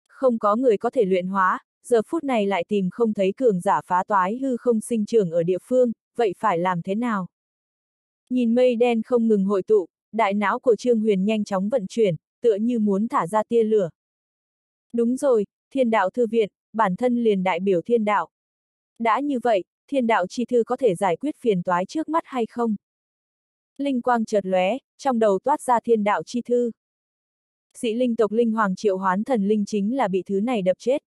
Không có người có thể luyện hóa, giờ phút này lại tìm không thấy cường giả phá toái hư không sinh trưởng ở địa phương, vậy phải làm thế nào? Nhìn mây đen không ngừng hội tụ, đại não của Trương Huyền nhanh chóng vận chuyển, tựa như muốn thả ra tia lửa. Đúng rồi, thiên đạo thư viện, bản thân liền đại biểu thiên đạo. Đã như vậy, thiên đạo chi thư có thể giải quyết phiền toái trước mắt hay không? Linh quang chợt lóe, trong đầu toát ra thiên đạo chi thư. Sĩ linh tộc linh hoàng triệu hoán thần linh chính là bị thứ này đập chết.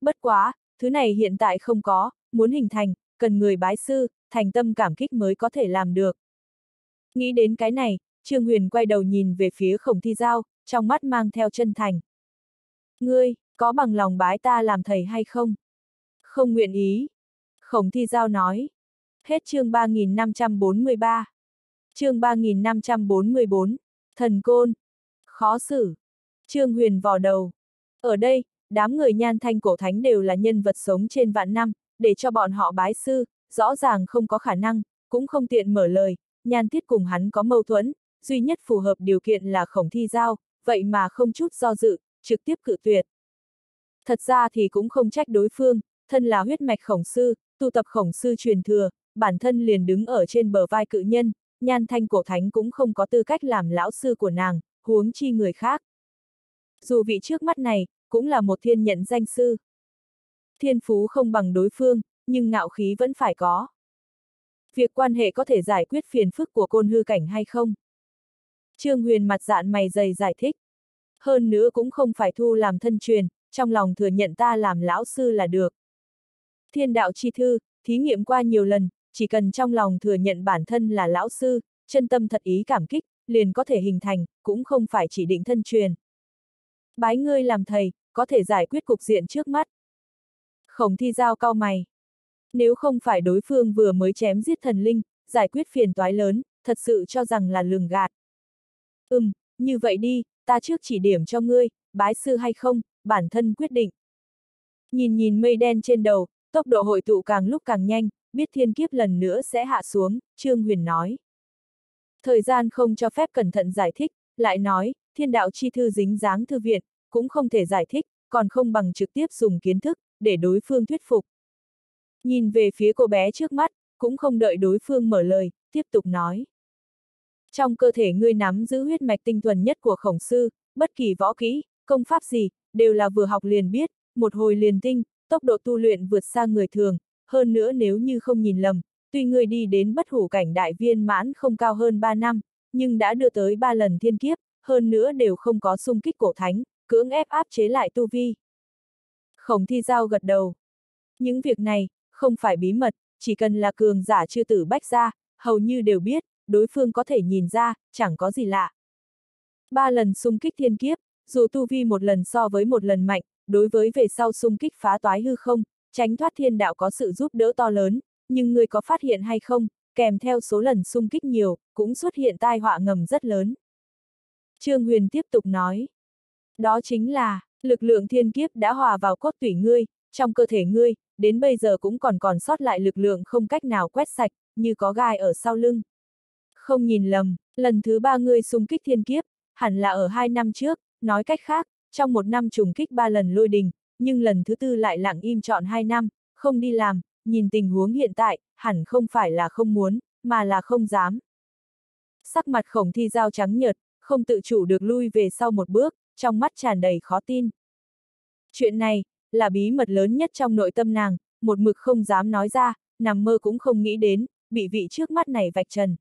Bất quá, thứ này hiện tại không có, muốn hình thành, cần người bái sư, thành tâm cảm kích mới có thể làm được. Nghĩ đến cái này, Trương Huyền quay đầu nhìn về phía khổng thi giao, trong mắt mang theo chân thành. Ngươi, có bằng lòng bái ta làm thầy hay không? Không nguyện ý. Khổng thi giao nói. Hết chương 3543. chương 3544. Thần Côn. Khó xử. Trương Huyền vò đầu. Ở đây, đám người nhan thanh cổ thánh đều là nhân vật sống trên vạn năm, để cho bọn họ bái sư, rõ ràng không có khả năng, cũng không tiện mở lời, nhan thiết cùng hắn có mâu thuẫn, duy nhất phù hợp điều kiện là khổng thi giao, vậy mà không chút do dự, trực tiếp cự tuyệt. Thật ra thì cũng không trách đối phương, thân là huyết mạch khổng sư, tu tập khổng sư truyền thừa, bản thân liền đứng ở trên bờ vai cự nhân, nhan thanh cổ thánh cũng không có tư cách làm lão sư của nàng, huống chi người khác. Dù vị trước mắt này, cũng là một thiên nhận danh sư. Thiên phú không bằng đối phương, nhưng ngạo khí vẫn phải có. Việc quan hệ có thể giải quyết phiền phức của côn hư cảnh hay không? Trương Huyền mặt dạn mày dày giải thích. Hơn nữa cũng không phải thu làm thân truyền, trong lòng thừa nhận ta làm lão sư là được. Thiên đạo chi thư, thí nghiệm qua nhiều lần, chỉ cần trong lòng thừa nhận bản thân là lão sư, chân tâm thật ý cảm kích, liền có thể hình thành, cũng không phải chỉ định thân truyền. Bái ngươi làm thầy, có thể giải quyết cục diện trước mắt. Khổng thi giao cao mày. Nếu không phải đối phương vừa mới chém giết thần linh, giải quyết phiền toái lớn, thật sự cho rằng là lường gạt. Ừm, như vậy đi, ta trước chỉ điểm cho ngươi, bái sư hay không, bản thân quyết định. Nhìn nhìn mây đen trên đầu, tốc độ hội tụ càng lúc càng nhanh, biết thiên kiếp lần nữa sẽ hạ xuống, Trương Huyền nói. Thời gian không cho phép cẩn thận giải thích, lại nói, thiên đạo chi thư dính dáng thư viện, cũng không thể giải thích, còn không bằng trực tiếp dùng kiến thức, để đối phương thuyết phục. Nhìn về phía cô bé trước mắt, cũng không đợi đối phương mở lời, tiếp tục nói. Trong cơ thể ngươi nắm giữ huyết mạch tinh thuần nhất của khổng sư, bất kỳ võ kỹ, công pháp gì, đều là vừa học liền biết, một hồi liền tinh, tốc độ tu luyện vượt xa người thường, hơn nữa nếu như không nhìn lầm, tuy người đi đến bất hủ cảnh đại viên mãn không cao hơn 3 năm, nhưng đã đưa tới 3 lần thiên kiếp, hơn nữa đều không có xung kích cổ thánh, cưỡng ép áp chế lại tu vi. Khổng thi giao gật đầu. Những việc này, không phải bí mật, chỉ cần là cường giả chư tử bách ra, hầu như đều biết, đối phương có thể nhìn ra, chẳng có gì lạ. Ba lần xung kích thiên kiếp, dù tu vi một lần so với một lần mạnh, đối với về sau xung kích phá toái hư không, tránh thoát thiên đạo có sự giúp đỡ to lớn, nhưng người có phát hiện hay không, kèm theo số lần xung kích nhiều, cũng xuất hiện tai họa ngầm rất lớn. Trương Huyền tiếp tục nói. Đó chính là, lực lượng thiên kiếp đã hòa vào cốt tủy ngươi, trong cơ thể ngươi, đến bây giờ cũng còn còn sót lại lực lượng không cách nào quét sạch, như có gai ở sau lưng. Không nhìn lầm, lần thứ ba ngươi xung kích thiên kiếp, hẳn là ở hai năm trước, nói cách khác, trong một năm trùng kích ba lần lôi đình, nhưng lần thứ tư lại lặng im chọn hai năm, không đi làm, nhìn tình huống hiện tại, hẳn không phải là không muốn, mà là không dám. Sắc mặt khổng thi dao trắng nhợt, không tự chủ được lui về sau một bước, trong mắt tràn đầy khó tin. Chuyện này, là bí mật lớn nhất trong nội tâm nàng, một mực không dám nói ra, nằm mơ cũng không nghĩ đến, bị vị trước mắt này vạch trần.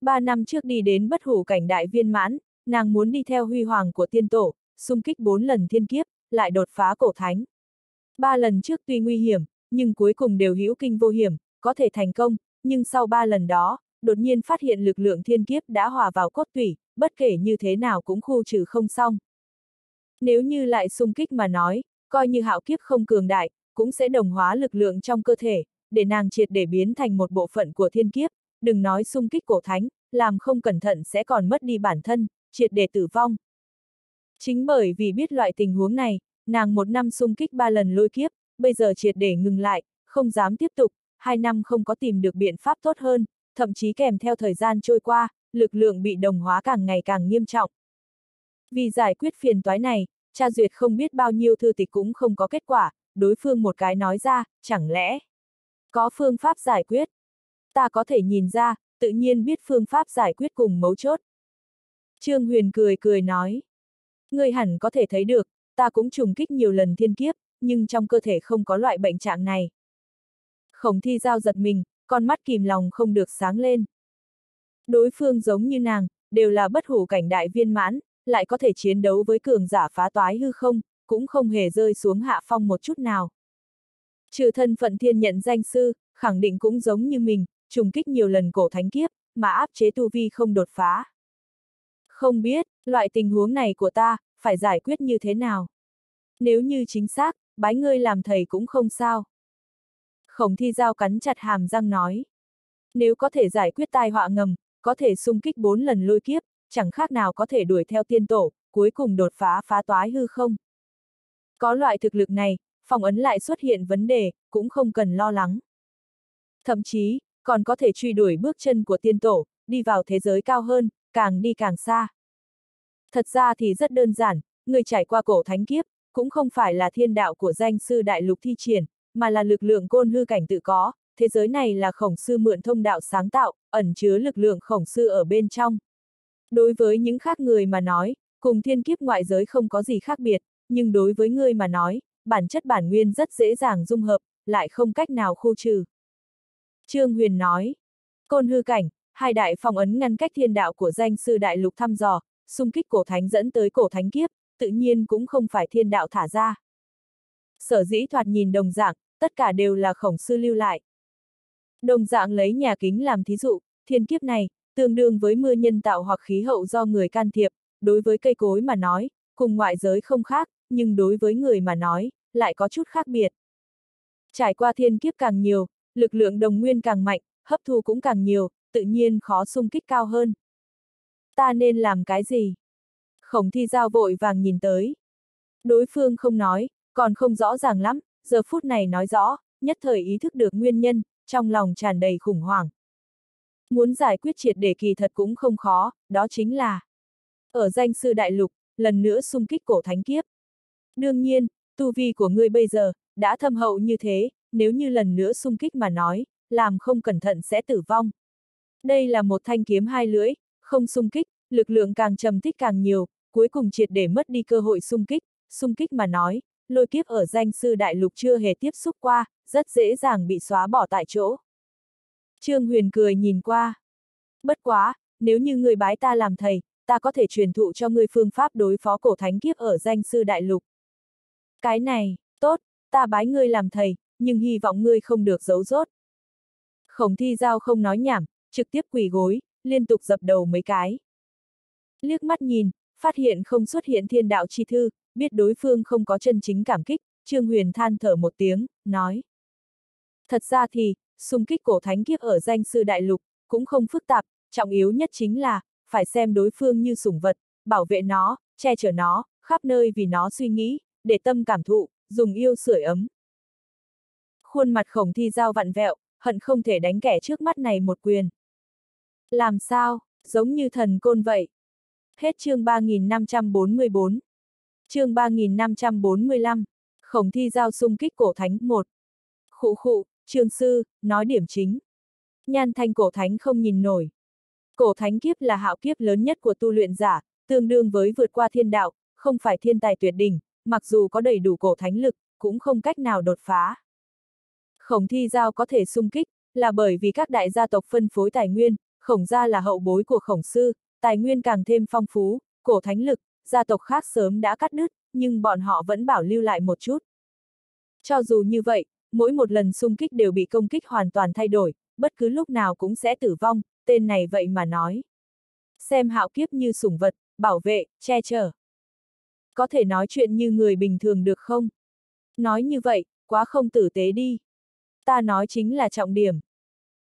Ba năm trước đi đến bất hủ cảnh đại viên mãn, nàng muốn đi theo huy hoàng của tiên tổ, xung kích bốn lần thiên kiếp, lại đột phá cổ thánh. Ba lần trước tuy nguy hiểm, nhưng cuối cùng đều hữu kinh vô hiểm, có thể thành công, nhưng sau ba lần đó, đột nhiên phát hiện lực lượng thiên kiếp đã hòa vào cốt tủy, bất kể như thế nào cũng khu trừ không xong. Nếu như lại xung kích mà nói, coi như hạo kiếp không cường đại, cũng sẽ đồng hóa lực lượng trong cơ thể, để nàng triệt để biến thành một bộ phận của thiên kiếp, đừng nói xung kích cổ thánh, làm không cẩn thận sẽ còn mất đi bản thân, triệt để tử vong. Chính bởi vì biết loại tình huống này, nàng một năm xung kích ba lần lôi kiếp, bây giờ triệt để ngừng lại, không dám tiếp tục, hai năm không có tìm được biện pháp tốt hơn, thậm chí kèm theo thời gian trôi qua, lực lượng bị đồng hóa càng ngày càng nghiêm trọng. Vì giải quyết phiền toái này, cha duyệt không biết bao nhiêu thư tịch cũng không có kết quả, đối phương một cái nói ra, chẳng lẽ có phương pháp giải quyết. Ta có thể nhìn ra, tự nhiên biết phương pháp giải quyết cùng mấu chốt. Trương Huyền cười cười nói. Người hẳn có thể thấy được, ta cũng trùng kích nhiều lần thiên kiếp, nhưng trong cơ thể không có loại bệnh trạng này. Khổng thi giao giật mình, con mắt kìm lòng không được sáng lên. Đối phương giống như nàng, đều là bất hủ cảnh đại viên mãn, lại có thể chiến đấu với cường giả phá toái hư không, cũng không hề rơi xuống hạ phong một chút nào. Trừ thân phận thiên nhận danh sư, khẳng định cũng giống như mình, trùng kích nhiều lần cổ thánh kiếp, mà áp chế tu vi không đột phá. Không biết, loại tình huống này của ta, phải giải quyết như thế nào? Nếu như chính xác, bái ngươi làm thầy cũng không sao. Khổng thi giao cắn chặt hàm răng nói. Nếu có thể giải quyết tai họa ngầm, có thể xung kích bốn lần lôi kiếp, chẳng khác nào có thể đuổi theo tiên tổ, cuối cùng đột phá phá toái hư không. Có loại thực lực này, phòng ấn lại xuất hiện vấn đề, cũng không cần lo lắng. Thậm chí, còn có thể truy đuổi bước chân của tiên tổ, đi vào thế giới cao hơn, càng đi càng xa. Thật ra thì rất đơn giản, người trải qua cổ thánh kiếp, cũng không phải là thiên đạo của danh sư đại lục thi triển, mà là lực lượng côn hư cảnh tự có, thế giới này là khổng sư mượn thông đạo sáng tạo, ẩn chứa lực lượng khổng sư ở bên trong. Đối với những khác người mà nói, cùng thiên kiếp ngoại giới không có gì khác biệt, nhưng đối với ngươi mà nói, bản chất bản nguyên rất dễ dàng dung hợp, lại không cách nào khu trừ. Trương Huyền nói, côn hư cảnh, hai đại phong ấn ngăn cách thiên đạo của danh sư đại lục thăm dò, xung kích cổ thánh dẫn tới cổ thánh kiếp, tự nhiên cũng không phải thiên đạo thả ra. Sở dĩ thoạt nhìn đồng dạng, tất cả đều là khổng sư lưu lại. Đồng dạng lấy nhà kính làm thí dụ, thiên kiếp này, tương đương với mưa nhân tạo hoặc khí hậu do người can thiệp, đối với cây cối mà nói, cùng ngoại giới không khác, nhưng đối với người mà nói, lại có chút khác biệt. Trải qua thiên kiếp càng nhiều, lực lượng đồng nguyên càng mạnh, hấp thu cũng càng nhiều, tự nhiên khó xung kích cao hơn. Ta nên làm cái gì? Khổng thi giao vội vàng nhìn tới. Đối phương không nói, còn không rõ ràng lắm, giờ phút này nói rõ, nhất thời ý thức được nguyên nhân, trong lòng tràn đầy khủng hoảng. Muốn giải quyết triệt để kỳ thật cũng không khó, đó chính là ở danh sư đại lục, lần nữa xung kích cổ thánh kiếp. Đương nhiên, tu vi của ngươi bây giờ, đã thâm hậu như thế, nếu như lần nữa xung kích mà nói, làm không cẩn thận sẽ tử vong. Đây là một thanh kiếm hai lưỡi, không xung kích, lực lượng càng trầm tích càng nhiều, cuối cùng triệt để mất đi cơ hội xung kích, xung kích mà nói, lôi kiếp ở danh sư đại lục chưa hề tiếp xúc qua, rất dễ dàng bị xóa bỏ tại chỗ. Trương Huyền cười nhìn qua. Bất quá, nếu như người bái ta làm thầy, ta có thể truyền thụ cho ngươi phương pháp đối phó cổ thánh kiếp ở danh sư đại lục. Cái này, tốt, ta bái ngươi làm thầy, nhưng hy vọng ngươi không được giấu rốt. Khổng thi giao không nói nhảm, trực tiếp quỳ gối, liên tục dập đầu mấy cái. Liếc mắt nhìn, phát hiện không xuất hiện thiên đạo chi thư, biết đối phương không có chân chính cảm kích, Trương Huyền than thở một tiếng, nói. Thật ra thì, xung kích cổ thánh kiếp ở danh sư đại lục, cũng không phức tạp, trọng yếu nhất chính là, phải xem đối phương như sủng vật, bảo vệ nó, che chở nó, khắp nơi vì nó suy nghĩ, để tâm cảm thụ, dùng yêu sưởi ấm. Khuôn mặt khổng thi giao vặn vẹo, hận không thể đánh kẻ trước mắt này một quyền. Làm sao, giống như thần côn vậy. Hết chương 3544. chương 3545. Khổng thi giao xung kích cổ thánh 1. Khụ khụ, trương sư, nói điểm chính. Nhan thanh cổ thánh không nhìn nổi. Cổ thánh kiếp là hạo kiếp lớn nhất của tu luyện giả, tương đương với vượt qua thiên đạo, không phải thiên tài tuyệt đỉnh, mặc dù có đầy đủ cổ thánh lực, cũng không cách nào đột phá. Khổng thi giao có thể xung kích, là bởi vì các đại gia tộc phân phối tài nguyên, khổng gia là hậu bối của khổng sư, tài nguyên càng thêm phong phú, cổ thánh lực, gia tộc khác sớm đã cắt đứt, nhưng bọn họ vẫn bảo lưu lại một chút. Cho dù như vậy, mỗi một lần xung kích đều bị công kích hoàn toàn thay đổi, bất cứ lúc nào cũng sẽ tử vong, tên này vậy mà nói. Xem hạo kiếp như sủng vật, bảo vệ, che chở. Có thể nói chuyện như người bình thường được không? Nói như vậy, quá không tử tế đi. Ta nói chính là trọng điểm.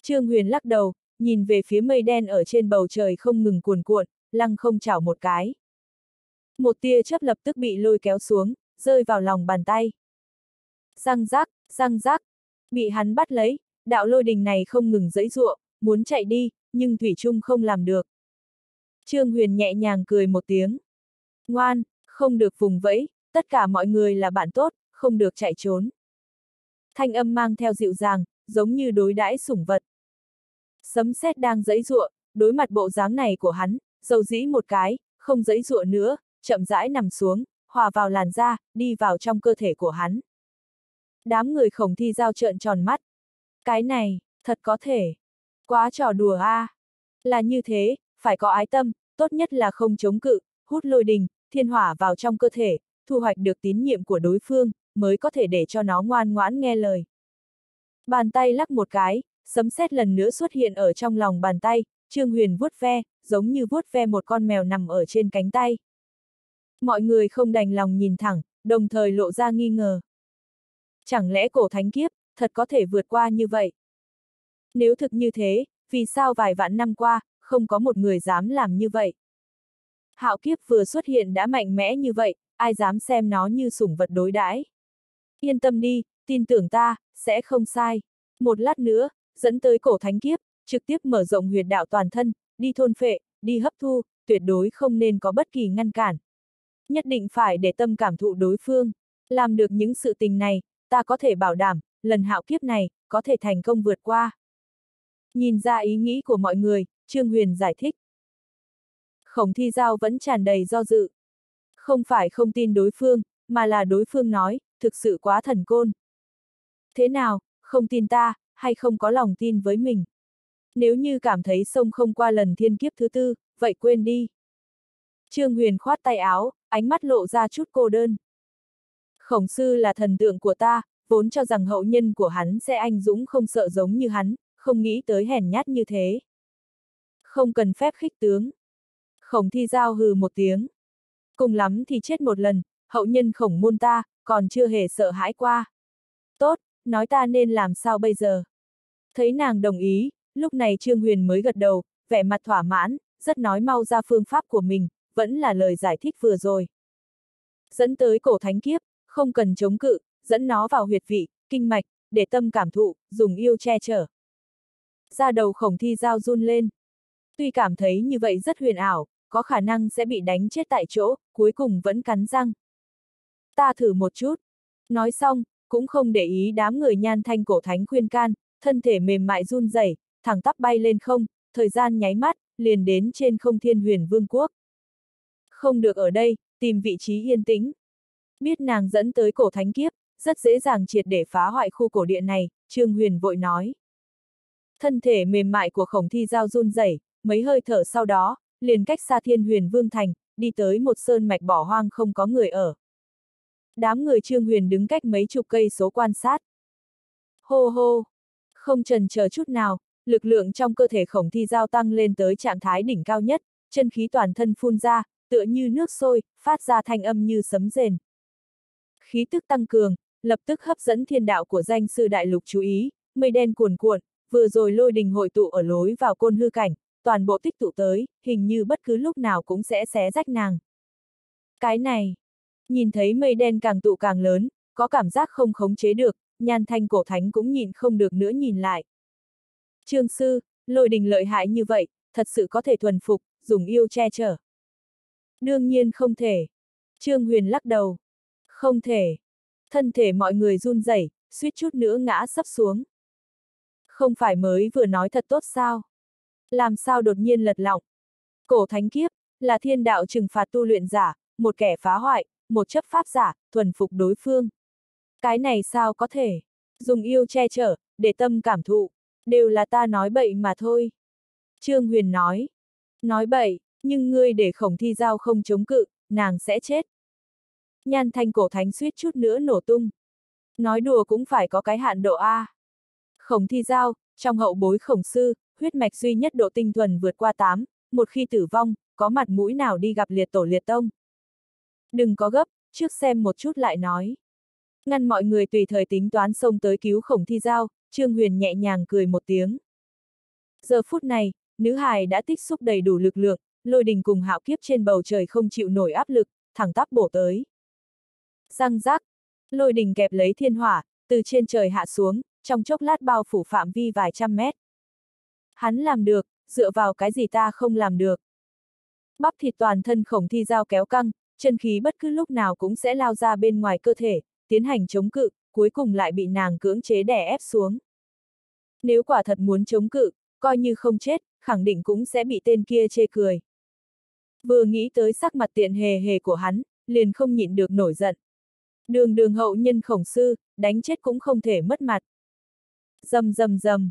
Trương Huyền lắc đầu, nhìn về phía mây đen ở trên bầu trời không ngừng cuồn cuộn, lăng không chảo một cái. Một tia chớp lập tức bị lôi kéo xuống, rơi vào lòng bàn tay. Răng rác, răng rác, bị hắn bắt lấy, đạo lôi đình này không ngừng dẫy ruộng, muốn chạy đi, nhưng Thủy Trung không làm được. Trương Huyền nhẹ nhàng cười một tiếng. Ngoan, không được vùng vẫy, tất cả mọi người là bạn tốt, không được chạy trốn. Thanh âm mang theo dịu dàng, giống như đối đãi sủng vật. Sấm sét đang dẫy ruộng, đối mặt bộ dáng này của hắn, dầu dĩ một cái, không dẫy ruộng nữa, chậm rãi nằm xuống, hòa vào làn da, đi vào trong cơ thể của hắn. Đám người khổng thi giao trợn tròn mắt. Cái này, thật có thể. Quá trò đùa a. À. Là như thế, phải có ái tâm, tốt nhất là không chống cự, hút lôi đình, thiên hỏa vào trong cơ thể, thu hoạch được tín nhiệm của đối phương, mới có thể để cho nó ngoan ngoãn nghe lời. Bàn tay lắc một cái, sấm sét lần nữa xuất hiện ở trong lòng bàn tay, Trương Huyền vuốt ve, giống như vuốt ve một con mèo nằm ở trên cánh tay. Mọi người không đành lòng nhìn thẳng, đồng thời lộ ra nghi ngờ. Chẳng lẽ cổ thánh kiếp, thật có thể vượt qua như vậy? Nếu thực như thế, vì sao vài vạn năm qua, không có một người dám làm như vậy? Hạo kiếp vừa xuất hiện đã mạnh mẽ như vậy, ai dám xem nó như sủng vật đối đãi? Yên tâm đi, tin tưởng ta, sẽ không sai. Một lát nữa, dẫn tới cổ thánh kiếp, trực tiếp mở rộng huyệt đạo toàn thân, đi thôn phệ, đi hấp thu, tuyệt đối không nên có bất kỳ ngăn cản. Nhất định phải để tâm cảm thụ đối phương. Làm được những sự tình này, ta có thể bảo đảm, lần hạo kiếp này, có thể thành công vượt qua. Nhìn ra ý nghĩ của mọi người, Trương Huyền giải thích. Khổng thi giao vẫn tràn đầy do dự. Không phải không tin đối phương, mà là đối phương nói, thực sự quá thần côn. Thế nào, không tin ta, hay không có lòng tin với mình? Nếu như cảm thấy sông không qua lần thiên kiếp thứ tư, vậy quên đi. Trương Huyền khoát tay áo, ánh mắt lộ ra chút cô đơn. Khổng sư là thần tượng của ta, vốn cho rằng hậu nhân của hắn sẽ anh dũng không sợ giống như hắn, không nghĩ tới hèn nhát như thế. Không cần phép khích tướng. Khổng thi giao hừ một tiếng. Cùng lắm thì chết một lần, hậu nhân khổng môn ta, còn chưa hề sợ hãi qua. Tốt, nói ta nên làm sao bây giờ? Thấy nàng đồng ý, lúc này Trương Huyền mới gật đầu, vẻ mặt thỏa mãn, rất nói mau ra phương pháp của mình, vẫn là lời giải thích vừa rồi. Dẫn tới cổ thánh kiếp, không cần chống cự, dẫn nó vào huyệt vị, kinh mạch, để tâm cảm thụ, dùng yêu che chở. Ra đầu khổng thi giao run lên. Tuy cảm thấy như vậy rất huyền ảo, có khả năng sẽ bị đánh chết tại chỗ, cuối cùng vẫn cắn răng. Ta thử một chút. Nói xong, cũng không để ý đám người nhan thanh cổ thánh khuyên can, thân thể mềm mại run rẩy, thẳng tắp bay lên không, thời gian nháy mắt, liền đến trên không thiên huyền vương quốc. Không được ở đây, tìm vị trí yên tĩnh. Biết nàng dẫn tới cổ thánh kiếp, rất dễ dàng triệt để phá hoại khu cổ địa này, Trương Huyền vội nói. Thân thể mềm mại của khổng thi giao run rẩy, mấy hơi thở sau đó, liền cách xa thiên huyền vương thành, đi tới một sơn mạch bỏ hoang không có người ở. Đám người Trương Huyền đứng cách mấy chục cây số quan sát. Hô hô! Không trần chờ chút nào, lực lượng trong cơ thể khổng thi giao tăng lên tới trạng thái đỉnh cao nhất, chân khí toàn thân phun ra, tựa như nước sôi, phát ra thanh âm như sấm rền. Khí tức tăng cường, lập tức hấp dẫn thiên đạo của danh sư đại lục chú ý, mây đen cuồn cuộn, vừa rồi lôi đình hội tụ ở lối vào côn hư cảnh, toàn bộ tích tụ tới, hình như bất cứ lúc nào cũng sẽ xé rách nàng. Cái này, nhìn thấy mây đen càng tụ càng lớn, có cảm giác không khống chế được, nhan thanh cổ thánh cũng nhìn không được nữa nhìn lại. Trương sư, lôi đình lợi hại như vậy, thật sự có thể thuần phục, dùng yêu che chở. Đương nhiên không thể. Trương Huyền lắc đầu. Không thể. Thân thể mọi người run rẩy, suýt chút nữa ngã sấp xuống. Không phải mới vừa nói thật tốt sao? Làm sao đột nhiên lật lọng? Cổ thánh kiếp, là thiên đạo trừng phạt tu luyện giả, một kẻ phá hoại, một chấp pháp giả, thuần phục đối phương. Cái này sao có thể? Dùng yêu che chở, để tâm cảm thụ, đều là ta nói bậy mà thôi. Trương Huyền nói. Nói bậy, nhưng ngươi để khổng thi giao không chống cự, nàng sẽ chết. Nhan thanh cổ thánh suýt chút nữa nổ tung. Nói đùa cũng phải có cái hạn độ A. Khổng thi giao, trong hậu bối khổng sư, huyết mạch duy nhất độ tinh thuần vượt qua 8, một khi tử vong, có mặt mũi nào đi gặp liệt tổ liệt tông. Đừng có gấp, trước xem một chút lại nói. Ngăn mọi người tùy thời tính toán xông tới cứu khổng thi giao, Trương Huyền nhẹ nhàng cười một tiếng. Giờ phút này, nữ hài đã tích xúc đầy đủ lực lượng, lôi đình cùng hạo kiếp trên bầu trời không chịu nổi áp lực, thẳng tắp bổ tới. Răng rác, lôi đình kẹp lấy thiên hỏa, từ trên trời hạ xuống, trong chốc lát bao phủ phạm vi vài trăm mét. Hắn làm được, dựa vào cái gì ta không làm được. Bắp thịt toàn thân khổng thi dao kéo căng, chân khí bất cứ lúc nào cũng sẽ lao ra bên ngoài cơ thể, tiến hành chống cự, cuối cùng lại bị nàng cưỡng chế đè ép xuống. Nếu quả thật muốn chống cự, coi như không chết, khẳng định cũng sẽ bị tên kia chê cười. Vừa nghĩ tới sắc mặt tiện hề hề của hắn, liền không nhịn được nổi giận. Đường đường hậu nhân khổng sư, đánh chết cũng không thể mất mặt. Dầm dầm dầm.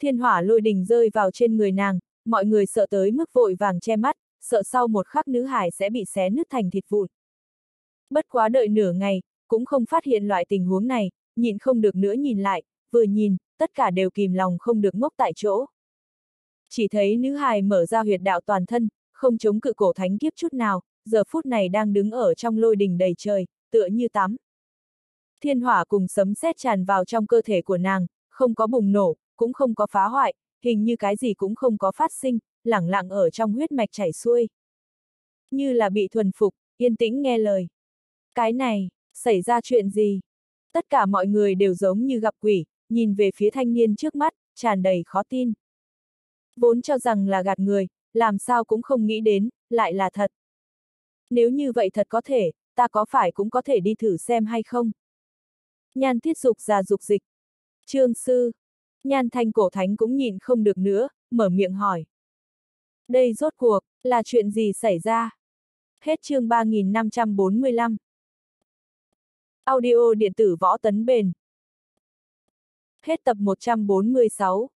Thiên hỏa lôi đình rơi vào trên người nàng, mọi người sợ tới mức vội vàng che mắt, sợ sau một khắc nữ hải sẽ bị xé nứt thành thịt vụn. Bất quá đợi nửa ngày, cũng không phát hiện loại tình huống này, nhịn không được nữa nhìn lại, vừa nhìn, tất cả đều kìm lòng không được ngốc tại chỗ. Chỉ thấy nữ hài mở ra huyệt đạo toàn thân, không chống cự cổ thánh kiếp chút nào, giờ phút này đang đứng ở trong lôi đình đầy trời, tựa như tắm. Thiên hỏa cùng sấm sét tràn vào trong cơ thể của nàng, không có bùng nổ, cũng không có phá hoại, hình như cái gì cũng không có phát sinh, lẳng lặng ở trong huyết mạch chảy xuôi. Như là bị thuần phục, yên tĩnh nghe lời. Cái này, xảy ra chuyện gì? Tất cả mọi người đều giống như gặp quỷ, nhìn về phía thanh niên trước mắt, tràn đầy khó tin. Vốn cho rằng là gạt người, làm sao cũng không nghĩ đến, lại là thật. Nếu như vậy thật có thể, ta có phải cũng có thể đi thử xem hay không? Nhan thiết dục già dục dịch. Trương sư. Nhan thanh cổ thánh cũng nhìn không được nữa, mở miệng hỏi. Đây rốt cuộc, là chuyện gì xảy ra? Hết chương 3545. Audio điện tử võ tấn bền. Hết tập 146.